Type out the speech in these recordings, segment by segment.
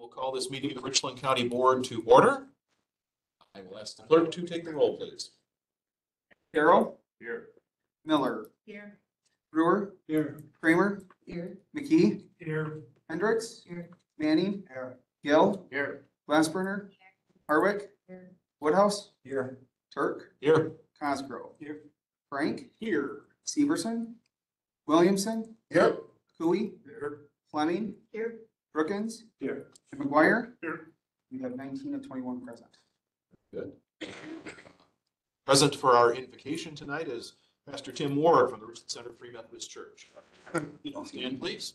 will call this meeting of the Richland County Board to order. I will ask the clerk to take the roll, please. Carroll, Here. Miller, Here. Brewer, Here. Kramer, Here. McKee, Here. Hendricks, Here. Manning, Here. Gill, Here. Glassburner, Hardwick, Here. Woodhouse, Here. Turk, Here. Cosgrove. Here. Frank, Here. Severson, Williamson, Here. Cooey, Here. Fleming, Here. Brookins, Here. and McGuire. Here. We have nineteen of twenty-one present. Good. Present for our invocation tonight is Pastor Tim Ward from the Richland Center Free Methodist Church. You know, stand please.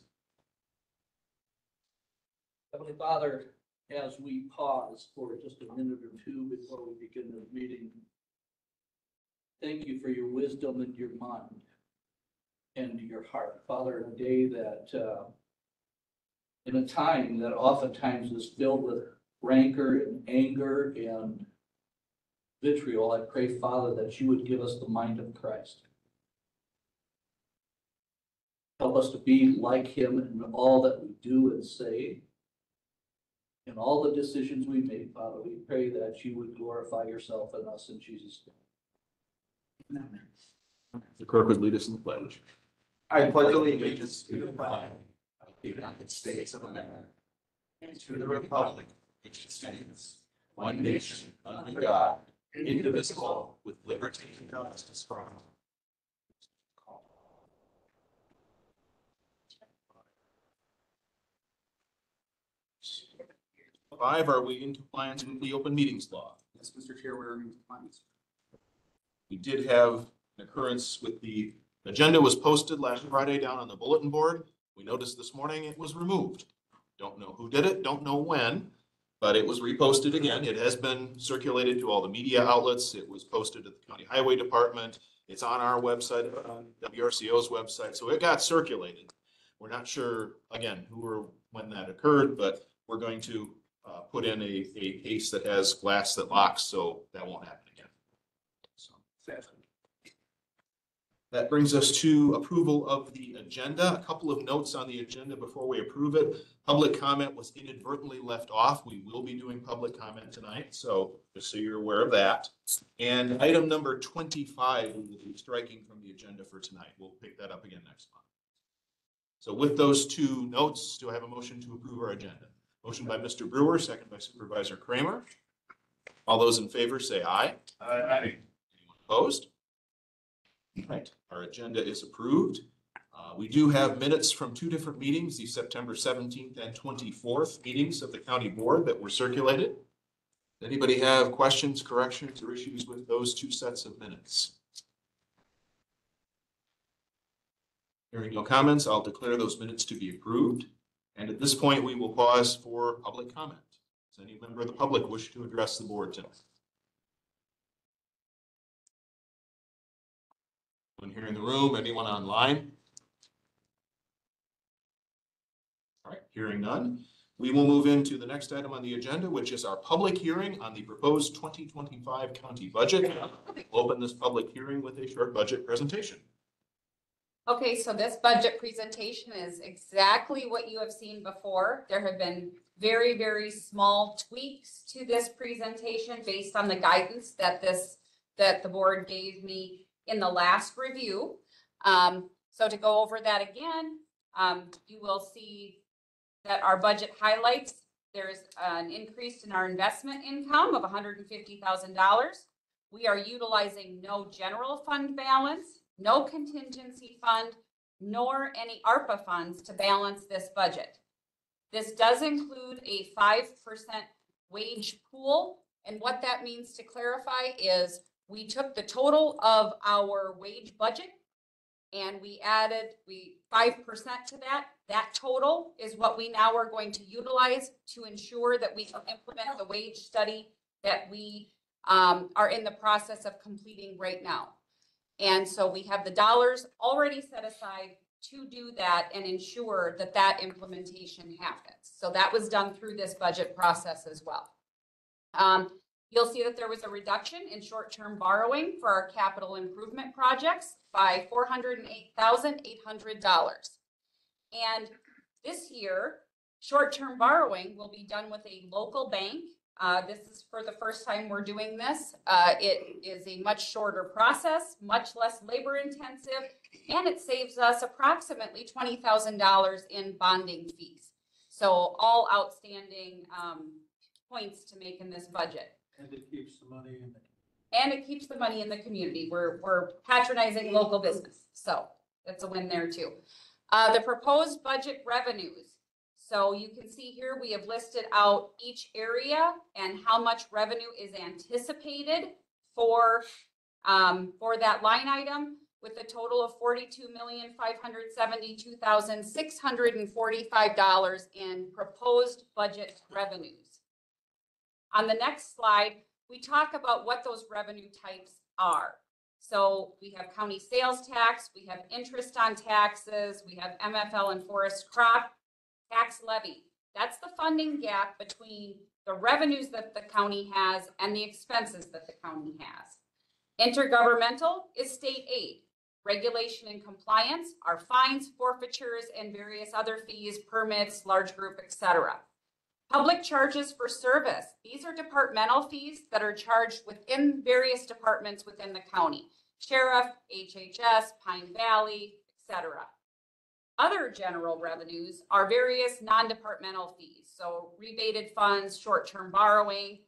Heavenly Father, as we pause for just a minute or two before we begin the meeting, thank you for your wisdom and your mind and your heart. Father, in a day that, uh, in a time that oftentimes is filled with rancor and anger and vitriol, I pray, Father, that you would give us the mind of Christ. Help us to be like him in all that we do and say. In all the decisions we make, Father, we pray that you would glorify yourself in us in Jesus' name. Amen. The clerk would lead us in the pledge. I pledge allegiance to the flag of the United States of America and to the republic which stands one nation under God, indivisible, with liberty and justice for all. Five, are we in compliance with the open meetings law? Yes, Mr. Chair, we're in compliance. We did have an occurrence with the, agenda was posted last Friday down on the bulletin board. We noticed this morning it was removed. Don't know who did it, don't know when, but it was reposted again. It has been circulated to all the media outlets. It was posted at the county highway department. It's on our website, WRCO's website, so it got circulated. We're not sure, again, who or when that occurred, but we're going to uh, put in a, a case that has glass that locks, so that won't happen again. So. That brings us to approval of the agenda. A couple of notes on the agenda before we approve it. Public comment was inadvertently left off. We will be doing public comment tonight, so just so you're aware of that. And item number twenty-five, we will be striking from the agenda for tonight. We'll pick that up again next month. So with those two notes, do I have a motion to approve our agenda? Motion by Mr. Brewer, second by Supervisor Kramer. All those in favor say aye. Aye. Anyone opposed? Right, our agenda is approved. Uh, we do have minutes from two different meetings, the September seventeenth and twenty-fourth meetings of the county board that were circulated. Anybody have questions, corrections, or issues with those two sets of minutes? Hearing no comments, I'll declare those minutes to be approved. And at this point, we will pause for public comment. Does any member of the public wish to address the board tonight? Anyone here in the room, anyone online? All right, hearing none. We will move into the next item on the agenda, which is our public hearing on the proposed twenty twenty-five county budget. We'll Open this public hearing with a short budget presentation. Okay, so this budget presentation is exactly what you have seen before. There have been very, very small tweaks to this presentation based on the guidance that this, that the board gave me in the last review. Um, so to go over that again, um, you will see that our budget highlights, there's an increase in our investment income of hundred and fifty thousand dollars. We are utilizing no general fund balance, no contingency fund, nor any ARPA funds to balance this budget. This does include a five percent wage pool, and what that means to clarify is we took the total of our wage budget and we added, we, five percent to that. That total is what we now are going to utilize to ensure that we implement the wage study that we um, are in the process of completing right now. And so we have the dollars already set aside to do that and ensure that that implementation happens. So that was done through this budget process as well. Um, you'll see that there was a reduction in short-term borrowing for our capital improvement projects by four hundred and this year, Short-term borrowing will be done with a local bank. Uh, this is for the first time we're doing this. Uh, it is a much shorter process, much less labor intensive, and it saves us approximately twenty thousand dollars in bonding fees. So all outstanding, um, points to make in this budget. And it keeps the money in the And it keeps the money in the community. We're, we're patronizing local business, so that's a win there too. Uh, the proposed budget revenues. So you can see here, we have listed out each area and how much revenue is anticipated for, um, for that line item with a total of forty-two million, five hundred seventy-two thousand, six hundred and forty-five dollars in proposed budget revenues. On the next slide, we talk about what those revenue types are. So we have county sales tax, we have interest on taxes, we have MFL and forest crop tax levy. That's the funding gap between the revenues that the county has and the expenses that the county has. Intergovernmental is state aid. Regulation and compliance are fines, forfeitures, and various other fees, permits, large group, et cetera. Public charges for service. These are departmental fees that are charged within various departments within the county. Sheriff, HHS, Pine Valley, etc. Other general revenues are various non-departmental fees, so rebated funds, short-term borrowing.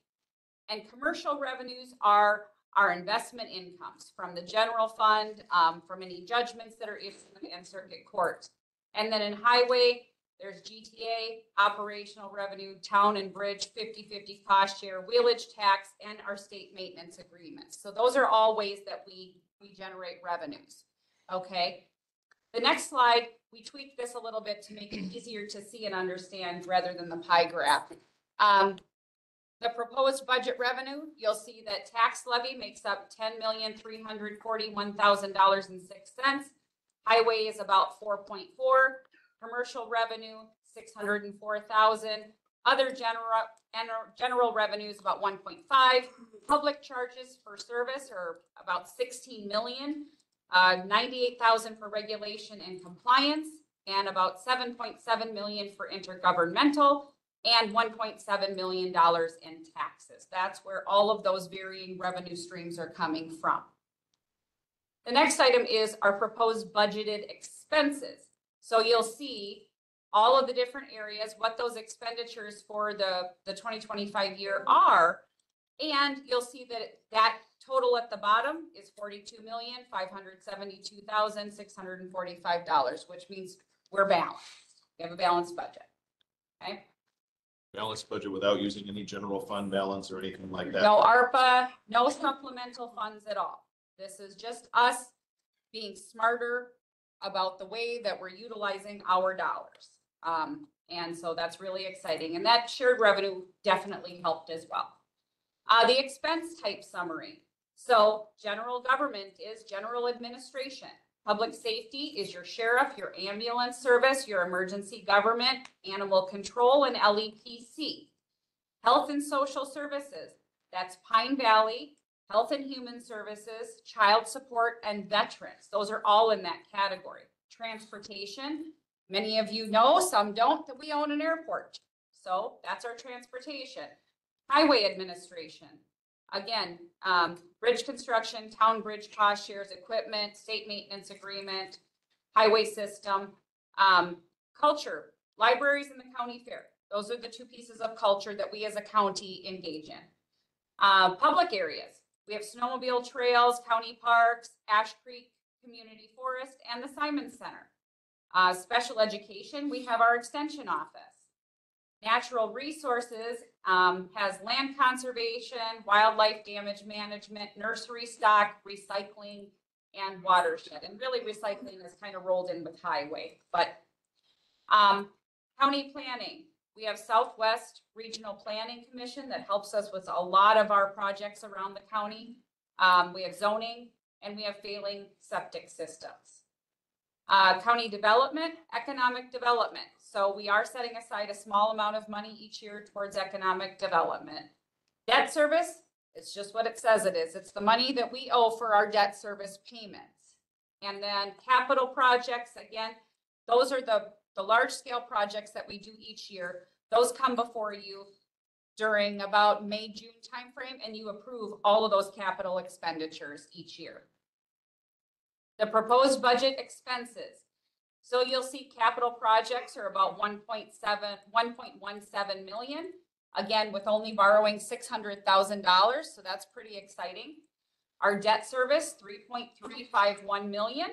And commercial revenues are our investment incomes from the general fund, um, from any judgments that are issued in circuit court. And then in highway, there's GTA, operational revenue, town and bridge, 50-50 cost share, wheelage tax, and our state maintenance agreements. So those are all ways that we, we generate revenues. Okay? The next slide, we tweaked this a little bit to make it easier to see and understand rather than the pie graph. Um, the proposed budget revenue, you'll see that tax levy makes up ten million, three hundred forty-one thousand dollars. Highway is about four point four, commercial revenue, six hundred and four thousand. Other general, general revenues about one point five. Public charges for service are about sixteen million. Uh, ninety-eight thousand for regulation and compliance, and about seven point seven million for intergovernmental, and one point seven million dollars in taxes. That's where all of those varying revenue streams are coming from. The next item is our proposed budgeted expenses. So you'll see all of the different areas, what those expenditures for the, the twenty twenty-five year are. And you'll see that that total at the bottom is forty-two million, five hundred seventy-two thousand, six hundred and forty-five dollars, which means we're balanced. We have a balanced budget. Okay? Balanced budget without using any general fund balance or anything like that. No ARPA, no supplemental funds at all. This is just us being smarter about the way that we're utilizing our dollars. Um, and so that's really exciting. And that shared revenue definitely helped as well. Uh, the expense type summary. So general government is general administration. Public safety is your sheriff, your ambulance service, your emergency government, animal control, and LEPC. Health and social services, that's Pine Valley, Health and Human Services, Child Support, and Veterans. Those are all in that category. Transportation, many of you know, some don't, that we own an airport. So that's our transportation. Highway Administration, again, um, bridge construction, town bridge cost shares, equipment, state maintenance agreement, highway system, um, culture, libraries and the county fair. Those are the two pieces of culture that we as a county engage in. Uh, public areas, we have snowmobile trails, county parks, Ash Creek Community Forest, and the Simon Center. Uh, special education, we have our extension office. Natural resources, um, has land conservation, wildlife damage management, nursery stock, recycling, and watershed. And really recycling is kind of rolled in with highway, but, um, county planning. We have Southwest Regional Planning Commission that helps us with a lot of our projects around the county. Um, we have zoning and we have failing septic systems. Uh, county development, economic development. So we are setting aside a small amount of money each year towards economic development. Debt service, it's just what it says it is. It's the money that we owe for our debt service payments. And then capital projects, again, those are the, the large scale projects that we do each year, those come before you during about May, June timeframe, and you approve all of those capital expenditures each year. The proposed budget expenses. So you'll see capital projects are about 1.7, 1.17 million. Again, with only borrowing six hundred thousand dollars, so that's pretty exciting. Our debt service, three point three five one million.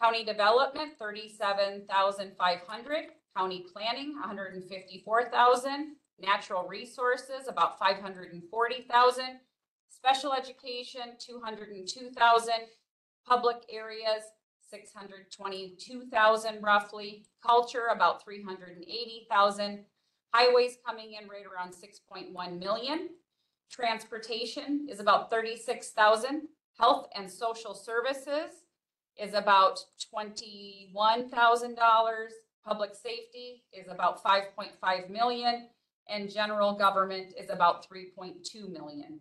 County development, thirty-seven thousand five hundred. County planning, hundred and fifty-four thousand. Natural resources, about five hundred and forty thousand. Special education, two hundred and two thousand. Public areas, six hundred twenty-two thousand roughly. Culture, about three hundred and eighty thousand. Highways coming in right around six point one million. Transportation is about thirty-six thousand. Health and social services is about twenty-one thousand dollars. Public safety is about five point five million. And general government is about three point two million.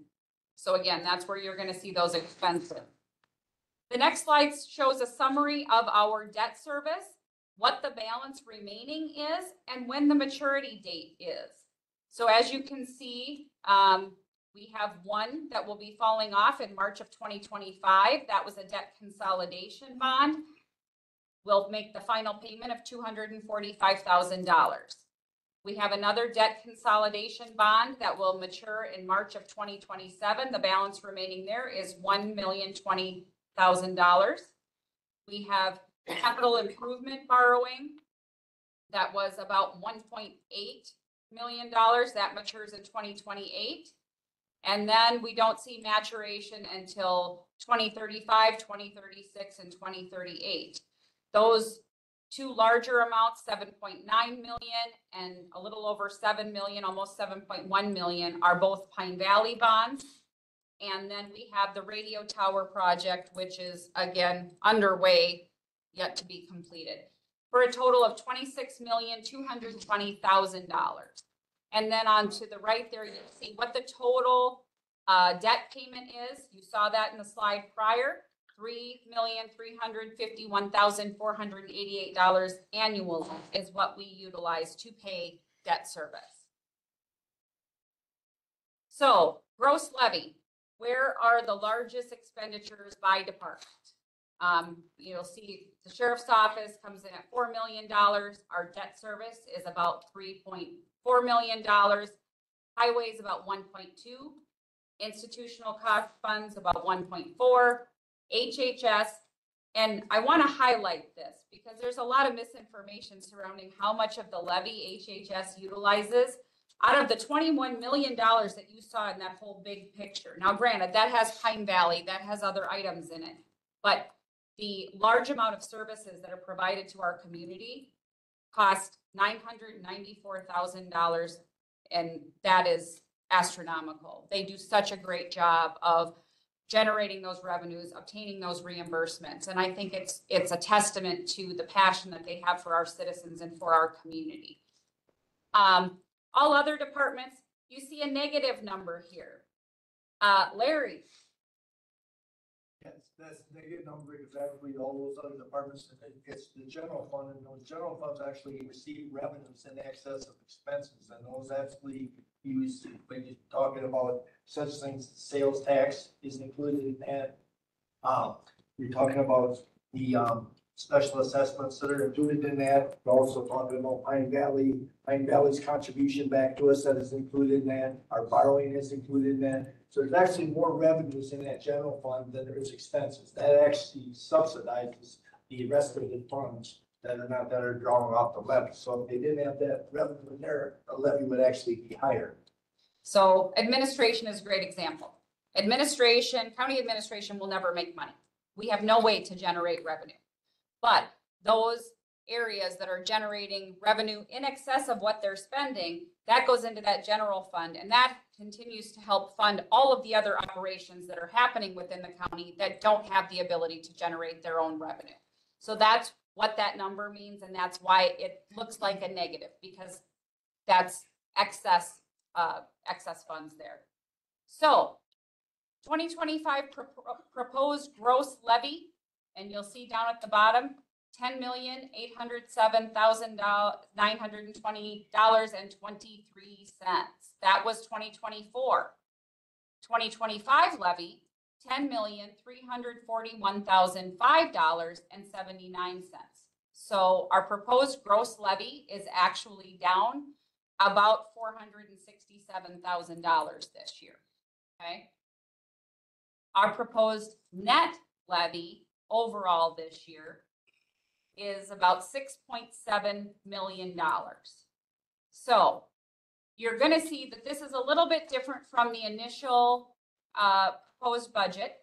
So again, that's where you're gonna see those expenses. The next slide shows a summary of our debt service, what the balance remaining is, and when the maturity date is. So as you can see, um, we have one that will be falling off in March of twenty twenty-five. That was a debt consolidation bond. We'll make the final payment of two hundred and forty-five thousand dollars. We have another debt consolidation bond that will mature in March of twenty twenty-seven. The balance remaining there is one million twenty thousand dollars. We have capital improvement borrowing. That was about one point eight million dollars. That matures in twenty twenty-eight. And then we don't see maturation until 2035, 2036, and twenty thirty-eight. Those two larger amounts, seven point nine million and a little over seven million, almost seven point one million, are both Pine Valley bonds. And then we have the radio tower project, which is again underway, yet to be completed. For a total of twenty-six million, two hundred and then on to the right there, you see what the total uh, debt payment is. You saw that in the slide prior. Three million, three hundred fifty-one thousand, four hundred eighty-eight dollars annually is what we utilize to pay debt service. So gross levy, where are the largest expenditures by department? Um, you'll see the sheriff's office comes in at four million dollars. Our debt service is about three point four million dollars. Highways about one point two. Institutional cost funds about one point four. HHS, and I want to highlight this because there's a lot of misinformation surrounding how much of the levy HHS utilizes. Out of the twenty-one million dollars that you saw in that whole big picture, now granted, that has Pine Valley, that has other items in it. But the large amount of services that are provided to our community cost nine hundred ninety-four thousand dollars. And that is astronomical. They do such a great job of generating those revenues, obtaining those reimbursements. And I think it's, it's a testament to the passion that they have for our citizens and for our community. Um, all other departments, you see a negative number here. Uh, Larry, that's negative number exactly, all those other departments, it's the general fund, and those general funds actually receive revenues in excess of expenses, and those actually use, when you're talking about such things, sales tax is included in that. Um, you're talking about the, um, special assessments that are included in that, we're also talking about Pine Valley, Pine Valley's contribution back to us that is included in that, our borrowing is included in that. So there's actually more revenues in that general fund than there is expenses. That actually subsidizes the rest of the funds that are not, that are drawing off the levy. So if they didn't have that revenue in there, the levy would actually be higher. so administration is a great example. Administration, county administration will never make money. We have no way to generate revenue. But those areas that are generating revenue in excess of what they're spending, that goes into that general fund and that continues to help fund all of the other operations that are happening within the county that don't have the ability to generate their own revenue. So that's what that number means and that's why it looks like a negative because that's excess, uh, excess funds there. So twenty twenty-five proposed gross levy, and you'll see down at the bottom, ten million, eight hundred seven thousand nine hundred and twenty dollars and twenty-three cents. That was twenty twenty-four. Twenty twenty-five levy, ten million, three hundred forty-one thousand five dollars and seventy-nine cents. So our proposed gross levy is actually down about four hundred and sixty-seven thousand dollars this year, okay? Our proposed net levy overall this year is about six point seven million dollars. So you're gonna see that this is a little bit different from the initial uh, proposed budget.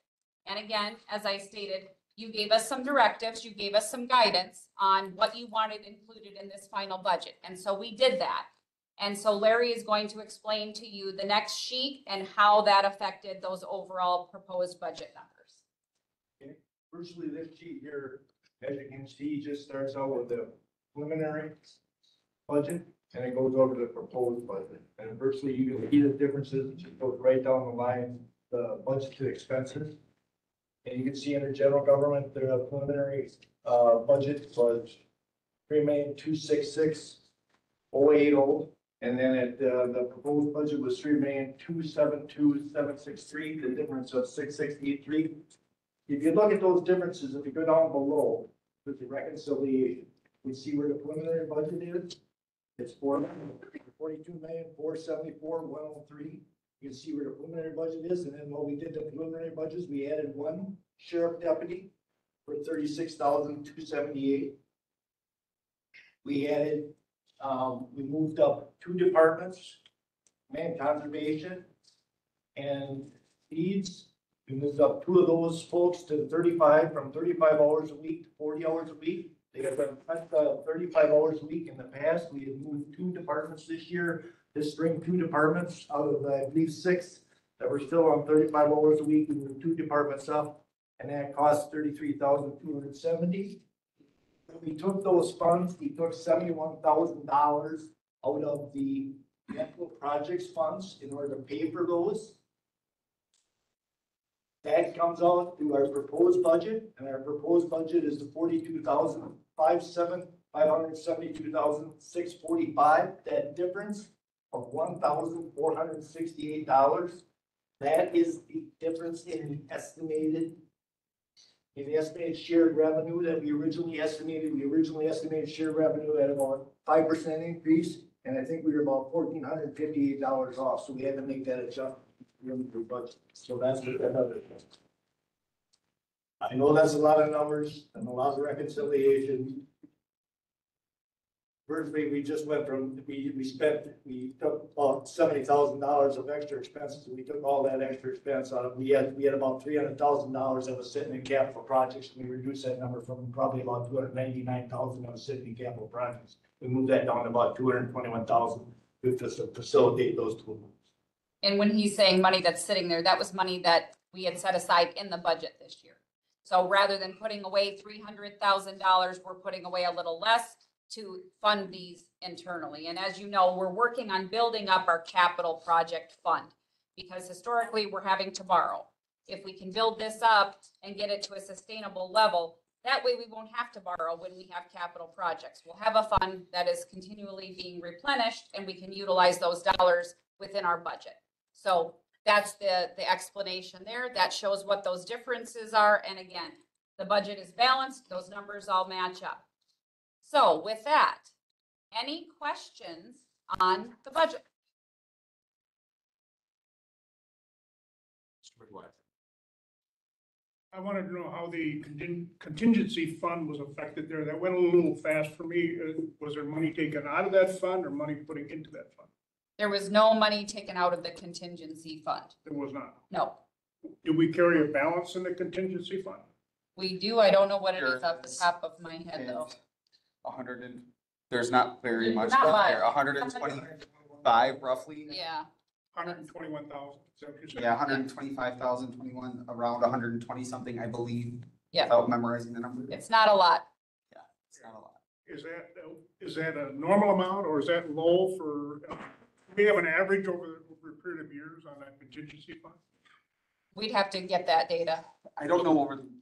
And again, as I stated, you gave us some directives, you gave us some guidance on what you wanted included in this final budget. And so we did that. And so Larry is going to explain to you the next sheet and how that affected those overall proposed budget numbers. Okay. Virtually this sheet here, as you can see, just starts out with the preliminary budget and it goes over to the proposed budget. And virtually you can see the differences, it just goes right down the line, the budget to expenses. And you can see in the general government, the preliminary, uh, budget was three million, two, six, six, oh, eight, oh. And then at, uh, the proposed budget was three million, two, seven, two, seven, six, three, the difference of six, six, eight, three. If you look at those differences, if you go down below, with the reconciliation, we see where the preliminary budget is. It's four, forty-two million, four seventy-four, one oh three. You can see where the preliminary budget is, and then what we did the preliminary budgets, we added one sheriff deputy for thirty-six thousand, two seventy-eight. We added, um, we moved up two departments, man conservation and feeds. We moved up two of those folks to thirty-five, from thirty-five hours a week to forty hours a week. They have been at, uh, thirty-five hours a week in the past. We have moved two departments this year. This spring, two departments out of, I believe, six that were still on thirty-five hours a week. We moved two departments up. And that cost thirty-three thousand two hundred seventy. We took those funds, we took seventy-one thousand dollars out of the capital projects funds in order to pay for those. That comes out through our proposed budget, and our proposed budget is the forty-two thousand, five seven, five hundred seventy-two thousand, six forty-five. That difference of one thousand, four hundred sixty-eight dollars, that is the difference in estimated in the estimated shared revenue that we originally estimated, we originally estimated shared revenue at about five percent increase. And I think we were about fourteen hundred fifty-eight dollars off, so we had to make that adjustment the budget. So that's what that other is. I know that's a lot of numbers and a lot of reconciliation. Firstly, we just went from, we, we spent, we took about seventy thousand dollars of extra expenses. We took all that extra expense out of, we had, we had about three hundred thousand dollars that was sitting in capital projects. We reduced that number from probably about two hundred ninety-nine thousand that was sitting in capital projects. We moved that down to about two hundred twenty-one thousand to facilitate those two. And when he's saying money that's sitting there, that was money that we had set aside in the budget this year. So rather than putting away three hundred thousand dollars, we're putting away a little less to fund these internally. And as you know, we're working on building up our capital project fund. Because historically, we're having to borrow. If we can build this up and get it to a sustainable level, that way we won't have to borrow when we have capital projects. We'll have a fund that is continually being replenished and we can utilize those dollars within our budget. So that's the, the explanation there. That shows what those differences are. And again, the budget is balanced. Those numbers all match up. So with that, any questions on the budget? I wanted to know how the contingency fund was affected there. That went a little fast for me. Uh, Was there money taken out of that fund or money putting into that fund? There was no money taken out of the contingency fund. There was not. No, Do we carry a balance in the contingency fund? we do. I don't know what it is off the top of my head though. A hundred and, there's not very much Not left there, much. a hundred and twenty-five roughly. Yeah, Hundred and twenty-one thousand, is that what you're saying? Yeah, hundred and twenty-five thousand, twenty-one, around hundred and twenty something, I believe. Yeah. Without memorizing the number. it's not a lot. Yeah, it's not a lot. Is that, uh, that a normal amount or is that low for, we have an average over, over a period of years on that contingency fund? We'd have to get that data. I don't know over the years.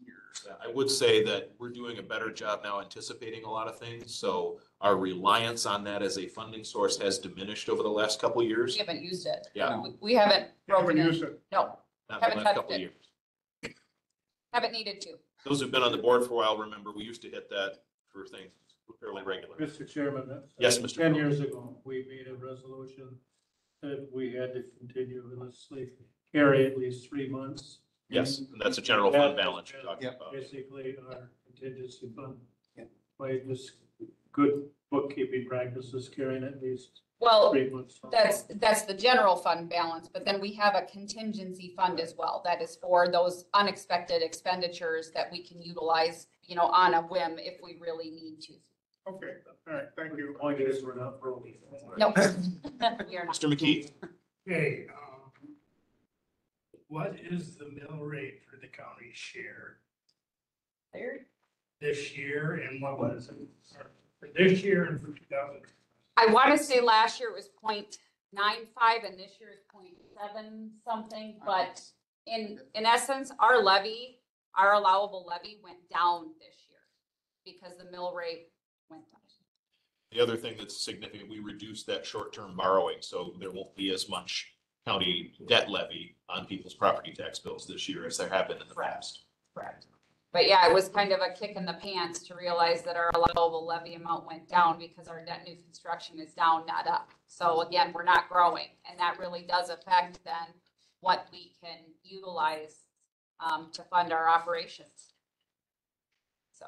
years. I would say that we're doing a better job now anticipating a lot of things, so our reliance on that as a funding source has diminished over the last couple of years. We years. haven't used it. Yeah, We- We haven't Haven't broken used it. it. No, not the Haven't last touched couple of it. years. haven't needed to. Those who've been on the board for a while, remember, we used to hit that for things fairly regular. Mr. Chairman. uh, Yes, Mr. Ten Crowe. years ago, we made a resolution that we had to continue continuously carry at least three months. Yes, and that's a general fund balance you're talking about. Basically, our contingency fund. Yep. By just good bookkeeping practices, carrying at least Well, three months. that's, that's the general fund balance, but then we have a contingency fund as well. That is for those unexpected expenditures that we can utilize, you know, on a whim if we really need to. Okay, all right, thank you. Point is, we're not broke. Nope. We are not. Mr. McKee? Okay, um, what is the mill rate for the county share There. this year and what was it for this year and for two thousand? I want to say last year it was 0.95 and this year is 0.7 something, but in, in essence, our levy, our allowable levy went down this year because the mill rate went down. The other thing that's significant, we reduced that short-term borrowing, so there won't be as much county debt levy on people's property tax bills this year as there have been in the past. Correct. But yeah, it was kind of a kick in the pants to realize that our allowable levy amount went down because our net new construction is down, not up. So again, we're not growing, and that really does affect then what we can utilize um, to fund our operations. So,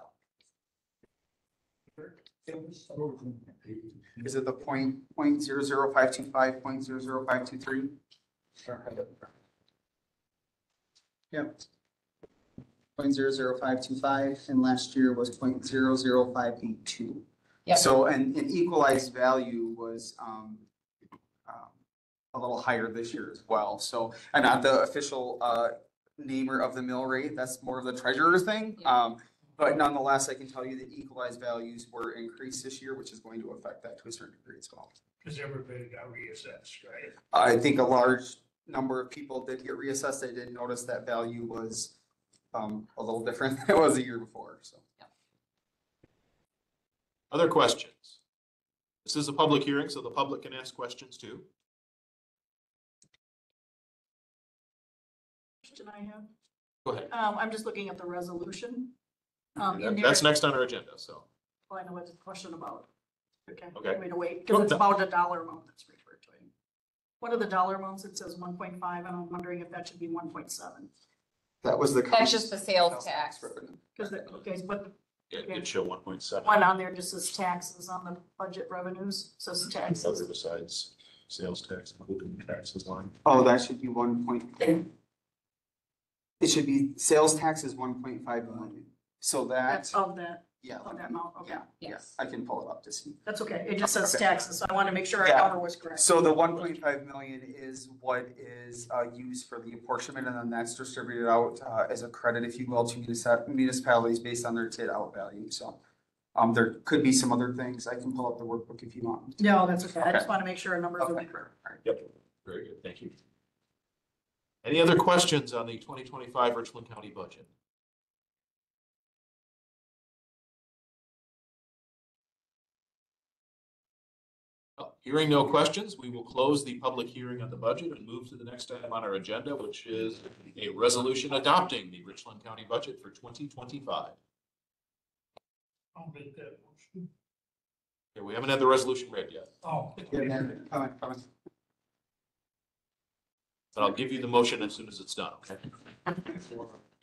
Is it the point, point zero zero five two five, point zero zero five two three? Yep. Point zero zero five two five, and last year was point zero zero five eight two. Yep. So, and, and equalized value was, um, um, a little higher this year as well, so, I'm not the official, uh, namer of the mill rate, that's more of the treasurer's thing. Yeah. Um, but nonetheless, I can tell you that equalized values were increased this year, which is going to affect that to a certain degree as well. Cause everybody got reassessed, right? I think a large number of people did get reassessed. They didn't notice that value was um, a little different than it was a year before, so. Other questions? This is a public hearing, so the public can ask questions too. question I have. Go ahead. Um, I'm just looking at the resolution. Um, in That- there, That's next on our agenda, so. oh, I know what the question about. Okay. Okay. Wait, wait, because it's about a dollar amount that's referred to. What are the dollar amounts? It says one point five, and I'm wondering if that should be one point seven. That was the. That's just the sales tax. revenue. Because, okay, but It did show one point seven. one on there just says taxes on the budget revenues, says Other taxes. besides sales tax, including taxes line. Oh, that should be one point. It should be, sales tax is one point five million. So that, That's of that, yeah, of that amount, okay. yeah, yeah, Yes. I can pull it up to see. That's okay. It just says Okay. taxes, so I want to make sure our Yeah. number was correct. So the one point five million is what is uh used for the apportionment and then that's distributed out uh as a credit, if you will, to municip- municipalities based on their TID out value, so. Um, there could be some other things. I can pull up the workbook if you want. No, that's okay. I just want to make sure our numbers are Okay. correct. Yep, very good, thank you. Any other questions on the twenty twenty-five Richland County budget? Hearing no questions, we will close the public hearing on the budget and move to the next item on our agenda, which is a resolution adopting the Richland County budget for twenty twenty-five. I'll make that motion. Okay, we haven't had the resolution read yet, Oh. Yeah, man, come on, come on. but I'll give you the motion as soon as it's done, okay?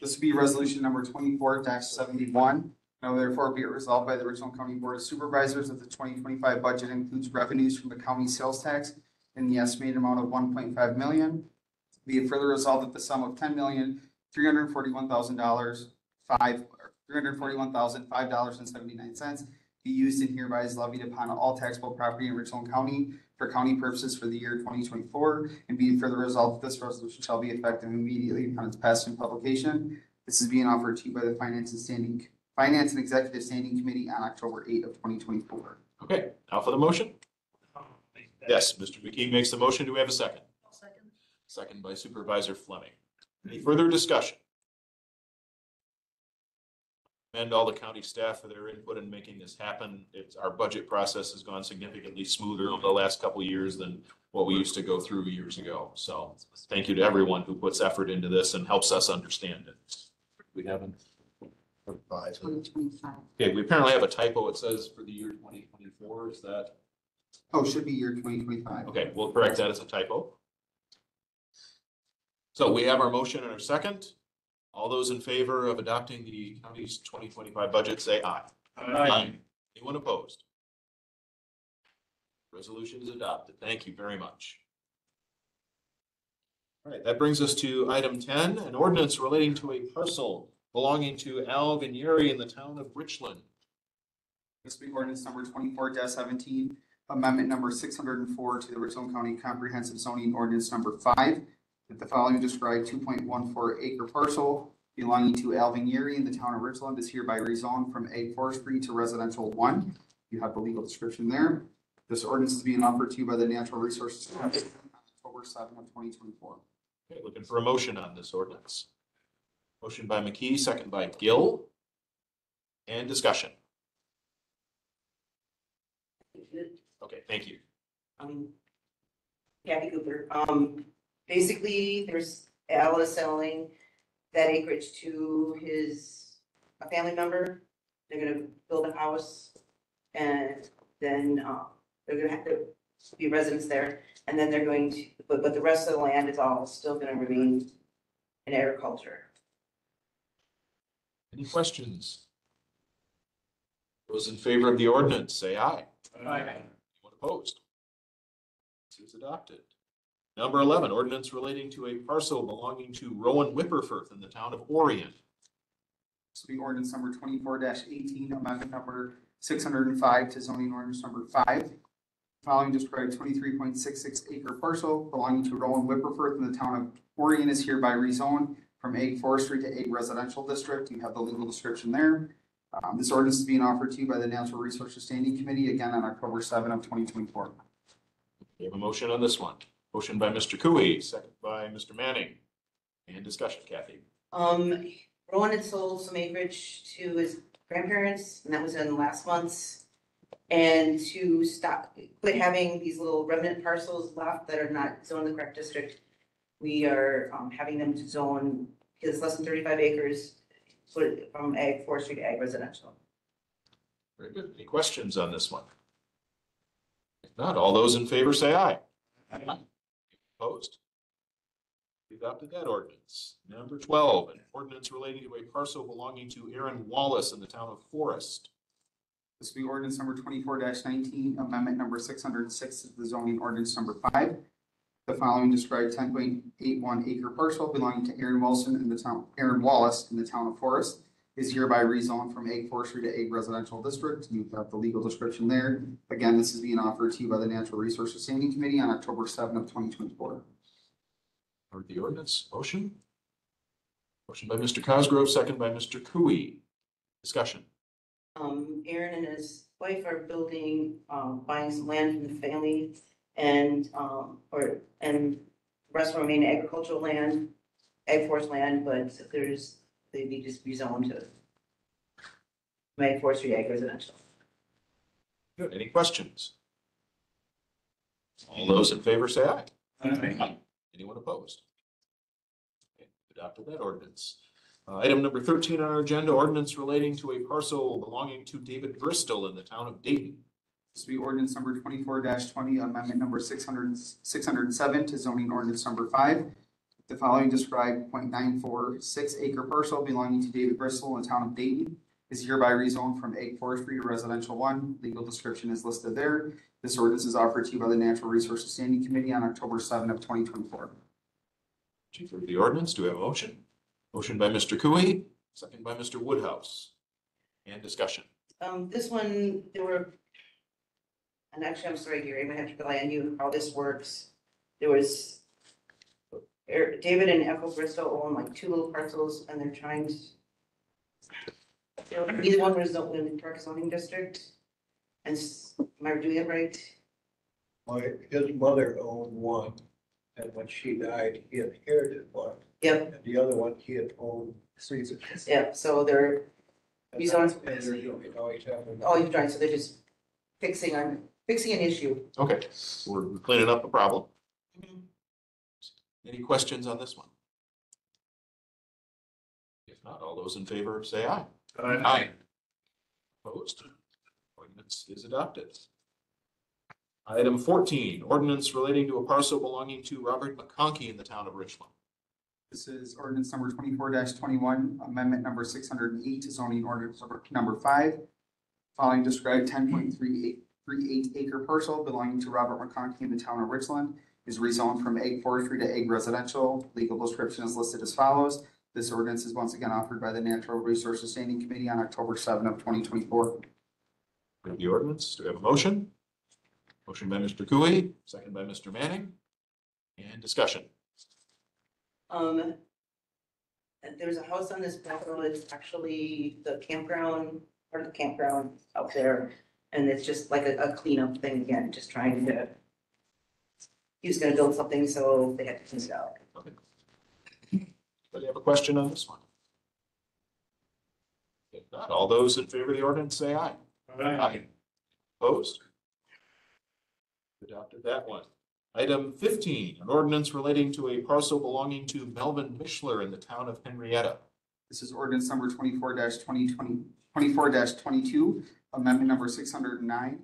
This would be resolution number twenty-four seventy-one. Now therefore be it resolved by the Richland County Board of Supervisors that the twenty twenty-five budget includes revenues from the county sales tax in the estimated amount of one point five million. Be it further resolved that the sum of ten million, three hundred forty-one thousand dollars, five, three hundred forty-one thousand, five dollars and seventy-nine cents be used and hereby is levied upon all taxable property in Richland County for county purposes for the year twenty twenty-four. And be it further resolved that this resolution shall be effective immediately upon its passing publication. This is being offered to you by the Finance and Standing, Finance and Executive Standing Committee on October eighth of twenty twenty-four. Okay, now for the motion? I'll make that. Yes, Mr. McKee makes the motion. Do we have a second? I'll second. Second by Supervisor Fleming. Any further discussion? commend all the county staff for their input in making this happen. It's, our budget process has gone significantly smoother over the last couple of years than what we used to go through years ago. So thank you to everyone who puts effort into this and helps us understand it. We haven't. Twenty twenty-five. Okay, we apparently have a typo. It says for the year twenty twenty-four. Is that? Oh, should be year twenty twenty-five. Okay, we'll correct that as a typo. So we have our motion and our second. All those in favor of adopting the county's twenty twenty-five budget, say aye. Anyone opposed? Resolution is adopted. Thank you very much. All right, that brings us to item ten, an ordinance relating to a parcel belonging to Al Vigneri in the town of Richland. This will be ordinance number twenty-four seventeen, amendment number six hundred and four to the Richland County Comprehensive Zoning Ordinance number five. That the following described two point one four acre parcel belonging to Al Vigneri in the town of Richland is hereby rezoned from ag forestry to residential one. You have the legal description there. This ordinance is being offered to you by the Natural Resources Department on October seventh of twenty twenty-four. Okay, looking for a motion on this ordinance. Motion by McKee, second by Gill. And discussion. Okay, thank you. um, Kathy Cooper, um, basically, there's, Al is selling that acreage to his, a family member. They're gonna build a house and then, uh, they're gonna have to be residents there. And then they're going to, but, but the rest of the land is all still gonna remain in agriculture. Any questions? Those in favor of the ordinance, say aye. Aye. Anyone opposed? This is adopted. Number eleven, ordinance relating to a parcel belonging to Rowan Wipperfurth in the town of Orion. This will be ordinance number twenty-four eighteen, amendment number six hundred and five to zoning ordinance number five. Following described twenty-three point six six acre parcel belonging to Rowan Wipperfurth in the town of Orion is hereby rezoned from ag forestry to ag residential district. You have the legal description there. Um, this ordinance is being offered to you by the Natural Resources Standing Committee again on October seventh of twenty twenty-four. We have a motion on this one. Motion by Mr. Cooey, second by Mr. Manning. And discussion, Kathy. Um, Rowan had sold some acreage to his grandparents, and that was in last month's. And to stop, quit having these little remnant parcels left that are not zoned in the correct district, we are, um, having them to zone, because it's less than thirty-five acres, put it from ag forestry to ag residential. Very good. Any questions on this one? If not, all those in favor say aye. Opposed? We Adopted that ordinance. Number twelve, an ordinance relating to a parcel belonging to Aaron Wallace in the town of Forest. This will be ordinance number twenty-four nineteen, amendment number six hundred and six to the zoning ordinance number five. The following described ten point eight one acre parcel belonging to Aaron Wilson in the town, Aaron Wallace in the town of Forest is hereby rezoned from ag forestry to ag residential district. You have the legal description there. Again, this is being offered to you by the Natural Resources Standing Committee on October seventh of twenty twenty-four. Heard the ordinance, motion? Motion by Mr. Cosgrove, second by Mr. Cooey. Discussion. Um, Aaron and his wife are building, um, buying some land from the family and, um, or, and the rest will remain agricultural land, ag forest land, but there's, they need to be zoned to ag forestry, ag residential. Good. Any questions? All those in favor say aye. Anyone opposed? Okay, Adopted that ordinance. Uh, Item number thirteen on our agenda, ordinance relating to a parcel belonging to David Bristol in the town of Dayton. This will be ordinance number twenty-four twenty, amendment number 600 607 to zoning ordinance number five. The following described 0.946 acre parcel belonging to David Bristol in the town of Dayton is hereby rezoned from ag forestry to residential one. Legal description is listed there. This ordinance is offered to you by the Natural Resources Standing Committee on October seventh of twenty twenty-four. Chief of the ordinance, do we have a motion? Motion by Mr. Cooey, second by Mr. Woodhouse. And discussion. Um, this one, there were, and actually, I'm sorry, Gary, I might have to rely on you, how this works. There was, Er- David and Echo Bristol own like two little parcels and they're trying to. Neither one was zoned in the Park zoning district. And, s- am I doing it right? My, his mother owned one, and when she died, he inherited one, Yep, and the other one he had owned. yeah, so they're, Rezones. Oh, Oh, you've done, so they're just fixing on, fixing an issue. Okay, we're we're cleaning up a problem. Any questions on this one? If not, all those in favor say aye. Aye. Opposed? Ordinance is adopted. Item fourteen, ordinance relating to a parcel belonging to Robert McConkey in the town of Richland. This is ordinance number twenty-four twenty-one, amendment number six hundred and eight to zoning ordinance number- number five. Following described ten point three eight, three eight acre parcel belonging to Robert McConkey in the town of Richland is rezoned from ag forestry to ag residential. Legal description is listed as follows. This ordinance is once again offered by the Natural Resources Standing Committee on October seven of twenty twenty-four. We have the ordinance. Do we have a motion? Motion by Mr. Couey, second by Mr. Manning. And discussion. Um, there's a house on this parcel, it's actually the campground, part of the campground out there. And it's just like a, a cleanup thing again, just trying to. He was gonna build something, so they had to clean it out. Anybody have a question on this one? If not, all those in favor of the ordinance say aye. Aye. Opposed? Adopted that one. Item fifteen, an ordinance relating to a parcel belonging to Melvin Mishler in the town of Henrietta. This is ordinance number twenty-four 2020 24 twenty-two, amendment number six hundred and nine.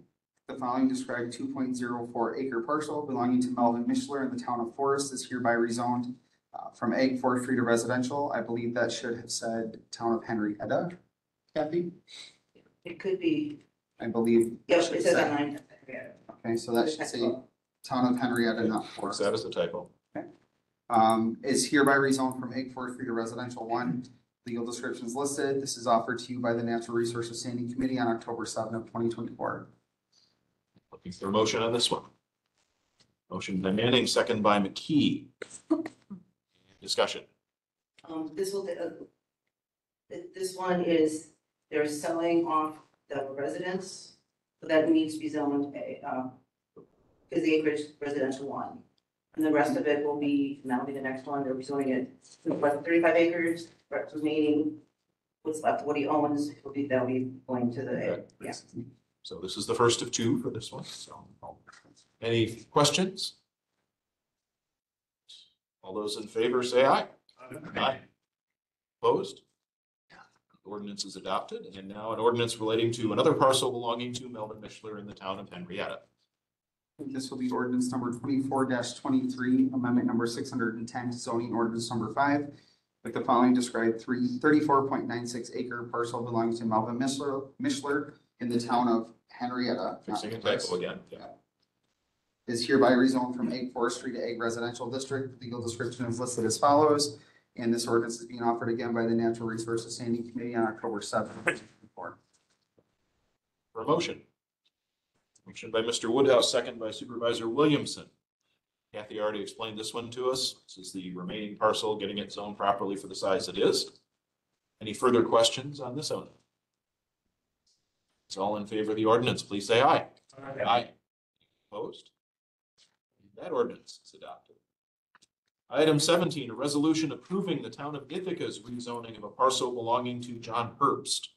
The following described two point zero four acre parcel belonging to Melvin Mishler in the town of Forest is hereby rezoned uh, from ag forestry to residential. I believe that should have said town of Henrietta. Kathy, It could be, I believe. yep, should it says say- on Okay, so that should say town of Henrietta, not Forest. That is as a typo. um, is hereby rezoned from ag forestry to residential one. Legal descriptions listed. This is offered to you by the Natural Resources Standing Committee on October seventh of twenty twenty-four. Looking for a motion on this one. Motion by Manning, second by McKee. Discussion. Um, this will, uh, th- this one is, they're selling off the residence, so that needs to be zoned, a, uh, is the acreage residential one. And the rest of it will be, and that'll be the next one, they're zoning it, what, thirty-five acres, rest remaining, what's left, what he owns, will be, that'll be going to the, yeah. So this is the first of two for this one, so. Um, any questions? All those in favor say aye. Aye. Opposed? Ordinance is adopted, and now an ordinance relating to another parcel belonging to Melvin Mishler in the town of Henrietta. This will be ordinance number twenty-four twenty-three, amendment number six hundred and ten to zoning ordinance number five. With the following described three, thirty-four point nine six acre parcel belonging to Melvin Mishler, Mishler in the town of Henrietta. Fixing a typo again. Yeah. is hereby rezoned from ag forestry to ag residential district. Legal description is listed as follows. And this ordinance is being offered again by the Natural Resources Standing Committee on October seventh. For a motion. Motion by Mr. Woodhouse, second by Supervisor Williamson. Kathy already explained this one to us. This is the remaining parcel, getting it zoned properly for the size it is. Any further questions on this one? It's all in favor of the ordinance, please say aye. Aye. Opposed? That ordinance is adopted. Item seventeen, a resolution approving the town of Ithaca's rezoning of a parcel belonging to John Herbst.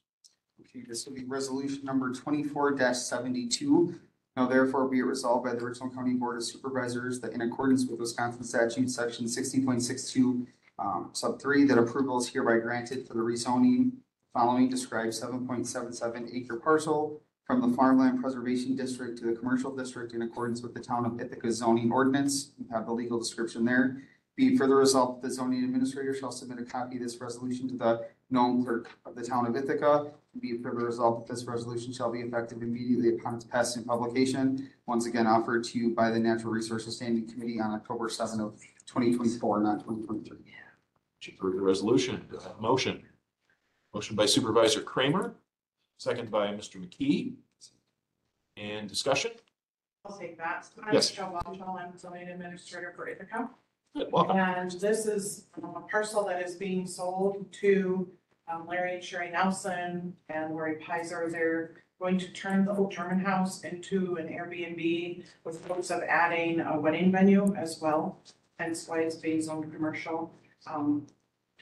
Okay, this will be resolution number twenty-four seventy-two. Now therefore be it resolved by the Richland County Board of Supervisors that in accordance with Wisconsin statute section sixty point six two, um, sub three, that approval is hereby granted for the rezoning following described seven point seven seven acre parcel from the farmland preservation district to the commercial district in accordance with the town of Ithaca zoning ordinance. You have the legal description there. Be it further resolved, that the zoning administrator shall submit a copy of this resolution to the known clerk of the town of Ithaca. Be it further resolved that this resolution shall be effective immediately upon its passing and publication. Once again, offered to you by the Natural Resources Standing Committee on October seventh of twenty twenty-four, not twenty twenty-three. To approve the resolution, do I have a motion? Motion by Supervisor Kramer, second by Mr. McKee. And discussion? I'll take that. Yes. I'm Michelle Wonthall, I'm zoning administrator for Ithaca. Welcome. And this is a parcel that is being sold to um, Larry and Sherry Nelson and Lori Pizer. They're going to turn the old German house into an Airbnb with hopes of adding a wedding venue as well. Hence why it's being zoned commercial. Um,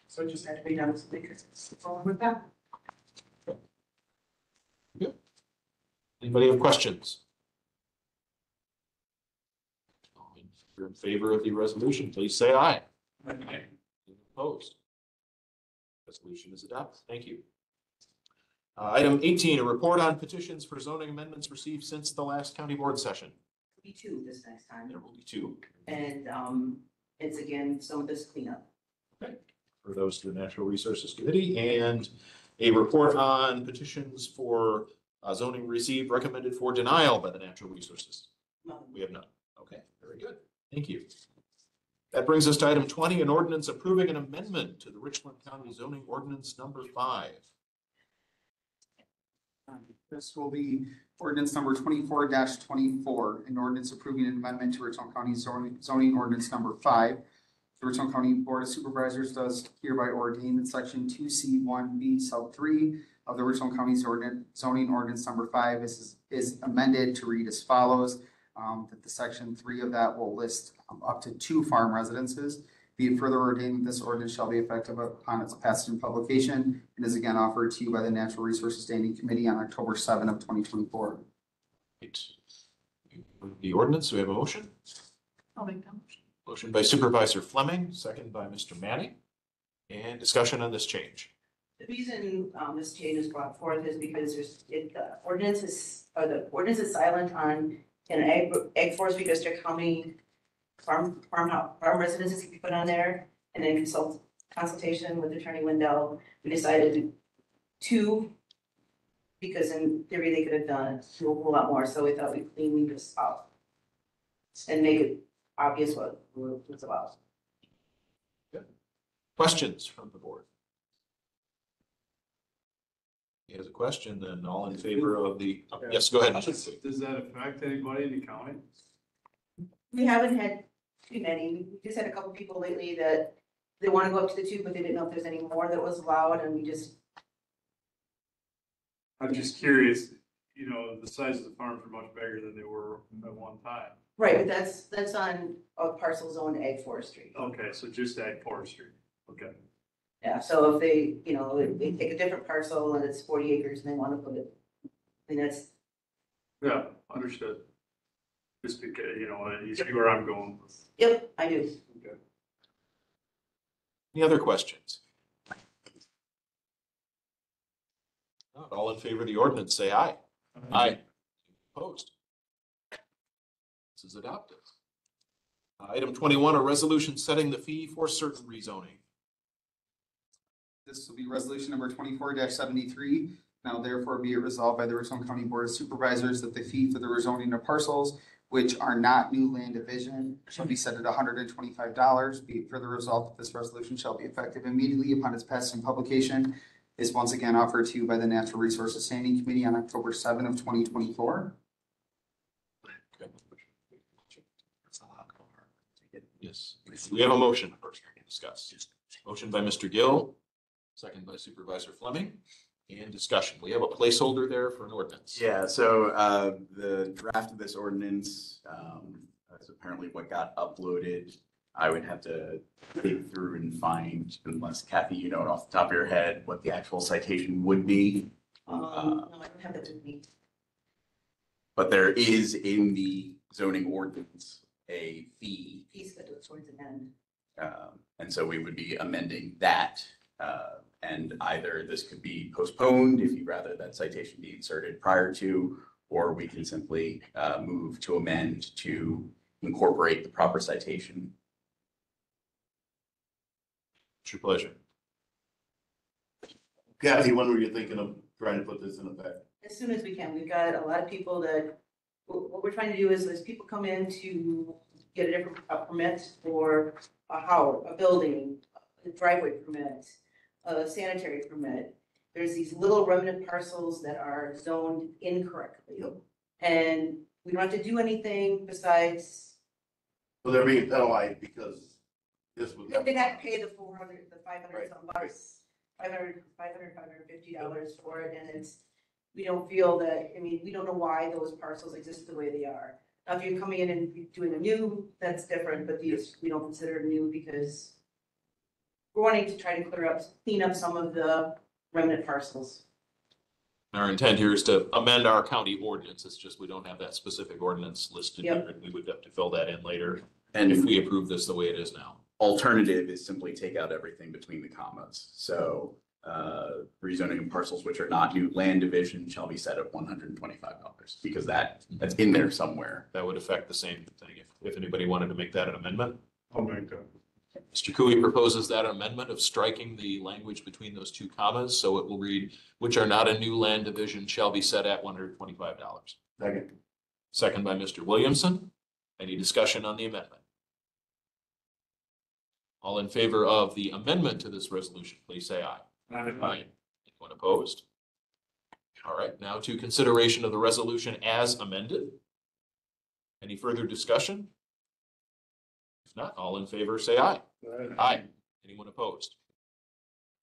So it just had to be done so they could go with that. Anybody have questions? If you're in favor of the resolution, please say aye. Aye. Opposed? Resolution is adopted. Thank you. Uh, item eighteen, a report on petitions for zoning amendments received since the last county board session. There will be two this next time. There will be two. And, um, it's again, some of this cleanup. for those to the Natural Resources Committee and a report on petitions for uh, zoning received recommended for denial by the Natural Resources. We have none. Okay, very good. Thank you. That brings us to item twenty, an ordinance approving an amendment to the Richland County zoning ordinance number five. Um, this will be ordinance number twenty-four twenty-four, an ordinance approving an amendment to Richland County zoning, zoning ordinance number five. The Richland County Board of Supervisors does hereby ordain that section two C one B sub three of the Richland County's zoning ordinance number five is, is amended to read as follows. Um, that the section three of that will list um, up to two farm residences. Be it further ordained, this ordinance shall be effective upon its passage and publication and is again offered to you by the Natural Resources Standing Committee on October seventh of twenty twenty-four. Right. The ordinance, we have a motion? I'll make that motion. Motion by Supervisor Fleming, second by Mr. Manning. And discussion on this change. The reason, um, this change is brought forth is because there's, it, the ordinance is, or the ordinance is silent on an ag, ag forestry district, how many farm, farm, farm residences can be put on there? And then consult, consultation with Attorney Wendell, we decided to two, because in theory, they could have done a whole lot more, so we thought we'd clean this up. And make it obvious what, what it's about. Questions from the board? He has a question, then all in favor of the, yes, go ahead. Does that affect anybody in the county? We haven't had too many, we just had a couple people lately that they wanna go up to the two, but they didn't know if there's any more that was allowed, and we just, I'm just curious, you know, the size of the farms are much bigger than they were at one time. right, but that's, that's on a parcel zone ag forestry. Okay, so just ag forestry, okay. Yeah, so if they, you know, if they take a different parcel and it's forty acres and they wanna put it, I mean, that's, Yeah, understood. Just because, you know, you see where I'm going. yep, I do. Okay. Any other questions? Not all in favor of the ordinance, say aye. Aye. Opposed? This is adopted. Uh, Item twenty-one, a resolution setting the fee for certain rezoning. This will be resolution number twenty-four seventy-three. Now therefore be it resolved by the Richland County Board of Supervisors that the fee for the rezoning of parcels which are not new land division shall be set at hundred and twenty-five dollars. Be it further resolved that this resolution shall be effective immediately upon its passage and publication is once again offered to you by the Natural Resources Standing Committee on October seventh of twenty twenty-four. Yes, we have a motion first to discuss. Motion by Mr. Gill, second by Supervisor Fleming, and discussion. We have a placeholder there for an ordinance. Yeah, so uh, the draft of this ordinance um, is apparently what got uploaded. I would have to dig through and find, unless Kathy, you know it off the top of your head, what the actual citation would be. Um, no, I don't have that with me. But there is in the zoning ordinance a fee. Piece that goes towards an end. um, And so we would be amending that. Uh, And either this could be postponed if you'd rather that citation be inserted prior to, or we can simply uh, move to amend to incorporate the proper citation. It's your pleasure. Kathy, when were you thinking of trying to put this in effect? As soon as we can, we've got a lot of people that, what, what we're trying to do is, is people come in to get a different, a permit for a house, a building, a driveway permit, a sanitary permit. There's these little remnant parcels that are zoned incorrectly. And we don't have to do anything besides, So they're being penalized because this was. they have to pay the four hundred, the five hundred some bucks, five hundred, five hundred, five hundred fifty dollars for it, and it's, we don't feel that, I mean, we don't know why those parcels exist the way they are. Now, if you're coming in and doing a new, that's different, but these, we don't consider new because we're wanting to try to clear up, clean up some of the remnant parcels. Our intent here is to amend our county ordinance. It's just we don't have that specific ordinance listed Yep. here. and We would have to fill that in later And if we approve this the way it is now. alternative is simply take out everything between the commas. So uh, rezoning of parcels which are not new land division shall be set at one hundred and twenty-five dollars because that, that's in there somewhere. That would affect the same thing if, if anybody wanted to make that an amendment. I'll make that. Mr. Couey proposes that amendment of striking the language between those two commas, so it will read, which are not a new land division shall be set at one hundred twenty-five dollars. Second. Second by Mr. Williamson. Any discussion on the amendment? All in favor of the amendment to this resolution, please say aye. Aye. Anyone opposed? All right, now to consideration of the resolution as amended. Any further discussion? If not, all in favor, say aye. Aye. Anyone opposed?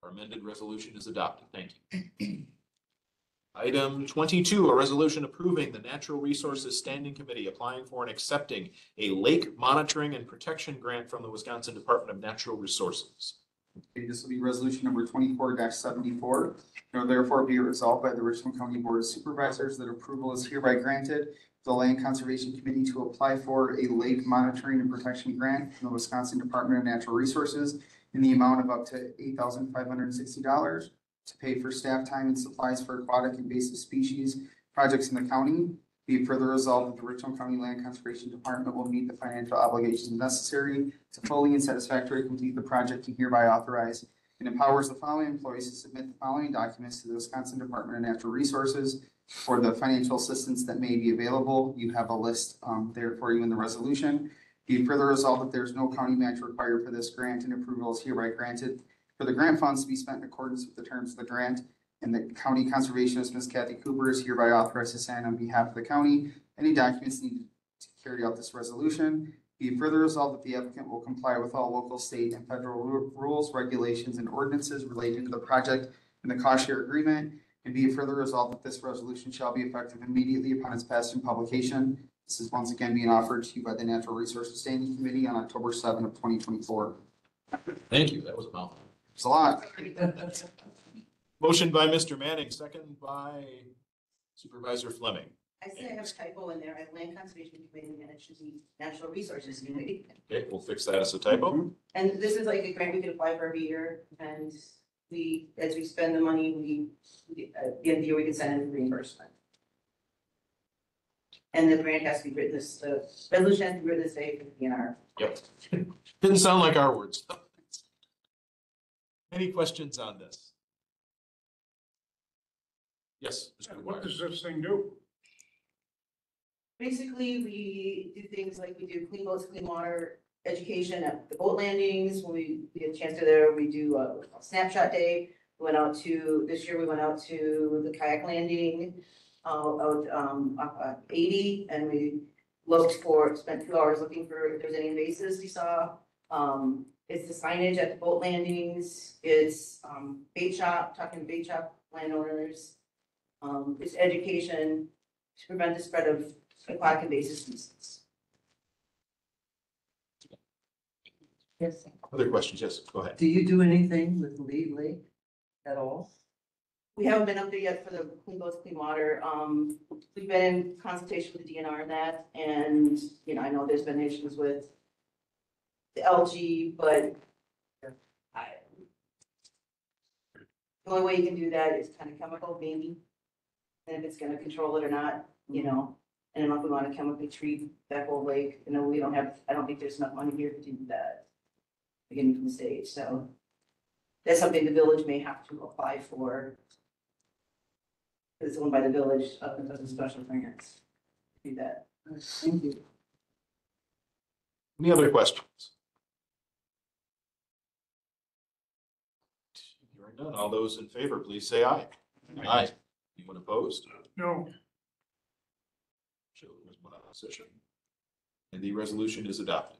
Our amended resolution is adopted. Thank you. Item twenty-two, a resolution approving the Natural Resources Standing Committee applying for and accepting a lake monitoring and protection grant from the Wisconsin Department of Natural Resources. Okay, this will be resolution number twenty-four seventy-four. Now therefore be it resolved by the Richland County Board of Supervisors that approval is hereby granted to the Land Conservation Committee to apply for a lake monitoring and protection grant from the Wisconsin Department of Natural Resources in the amount of up to eight thousand five hundred and sixty dollars to pay for staff time and supplies for aquatic invasive species projects in the county. Be further resolved that the Richland County Land Conservation Department will meet the financial obligations necessary to fully and satisfactorily complete the project and hereby authorize and empowers the following employees to submit the following documents to the Wisconsin Department of Natural Resources for the financial assistance that may be available. You have a list um, there for you in the resolution. Be further resolved that there is no county match required for this grant and approval is hereby granted for the grant funds to be spent in accordance with the terms of the grant. And the county conservationist, Ms. Kathy Cooper, is hereby authorized to sign on behalf of the county any documents needed to carry out this resolution. Be further resolved that the applicant will comply with all local, state, and federal rules, regulations, and ordinances relating to the project and the cost share agreement. And be it further resolved that this resolution shall be effective immediately upon its passing publication. This is once again being offered to you by the Natural Resources Standing Committee on October seventh of twenty twenty-four. Thank you. That was a mouthful. It's a lot. Motion by Mr. Manning, second by Supervisor Fleming. I say I have a typo in there, I have land conservation committee and it should be natural resources committee. Okay, we'll fix that as a typo. Mm-hmm. And this is like a grant we can apply for every year and we, as we spend the money, we, we- uh, at the end of the year, we can send in reimbursement. And the grant has to be written this, the resolution has to be written this day for the DNR. Yep. Didn't sound like our words. Any questions on this? Yes, Mr. What McGuire. does this thing do? Basically, we do things like we do clean boats, clean water, education at the boat landings, when we, get a chance to there, we do a snapshot day. We Went out to, this year we went out to the kayak landing, uh, out, um, up at eighty, and we looked for, spent two hours looking for if there's any invasives we saw. Um, it's the signage at the boat landings, it's, um, bait shop, talking to bait shop landowners. Um, it's education to prevent the spread of aquatic invasive species. Yes. Other questions? Yes, go ahead. Do you do anything with Lee Lake at all? We haven't been up there yet for the clean boats, clean water. Um, we've been in consultation with the DNR on that, and, you know, I know there's been issues with the algae, but I, the only way you can do that is kind of chemical, maybe. And if it's gonna control it or not, you know, and I if we want to chemically treat that whole lake, you know, we don't have, I don't think there's enough money here to do that. Beginning from the stage, so that's something the village may have to apply for. It's owned by the village, up and does special grants. Do that. Thank you. Any other questions? Hearing none. All those in favor, please say aye. Aye. Anyone opposed? No, Show there was one opposition. And the resolution is adopted.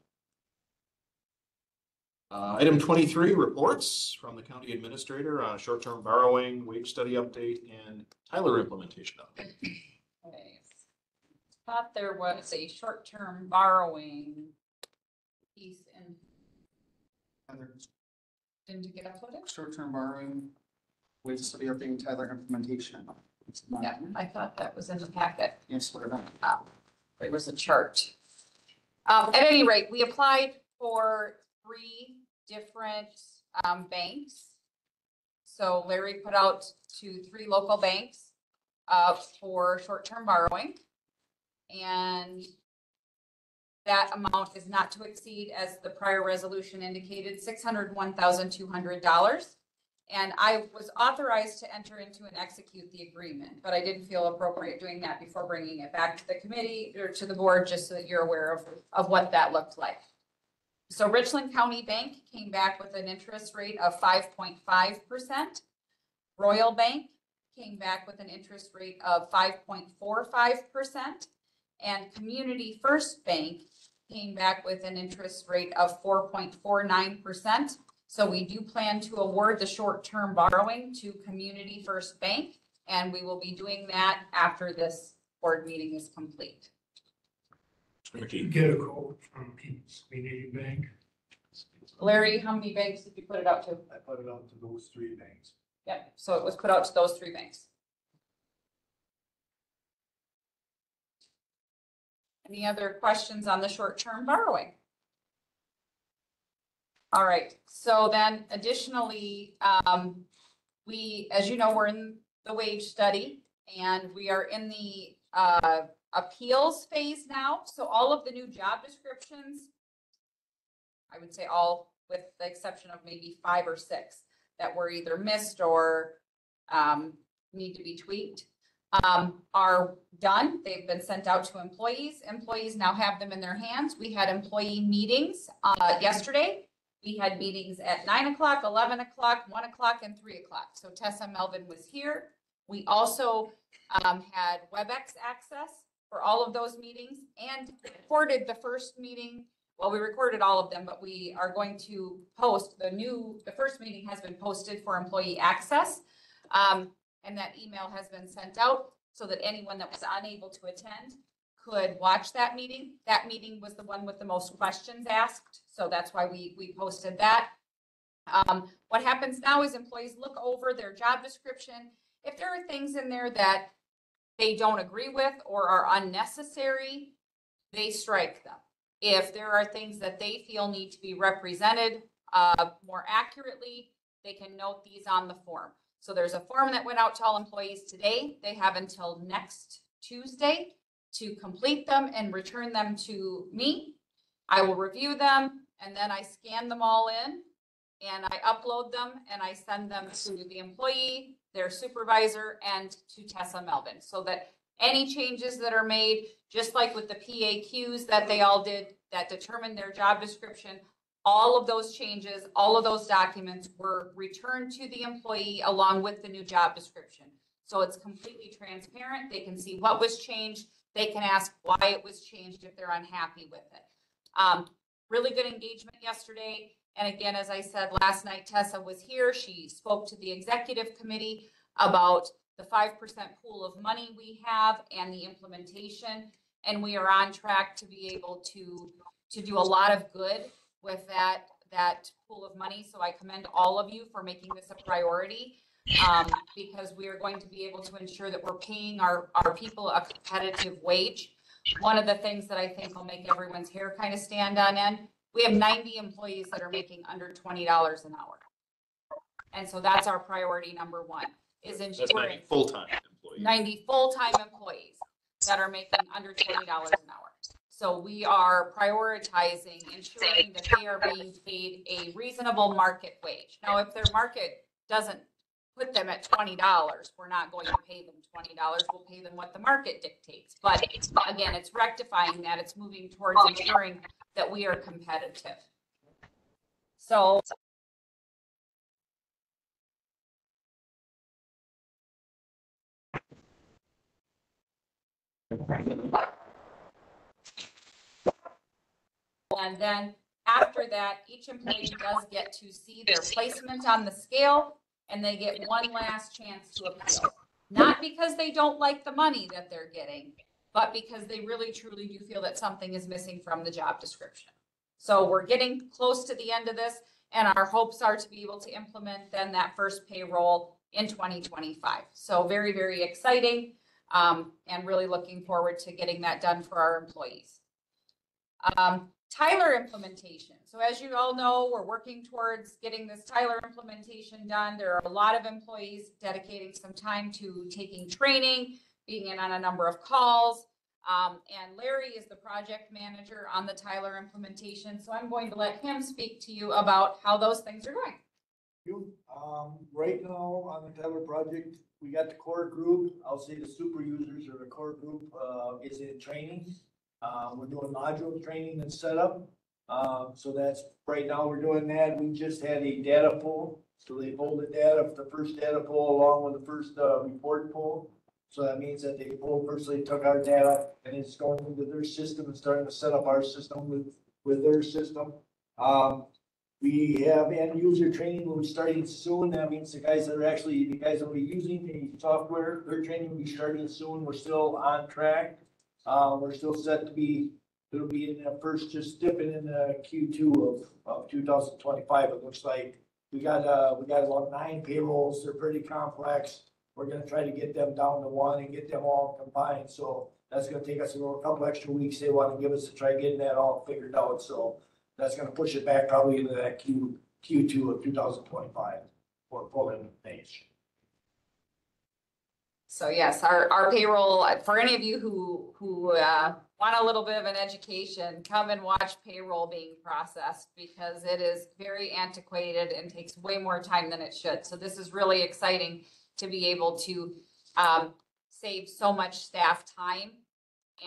Uh, item twenty-three, reports from the county administrator on short-term borrowing, wage study update, and Tyler implementation update. Okay. Thought there was a short-term borrowing piece in, Heather, didn't you get uploaded? Short-term borrowing, wage study updating Tyler implementation. Yeah, I thought that was in the packet. Yes, what about? Um, There was a chart. Um, at any rate, we applied for three different, um, banks. So Larry put out to three local banks, uh, for short-term borrowing. And that amount is not to exceed, as the prior resolution indicated, six hundred one thousand two hundred dollars. And I was authorized to enter into and execute the agreement, but I didn't feel appropriate doing that before bringing it back to the committee or to the board, just so that you're aware of, of what that looked like. So Richland County Bank came back with an interest rate of five point five percent. Royal Bank came back with an interest rate of five point four five percent. And Community First Bank came back with an interest rate of four point four nine percent. So we do plan to award the short-term borrowing to Community First Bank, and we will be doing that after this board meeting is complete. You get a quote from People's Community Bank. Larry, how many banks did you put it out to? I put it out to those three banks. Yep, so it was put out to those three banks. Any other questions on the short-term borrowing? All right, so then additionally, um, we, as you know, we're in the wage study and we are in the, uh, appeals phase now. So all of the new job descriptions, I would say all with the exception of maybe five or six that were either missed or, um, need to be tweaked, um, are done. They've been sent out to employees. Employees now have them in their hands. We had employee meetings, uh, yesterday. We had meetings at nine o'clock, eleven o'clock, one o'clock, and three o'clock. So Tessa Melvin was here. We also, um, had WebEx access for all of those meetings and recorded the first meeting. Well, we recorded all of them, but we are going to post the new, the first meeting has been posted for employee access. Um, and that email has been sent out so that anyone that was unable to attend could watch that meeting. That meeting was the one with the most questions asked, so that's why we, we posted that. Um, what happens now is employees look over their job description. If there are things in there that they don't agree with or are unnecessary, they strike them. If there are things that they feel need to be represented, uh, more accurately, they can note these on the form. So there's a form that went out to all employees today. They have until next Tuesday to complete them and return them to me. I will review them and then I scan them all in and I upload them and I send them to the employee, their supervisor, and to Tessa Melvin. So that any changes that are made, just like with the PAQs that they all did that determined their job description, all of those changes, all of those documents were returned to the employee along with the new job description. So it's completely transparent. They can see what was changed. They can ask why it was changed if they're unhappy with it. Um, really good engagement yesterday. And again, as I said last night, Tessa was here. She spoke to the executive committee about the five percent pool of money we have and the implementation. And we are on track to be able to, to do a lot of good with that, that pool of money. So I commend all of you for making this a priority. Um, because we are going to be able to ensure that we're paying our, our people a competitive wage. One of the things that I think will make everyone's hair kind of stand on end, we have ninety employees that are making under twenty dollars an hour. And so that's our priority number one, is That's ensuring full-time employees. ninety full-time employees that are making under twenty dollars an hour. So we are prioritizing ensuring that they are being paid a reasonable market wage. Now, if their market doesn't put them at twenty dollars, we're not going to pay them twenty dollars, we'll pay them what the market dictates. But again, it's rectifying that, it's moving towards ensuring that we are competitive. So And then after that, each employee does get to see their placement on the scale and they get one last chance to appeal. Not because they don't like the money that they're getting, but because they really truly do feel that something is missing from the job description. So we're getting close to the end of this and our hopes are to be able to implement then that first payroll in twenty twenty-five. So very, very exciting, um, and really looking forward to getting that done for our employees. Um, Tyler implementation. So as you all know, we're working towards getting this Tyler implementation done. There are a lot of employees dedicating some time to taking training, being in on a number of calls. Um, and Larry is the project manager on the Tyler implementation, so I'm going to let him speak to you about how those things are going. You, um, right now on the Tyler project, we got the core group, I'll say the super users or the core group, uh, is in training. Uh, we're doing module training and setup, um, so that's, right now we're doing that, we just had a data pool. So they pulled the data, the first data pool along with the first, uh, report pool. So that means that they firstly took our data and it's going into their system and starting to set up our system with, with their system. Um, we have end user training will be starting soon. That means the guys that are actually, the guys that will be using the software, their training will be starting soon. We're still on track. Uh, we're still set to be, it'll be in the first, just dipping in the Q two of, of two thousand twenty-five. It looks like we got, uh, we got about nine payrolls. They're pretty complex. We're gonna try to get them down to one and get them all combined. So that's gonna take us a little, couple extra weeks they wanna give us to try getting that all figured out. So that's gonna push it back probably into that Q, Q two of two thousand twenty-five for full implementation. So yes, our, our payroll, for any of you who, who, uh, want a little bit of an education, come and watch payroll being processed because it is very antiquated and takes way more time than it should. So this is really exciting to be able to, um, save so much staff time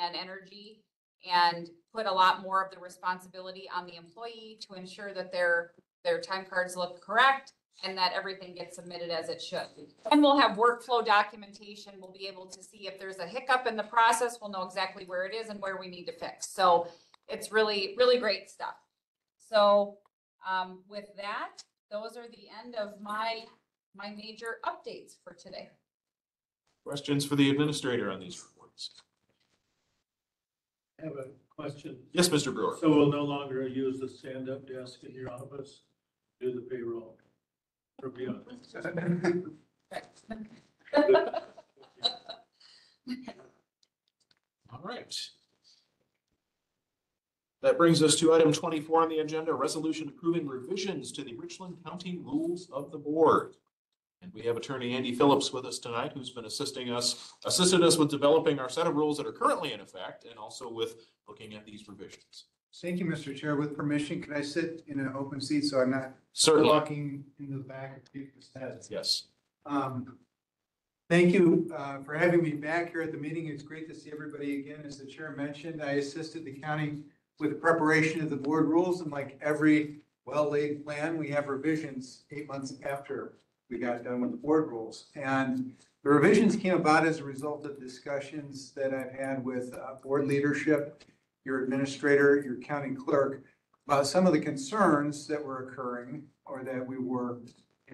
and energy and put a lot more of the responsibility on the employee to ensure that their, their time cards look correct and that everything gets submitted as it should. And we'll have workflow documentation. We'll be able to see if there's a hiccup in the process. We'll know exactly where it is and where we need to fix. So it's really, really great stuff. So, um, with that, those are the end of my, my major updates for today. Questions for the administrator on these reports? I have a question. Yes, Mr. Brewer. So we'll no longer use the stand-up desk in your office, do the payroll? Or be honest. All right. That brings us to item twenty-four on the agenda, resolution approving revisions to the Richland County Rules of the Board. And we have Attorney Andy Phillips with us tonight, who's been assisting us, assisted us with developing our set of rules that are currently in effect and also with looking at these revisions. Thank you, Mr. Chair. With permission, can I sit in an open seat so I'm not Certainly. walking into the back of people's heads? Yes. Um, Thank you uh, for having me back here at the meeting. It's great to see everybody again. As the chair mentioned, I assisted the county with the preparation of the board rules and like every well-laid plan, we have revisions eight months after we got done with the board rules. And the revisions came about as a result of discussions that I've had with uh, board leadership, your administrator, your county clerk, about some of the concerns that were occurring or that we were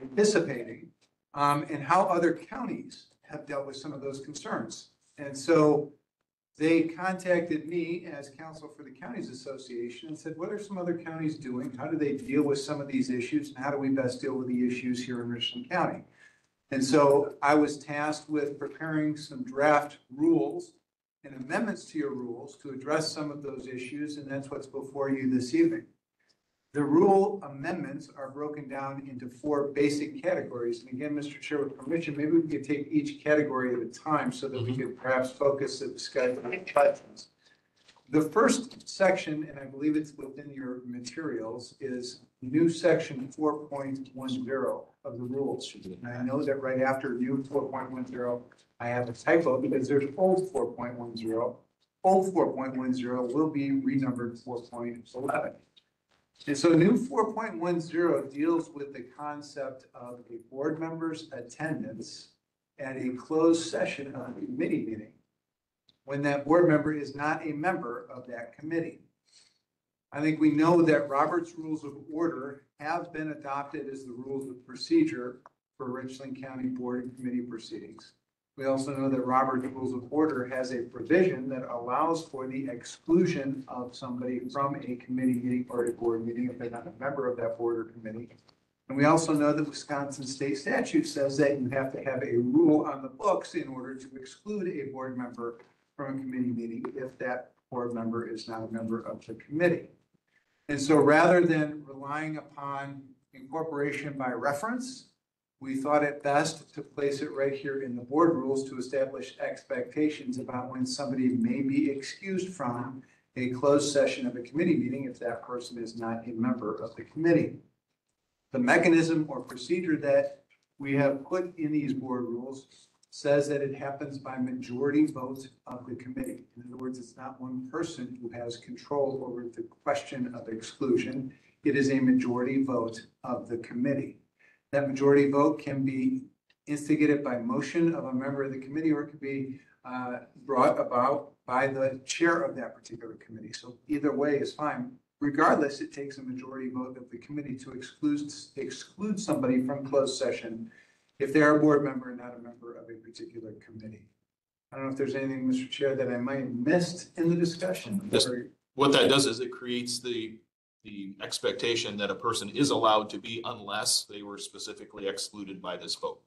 anticipating um, and how other counties have dealt with some of those concerns. And so they contacted me as counsel for the Counties Association and said, what are some other counties doing? How do they deal with some of these issues? And how do we best deal with the issues here in Richland County? And so I was tasked with preparing some draft rules and amendments to your rules to address some of those issues, and that's what's before you this evening. The rule amendments are broken down into four basic categories. And again, Mr. Chair, with permission, maybe we could take each category at a time so that we mm-hmm. could perhaps focus the discussion on questions. The first section, and I believe it's within your materials, is new section four point one zero of the rules. And I know that right after new four point one zero, I have a typo because there's old four point one zero. Old four point one zero will be renumbered four point eleven. And so new four point one zero deals with the concept of a board member's attendance at a closed session of a committee meeting when that board member is not a member of that committee. I think we know that Robert's Rules of Order have been adopted as the rules of procedure for Richland County Board and Committee proceedings. We also know that Robert's Rules of Order has a provision that allows for the exclusion of somebody from a committee meeting or a board meeting if they're not a member of that board or committee. And we also know that Wisconsin state statute says that you have to have a rule on the books in order to exclude a board member from a committee meeting if that board member is not a member of the committee. And so rather than relying upon incorporation by reference, we thought it best to place it right here in the board rules to establish expectations about when somebody may be excused from a closed session of a committee meeting if that person is not a member of the committee. The mechanism or procedure that we have put in these board rules says that it happens by majority vote of the committee. In other words, it's not one person who has control over the question of exclusion. It is a majority vote of the committee. That majority vote can be instigated by motion of a member of the committee, or it could be uh, brought about by the chair of that particular committee. So either way is fine. Regardless, it takes a majority vote of the committee to exclude, exclude somebody from closed session if they're a board member and not a member of a particular committee. I don't know if there's anything, Mr. Chair, that I might have missed in the discussion. Or- What that does is it creates the, the expectation that a person is allowed to be unless they were specifically excluded by this vote.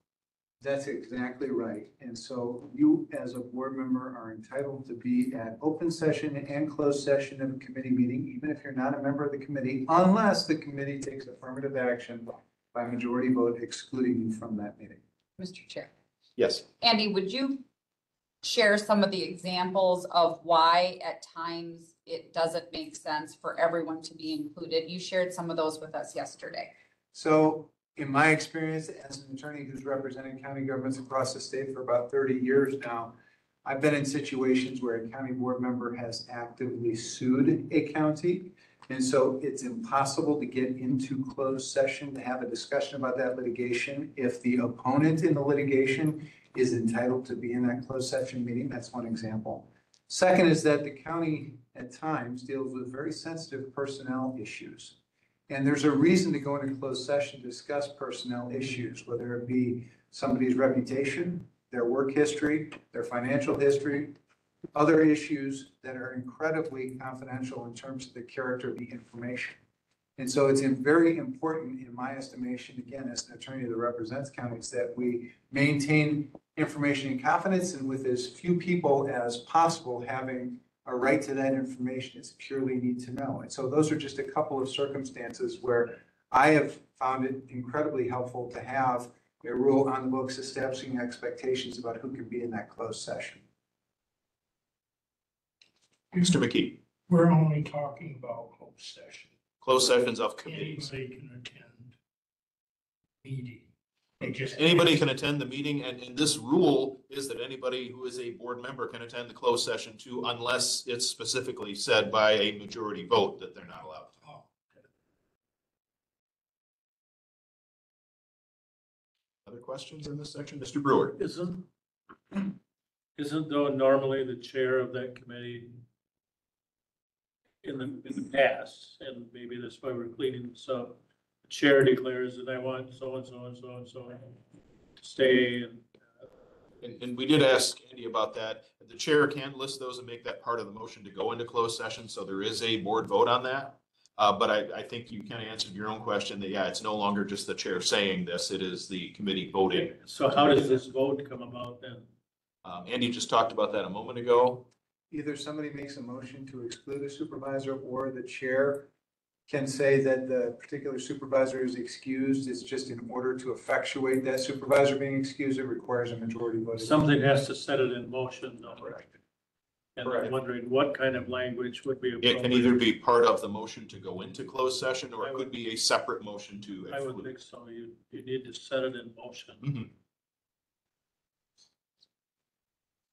That's exactly right. And so you, as a board member, are entitled to be at open session and closed session of a committee meeting, even if you're not a member of the committee, unless the committee takes affirmative action by majority vote excluding you from that meeting. Mr. Chair. Yes. Andy, would you share some of the examples of why at times it doesn't make sense for everyone to be included? You shared some of those with us yesterday. So in my experience as an attorney who's represented county governments across the state for about thirty years now, I've been in situations where a county board member has actively sued a county. And so it's impossible to get into closed session to have a discussion about that litigation if the opponent in the litigation is entitled to be in that closed session meeting. That's one example. Second is that the county at times deals with very sensitive personnel issues. And there's a reason to go into closed session to discuss personnel issues, whether it be somebody's reputation, their work history, their financial history, other issues that are incredibly confidential in terms of the character of the information. And so it's very important, in my estimation, again, as an attorney that represents counties, that we maintain information in confidence and with as few people as possible having a right to that information. is purely need to know. And so those are just a couple of circumstances where I have found it incredibly helpful to have a rule on the books establishing expectations about who can be in that closed session. Mr. McKee, We're only talking about closed session. closed sessions of committees. Anybody can attend meeting. They just. Anybody can attend the meeting and, and this rule is that anybody who is a board member can attend the closed session too unless it's specifically said by a majority vote that they're not allowed to. Oh, Other questions in this section? Mr. Brewer? Isn't, isn't though normally the chair of that committee in the, in the past, and maybe that's why we're cleaning this up, the chair declares that I want so-and-so and so-and-so to stay and And, and we did ask Andy about that. The chair can list those and make that part of the motion to go into closed session, so there is a board vote on that. Uh, but I, I think you kind of answered your own question that, yeah, it's no longer just the chair saying this, it is the committee voting. So how does this vote come about then? Um, Andy just talked about that a moment ago. Either somebody makes a motion to exclude a supervisor or the chair can say that the particular supervisor is excused. It's just in order to effectuate that supervisor being excused, it requires a majority vote. Something has to set it in motion though. Correct. And I'm Correct. wondering what kind of language would be It can appropriate. either be part of the motion to go into closed session, or it could be a separate motion to I would exclude. think so. You, you need to set it in motion. Mhm.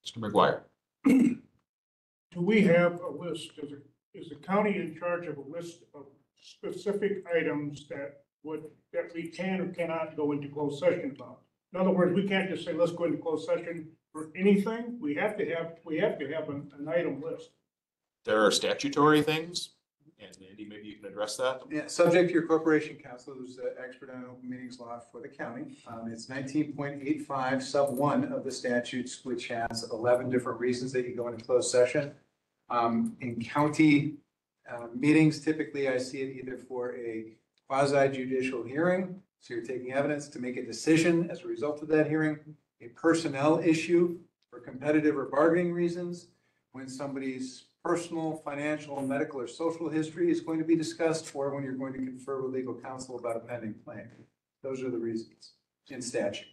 Mr. McGuire? Do we have a list, is, it- is the county in charge of a list of specific items that would, that we can or cannot go into closed session about? In other words, we can't just say, let's go into closed session for anything, we have to have, we have to have an, an item list. There are statutory things, and Andy, maybe you can address that. Yeah, subject to your corporation counsel, who's the expert on open meetings law for the county. Um, it's nineteen point eight five sub one of the statutes, which has eleven different reasons that you go into closed session. Um, in county, uh, meetings, typically I see it either for a quasi judicial hearing, so you're taking evidence to make a decision as a result of that hearing, a personnel issue for competitive or bargaining reasons, when somebody's personal, financial, medical, or social history is going to be discussed, or when you're going to confer with legal counsel about a pending claim. Those are the reasons in statute.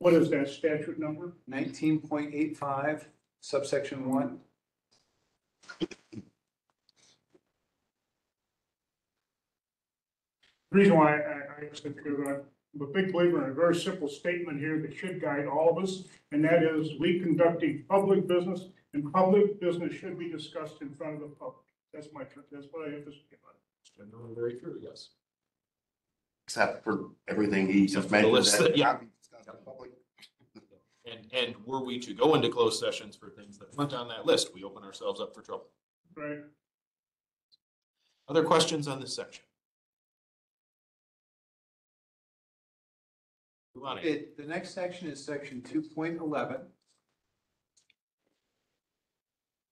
What is that statute number? Nineteen point eight five subsection one. Reason why I, I asked it because I'm a big believer in a very simple statement here that should guide all of us, and that is we conducting public business, and public business should be discussed in front of the public. That's my, that's what I have to about it. Generally very true, yes. Except for everything he Except just for the mentioned. list that that- yeah. cannot be discussed in public. And, and were we to go into closed sessions for things that weren't on that list, we open ourselves up for trouble. Right? Other questions on this section? It, the next section is section two point eleven.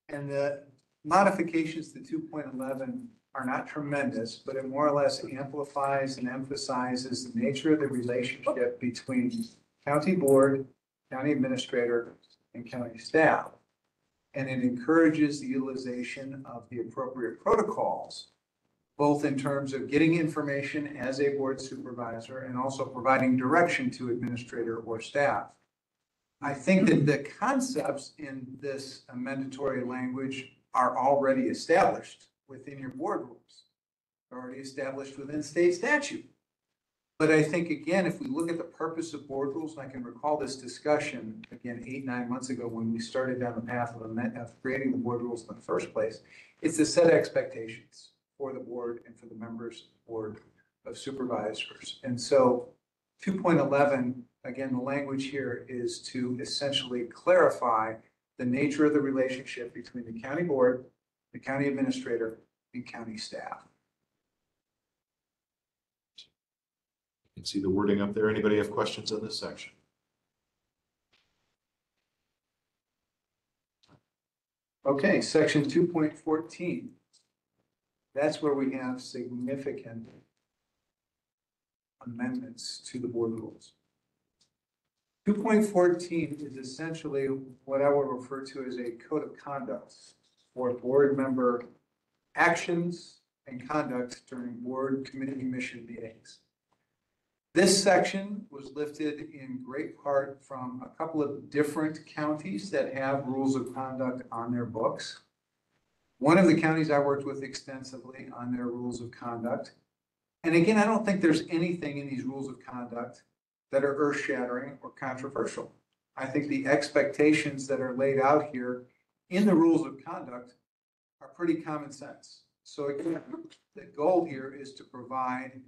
And the modifications to two point eleven are not tremendous, but it more or less amplifies and emphasizes the nature of the relationship between county board, county administrator, and county staff. And it encourages the utilization of the appropriate protocols, both in terms of getting information as a board supervisor and also providing direction to administrator or staff. I think that the concepts in this mandatory language are already established within your board rules. Already established within state statute. But I think, again, if we look at the purpose of board rules, and I can recall this discussion, again, eight, nine months ago, when we started down the path of of creating the board rules in the first place, it's to set expectations for the board and for the members of the board of supervisors. And so two point eleven, again, the language here is to essentially clarify the nature of the relationship between the county board, the county administrator, and county staff. You can see the wording up there. Anybody have questions on this section? Okay, section two point fourteen. That's where we have significant amendments to the board rules. Two point fourteen is essentially what I would refer to as a code of conduct for board member actions and conduct during board committee mission meetings. This section was lifted in great part from a couple of different counties that have rules of conduct on their books. One of the counties I worked with extensively on their rules of conduct. And again, I don't think there's anything in these rules of conduct that are earth shattering or controversial. I think the expectations that are laid out here in the rules of conduct are pretty common sense. So again, the goal here is to provide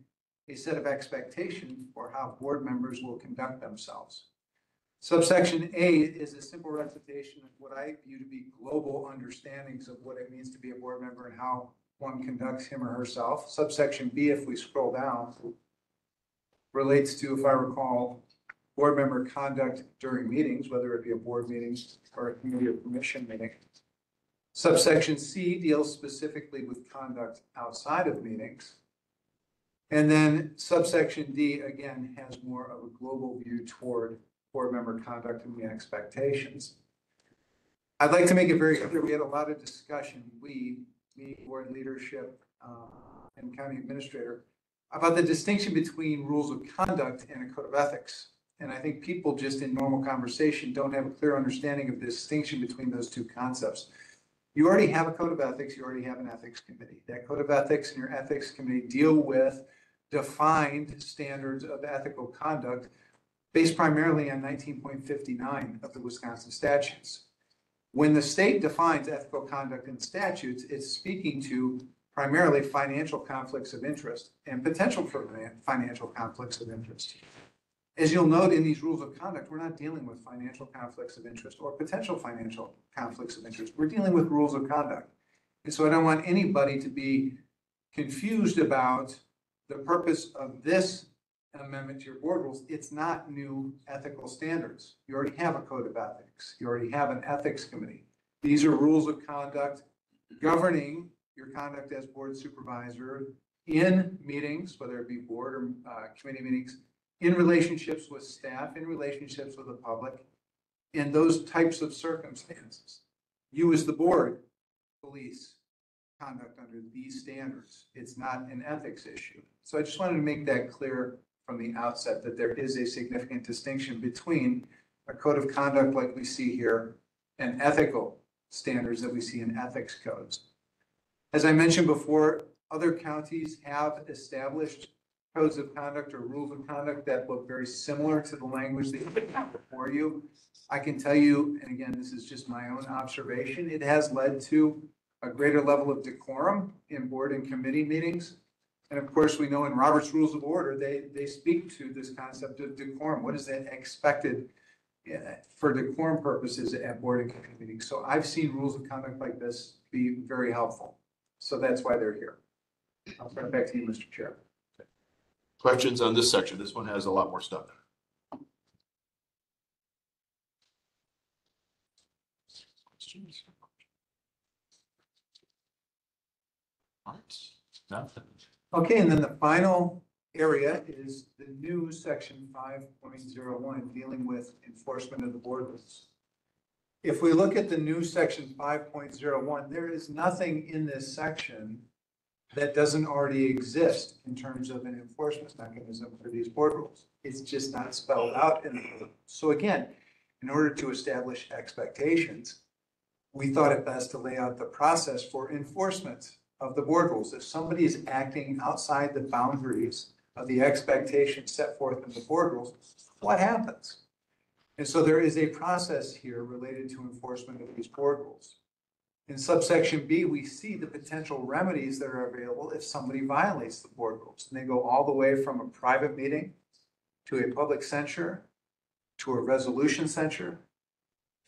a set of expectations for how board members will conduct themselves. Subsection A is a simple recitation of what I view to be global understandings of what it means to be a board member and how one conducts him or herself. Subsection B, if we scroll down, relates to, if I recall, board member conduct during meetings, whether it be a board meeting or a committee or commission meeting. Subsection C deals specifically with conduct outside of meetings. And then subsection D, again, has more of a global view toward board member conduct and the expectations. I'd like to make it very clear, we had a lot of discussion, we, me, board leadership, uh, and county administrator, about the distinction between rules of conduct and a code of ethics. And I think people just in normal conversation don't have a clear understanding of the distinction between those two concepts. You already have a code of ethics, you already have an ethics committee. That code of ethics and your ethics committee deal with defined standards of ethical conduct based primarily on nineteen point fifty-nine of the Wisconsin statutes. When the state defines ethical conduct in statutes, it's speaking to primarily financial conflicts of interest and potential for financial conflicts of interest. As you'll note in these rules of conduct, we're not dealing with financial conflicts of interest or potential financial conflicts of interest. We're dealing with rules of conduct. And so I don't want anybody to be confused about the purpose of this amendment to your board rules. It's not new ethical standards. You already have a code of ethics. You already have an ethics committee. These are rules of conduct governing your conduct as board supervisor, in meetings, whether it be board or uh, committee meetings, in relationships with staff, in relationships with the public, in those types of circumstances. You as the board police conduct under these standards. It's not an ethics issue. So I just wanted to make that clear from the outset that there is a significant distinction between a code of conduct like we see here and ethical standards that we see in ethics codes. As I mentioned before, other counties have established codes of conduct or rules of conduct that look very similar to the language that you have before you. I can tell you, and again, this is just my own observation, it has led to a greater level of decorum in board and committee meetings. And of course, we know in Robert's Rules of Order, they, they speak to this concept of decorum. What is that expected for decorum purposes at board and committee meetings? So I've seen rules of conduct like this be very helpful. So that's why they're here. I'll turn it back to you, Mr. Chair. Questions on this section? This one has a lot more stuff. In it. Questions? Nothing. Okay, and then the final area is the new section five point zero one, dealing with enforcement of the board rules. If we look at the new section five point zero one, there is nothing in this section that doesn't already exist in terms of an enforcement mechanism for these board rules. It's just not spelled out in the, so again, in order to establish expectations, we thought it best to lay out the process for enforcement of the board rules. If somebody is acting outside the boundaries of the expectations set forth in the board rules, what happens? And so there is a process here related to enforcement of these board rules. In subsection B, we see the potential remedies that are available if somebody violates the board rules. And they go all the way from a private meeting to a public censure, to a resolution censure,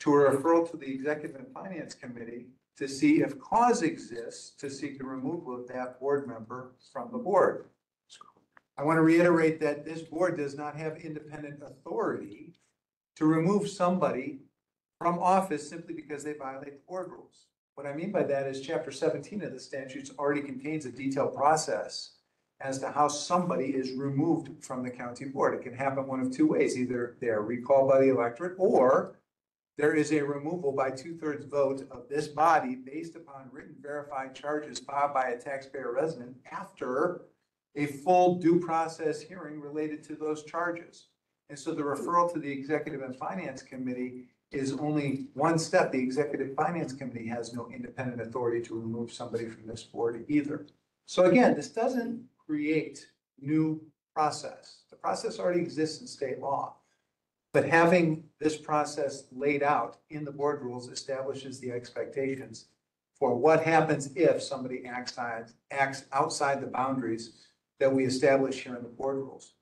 to a referral to the Executive and Finance Committee to see if cause exists to seek the removal of that board member from the board. I want to reiterate that this board does not have independent authority to remove somebody from office simply because they violate the board rules. What I mean by that is chapter seventeen of the statutes already contains a detailed process as to how somebody is removed from the county board. It can happen one of two ways. Either they are recalled by the electorate or there is a removal by two-thirds vote of this body based upon written verified charges filed by a taxpayer resident after a full due process hearing related to those charges. And so the referral to the Executive and Finance Committee is only one step. The Executive Finance Committee has no independent authority to remove somebody from this board either. So again, this doesn't create new process. The process already exists in state law. But having this process laid out in the board rules establishes the expectations for what happens if somebody acts acts outside the boundaries that we establish here in the board rules.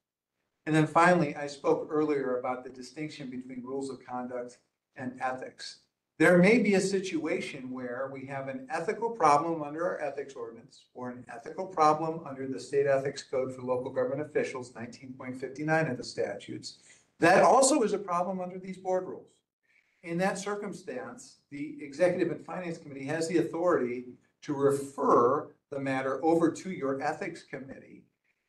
And then finally, I spoke earlier about the distinction between rules of conduct and ethics. There may be a situation where we have an ethical problem under our ethics ordinance or an ethical problem under the state ethics code for local government officials, nineteen point fifty-nine of the statutes. That also is a problem under these board rules. In that circumstance, the Executive and Finance Committee has the authority to refer the matter over to your Ethics Committee.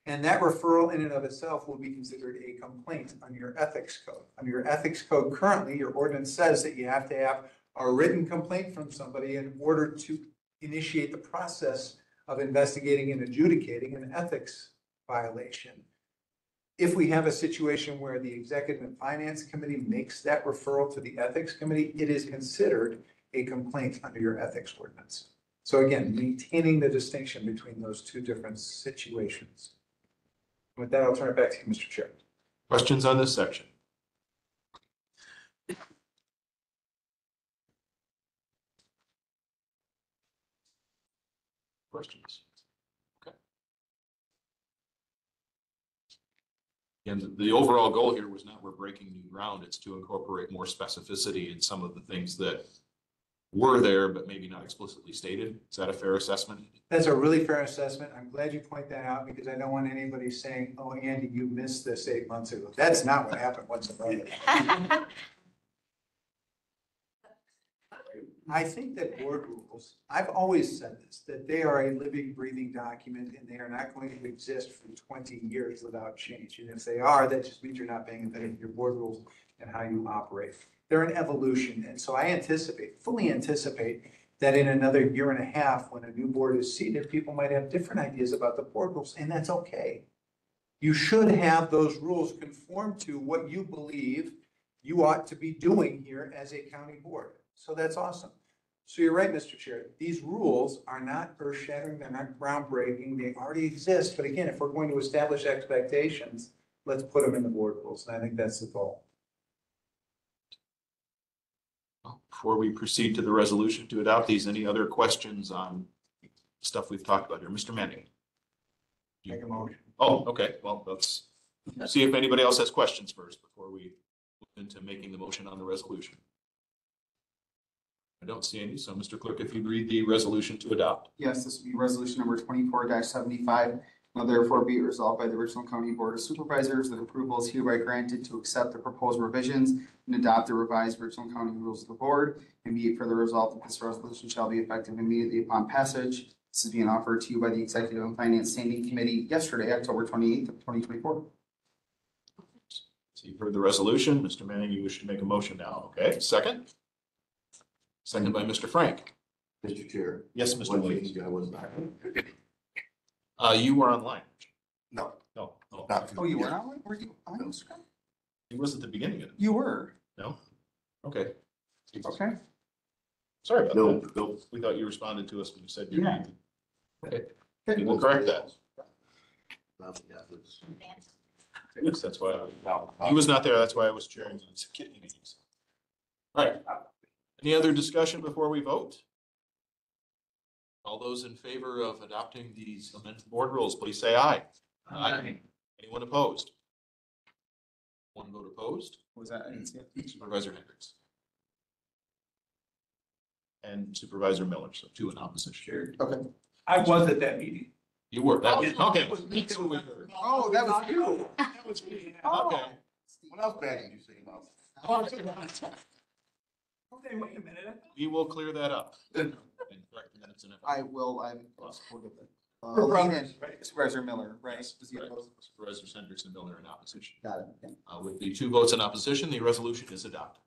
And that referral in and of itself will be considered a complaint under your Ethics Code. Under your Ethics Code currently, your ordinance says that you have to have a written complaint from somebody in order to initiate the process of investigating and adjudicating an ethics violation. If we have a situation where the Executive and Finance Committee makes that referral to the Ethics Committee, it is considered a complaint under your ethics ordinance. So again, maintaining the distinction between those two different situations. With that, I'll turn it back to you, Mr. Chair. Questions on this section? Questions? And the overall goal here was not we're breaking new ground, it's to incorporate more specificity in some of the things that were there, but maybe not explicitly stated. Is that a fair assessment? That's a really fair assessment. I'm glad you point that out because I don't want anybody saying, oh, Andy, you missed this eight months ago. That's not what happened whatsoever. I think that board rules, I've always said this, that they are a living, breathing document and they are not going to exist for twenty years without change. And if they are, that just means you're not paying attention to your board rules and how you operate. They're an evolution. And so I anticipate, fully anticipate that in another year and a half, when a new board is seated, people might have different ideas about the board rules, and that's okay. You should have those rules conform to what you believe you ought to be doing here as a county board. So that's awesome. So you're right, Mr. Chair. These rules are not earth shattering, they're not groundbreaking, they already exist. But again, if we're going to establish expectations, let's put them in the board rules. And I think that's the goal. Before we proceed to the resolution to adopt these, any other questions on stuff we've talked about here? Mr. Manning? Make a motion. Oh, okay, well, let's see if anybody else has questions first before we move into making the motion on the resolution. I don't see any, so Mr. Clerk, if you'd read the resolution to adopt. Yes, this will be resolution number twenty-four seventy-five. Now therefore be it resolved by the Richland County Board of Supervisors that approval is hereby granted to accept the proposed revisions and adopt the revised Richland County Rules of the Board. And be it further resolved that this resolution shall be effective immediately upon passage. This is being offered to you by the Executive and Finance Standing Committee yesterday, October twenty-eighth of twenty twenty-four. So you've heard the resolution. Mr. Manning, you wish to make a motion now, okay? Second? Second by Mr. Frank. Mr. Chair. Yes, Mr. One Williams. thing I was not. Uh, you were online. No, No, no. not. Oh, you were not, were you on Instagram? He was at the beginning of it. You were, No? Okay. okay. Sorry about No, that. no. We thought you responded to us when you said you Yeah. Okay, we will correct that. Not- yeah, it's- Yes, that's why, I- he was not there, that's why I was chairing the kidney meetings. All right, any other discussion before we vote? All those in favor of adopting these amended board rules, please say aye. Aye. Anyone opposed? One vote opposed, What Was that, I didn't see it. Supervisor Hendricks. And Supervisor Miller, so two in opposition. Okay. I was at that meeting. You were, that was, okay. That's what we heard. Oh, that was you. That was me. Oh. Okay. What else bad did you say about? Okay, wait a minute. We will clear that up. And correct the minutes and I will, I'm supportive of it. Uh, We're Elaine brothers, and Supervisor Miller, right? Was he Right. opposed? Supervisors Hendricks and Miller in opposition. Got it. okay. Uh, with the two votes in opposition, the resolution is adopted.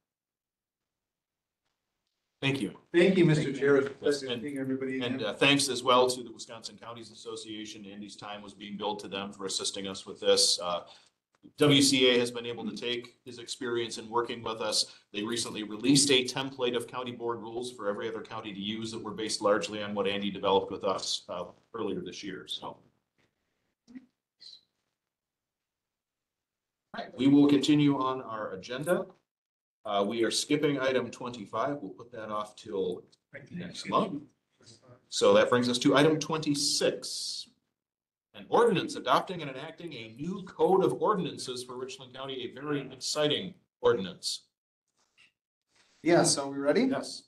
Thank you. Thank you, Mr. Chair. It's a Yes, and- seeing everybody And again. uh, thanks as well to the Wisconsin Counties Association. Andy's time was being billed to them for assisting us with this. Uh, WCA has been able to take his experience in working with us. They recently released a template of county board rules for every other county to use that were based largely on what Andy developed with us uh, earlier this year, so. We will continue on our agenda. Uh, We are skipping item twenty-five. We'll put that off till next month. So that brings us to item twenty-six. An ordinance adopting and enacting a new code of ordinances for Richland County, a very exciting ordinance. Yeah, so we ready? Yes.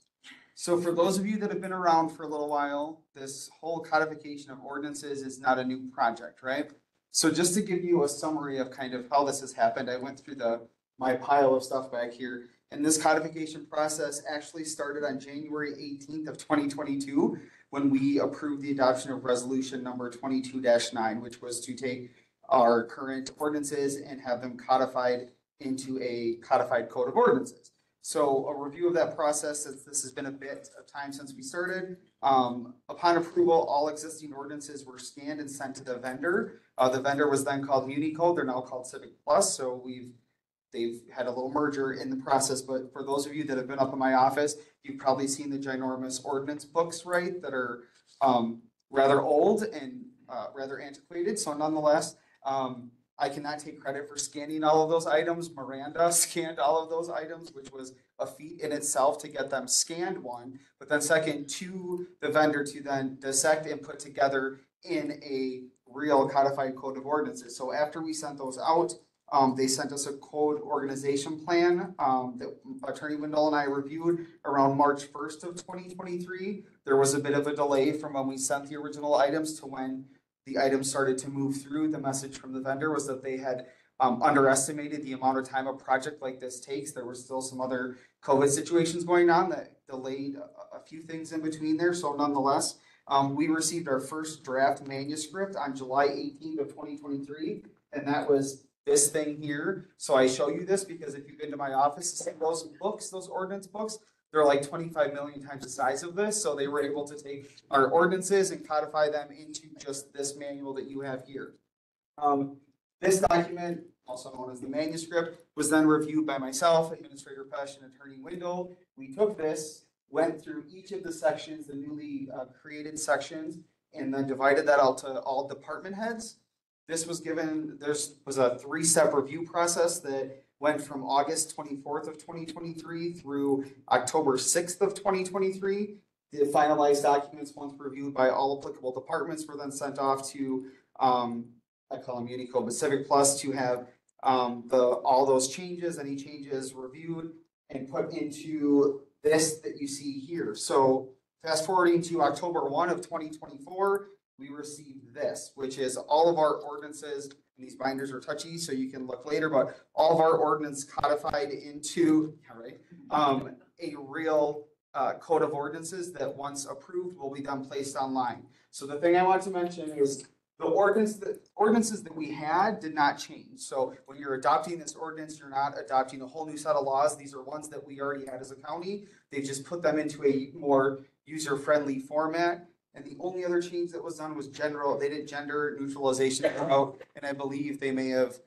So for those of you that have been around for a little while, this whole codification of ordinances is not a new project, right? So just to give you a summary of kind of how this has happened, I went through the, my pile of stuff back here. And this codification process actually started on January eighteenth of twenty twenty-two, when we approved the adoption of resolution number twenty-two nine, which was to take our current ordinances and have them codified into a codified code of ordinances. So a review of that process, since this has been a bit of time since we started. Um, upon approval, all existing ordinances were scanned and sent to the vendor. Uh, the vendor was then called Municode, they're now called Civic Plus, so we've, they've had a little merger in the process, but for those of you that have been up in my office, you've probably seen the ginormous ordinance books, right, that are, um, rather old and, uh, rather antiquated, so nonetheless, um, I cannot take credit for scanning all of those items. Miranda scanned all of those items, which was a feat in itself to get them scanned one. But then second, to the vendor to then dissect and put together in a real codified code of ordinances. So after we sent those out, um, they sent us a code organization plan, um, that Attorney Wendell and I reviewed around March first of twenty twenty-three. There was a bit of a delay from when we sent the original items to when the items started to move through. The message from the vendor was that they had um, underestimated the amount of time a project like this takes. There were still some other COVID situations going on that delayed a, a few things in between there. So nonetheless, um, we received our first draft manuscript on July eighteenth of twenty twenty-three. And that was this thing here. So I show you this because if you've been to my office, those books, those ordinance books, they're like twenty-five million times the size of this. So they were able to take our ordinances and codify them into just this manual that you have here. Um, this document, also known as the manuscript, was then reviewed by myself, Administrator Pesh, and Attorney Wendell. We took this, went through each of the sections, the newly uh, created sections, and then divided that out to all department heads. This was given, there's, was a three-step review process that went from August twenty-fourth of twenty twenty-three through October sixth of twenty twenty-three. The finalized documents, once reviewed by all applicable departments, were then sent off to, um, I call them Unico Pacific Plus to have, um, the, all those changes, any changes reviewed and put into this that you see here. So fast forwarding to October one of twenty twenty-four, we received this, which is all of our ordinances, and these binders are touchy, so you can look later, but all of our ordinance codified into, yeah, right, um, a real, uh, code of ordinances that once approved will be then placed online. So the thing I want to mention is the ordinance, the ordinances that we had did not change. So when you're adopting this ordinance, you're not adopting a whole new set of laws. These are ones that we already had as a county. They just put them into a more user-friendly format. And the only other change that was done was general, they did gender neutralization and I believe they may have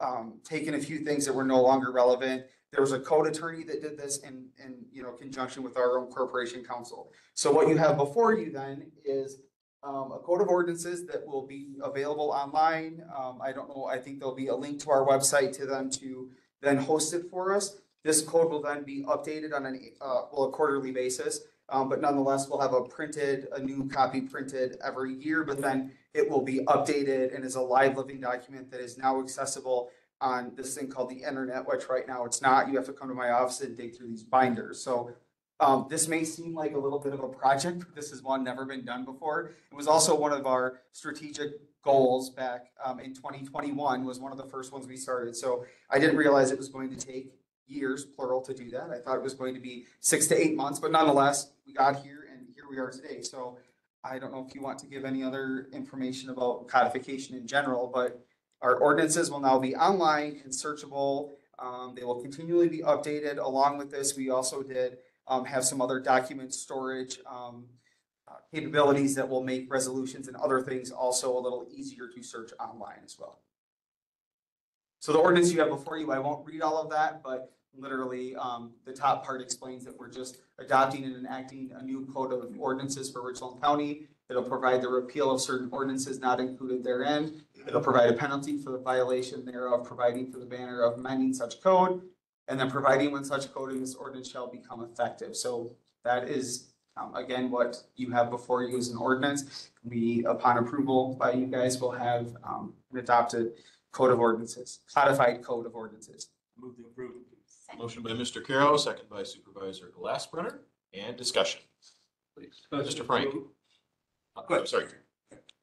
um, taken a few things that were no longer relevant. There was a code attorney that did this in, in, you know, conjunction with our own corporation counsel. So what you have before you then is um, a code of ordinances that will be available online. Um, I don't know, I think there'll be a link to our website to them to then host it for us. This code will then be updated on an, uh, well, a quarterly basis. Um, but nonetheless, we'll have a printed, a new copy printed every year, but then it will be updated and is a live living document that is now accessible on this thing called the internet, which right now it's not. You have to come to my office and dig through these binders. So um, this may seem like a little bit of a project, but this is one never been done before. It was also one of our strategic goals back um, in 2021 was one of the first ones we started. So I didn't realize it was going to take years, plural, to do that. I thought it was going to be six to eight months, but nonetheless, we got here and here we are today. So I don't know if you want to give any other information about codification in general, but our ordinances will now be online and searchable. Um, they will continually be updated. Along with this, we also did um, have some other document storage um, uh, capabilities that will make resolutions and other things also a little easier to search online as well. So the ordinance you have before you, I won't read all of that, but literally, um, the top part explains that we're just adopting and enacting a new code of ordinances for Richland County. It'll provide the repeal of certain ordinances not included therein. It'll provide a penalty for the violation thereof, providing for the banner of amending such code, and then providing when such code in this ordinance shall become effective. So that is, um, again, what you have before you is an ordinance. We, upon approval by you guys, will have, um, an adopted code of ordinances, codified code of ordinances. Move to approve. Motion by Mr. Carroll, second by Supervisor Glassbrenner, and discussion. Please, Mr. Frank. Uh, Go ahead, sorry.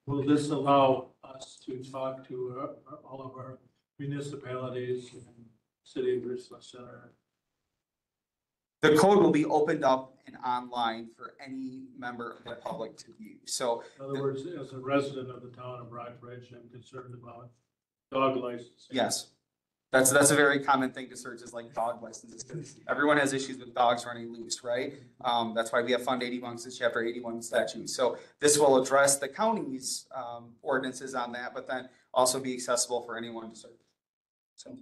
Will this allow us to talk to uh, all of our municipalities and city of Richland Center? The code will be opened up and online for any member of the public to view. So In other words, as a resident of the town of Rockbridge, I'm concerned about dog licensing. Yes. That's, that's a very common thing to search is like dog licenses, because everyone has issues with dogs running loose, right? Um, that's why we have Fund eighty-one, it's chapter eighty-one statute. So this will address the county's, um, ordinances on that, but then also be accessible for anyone to search. So.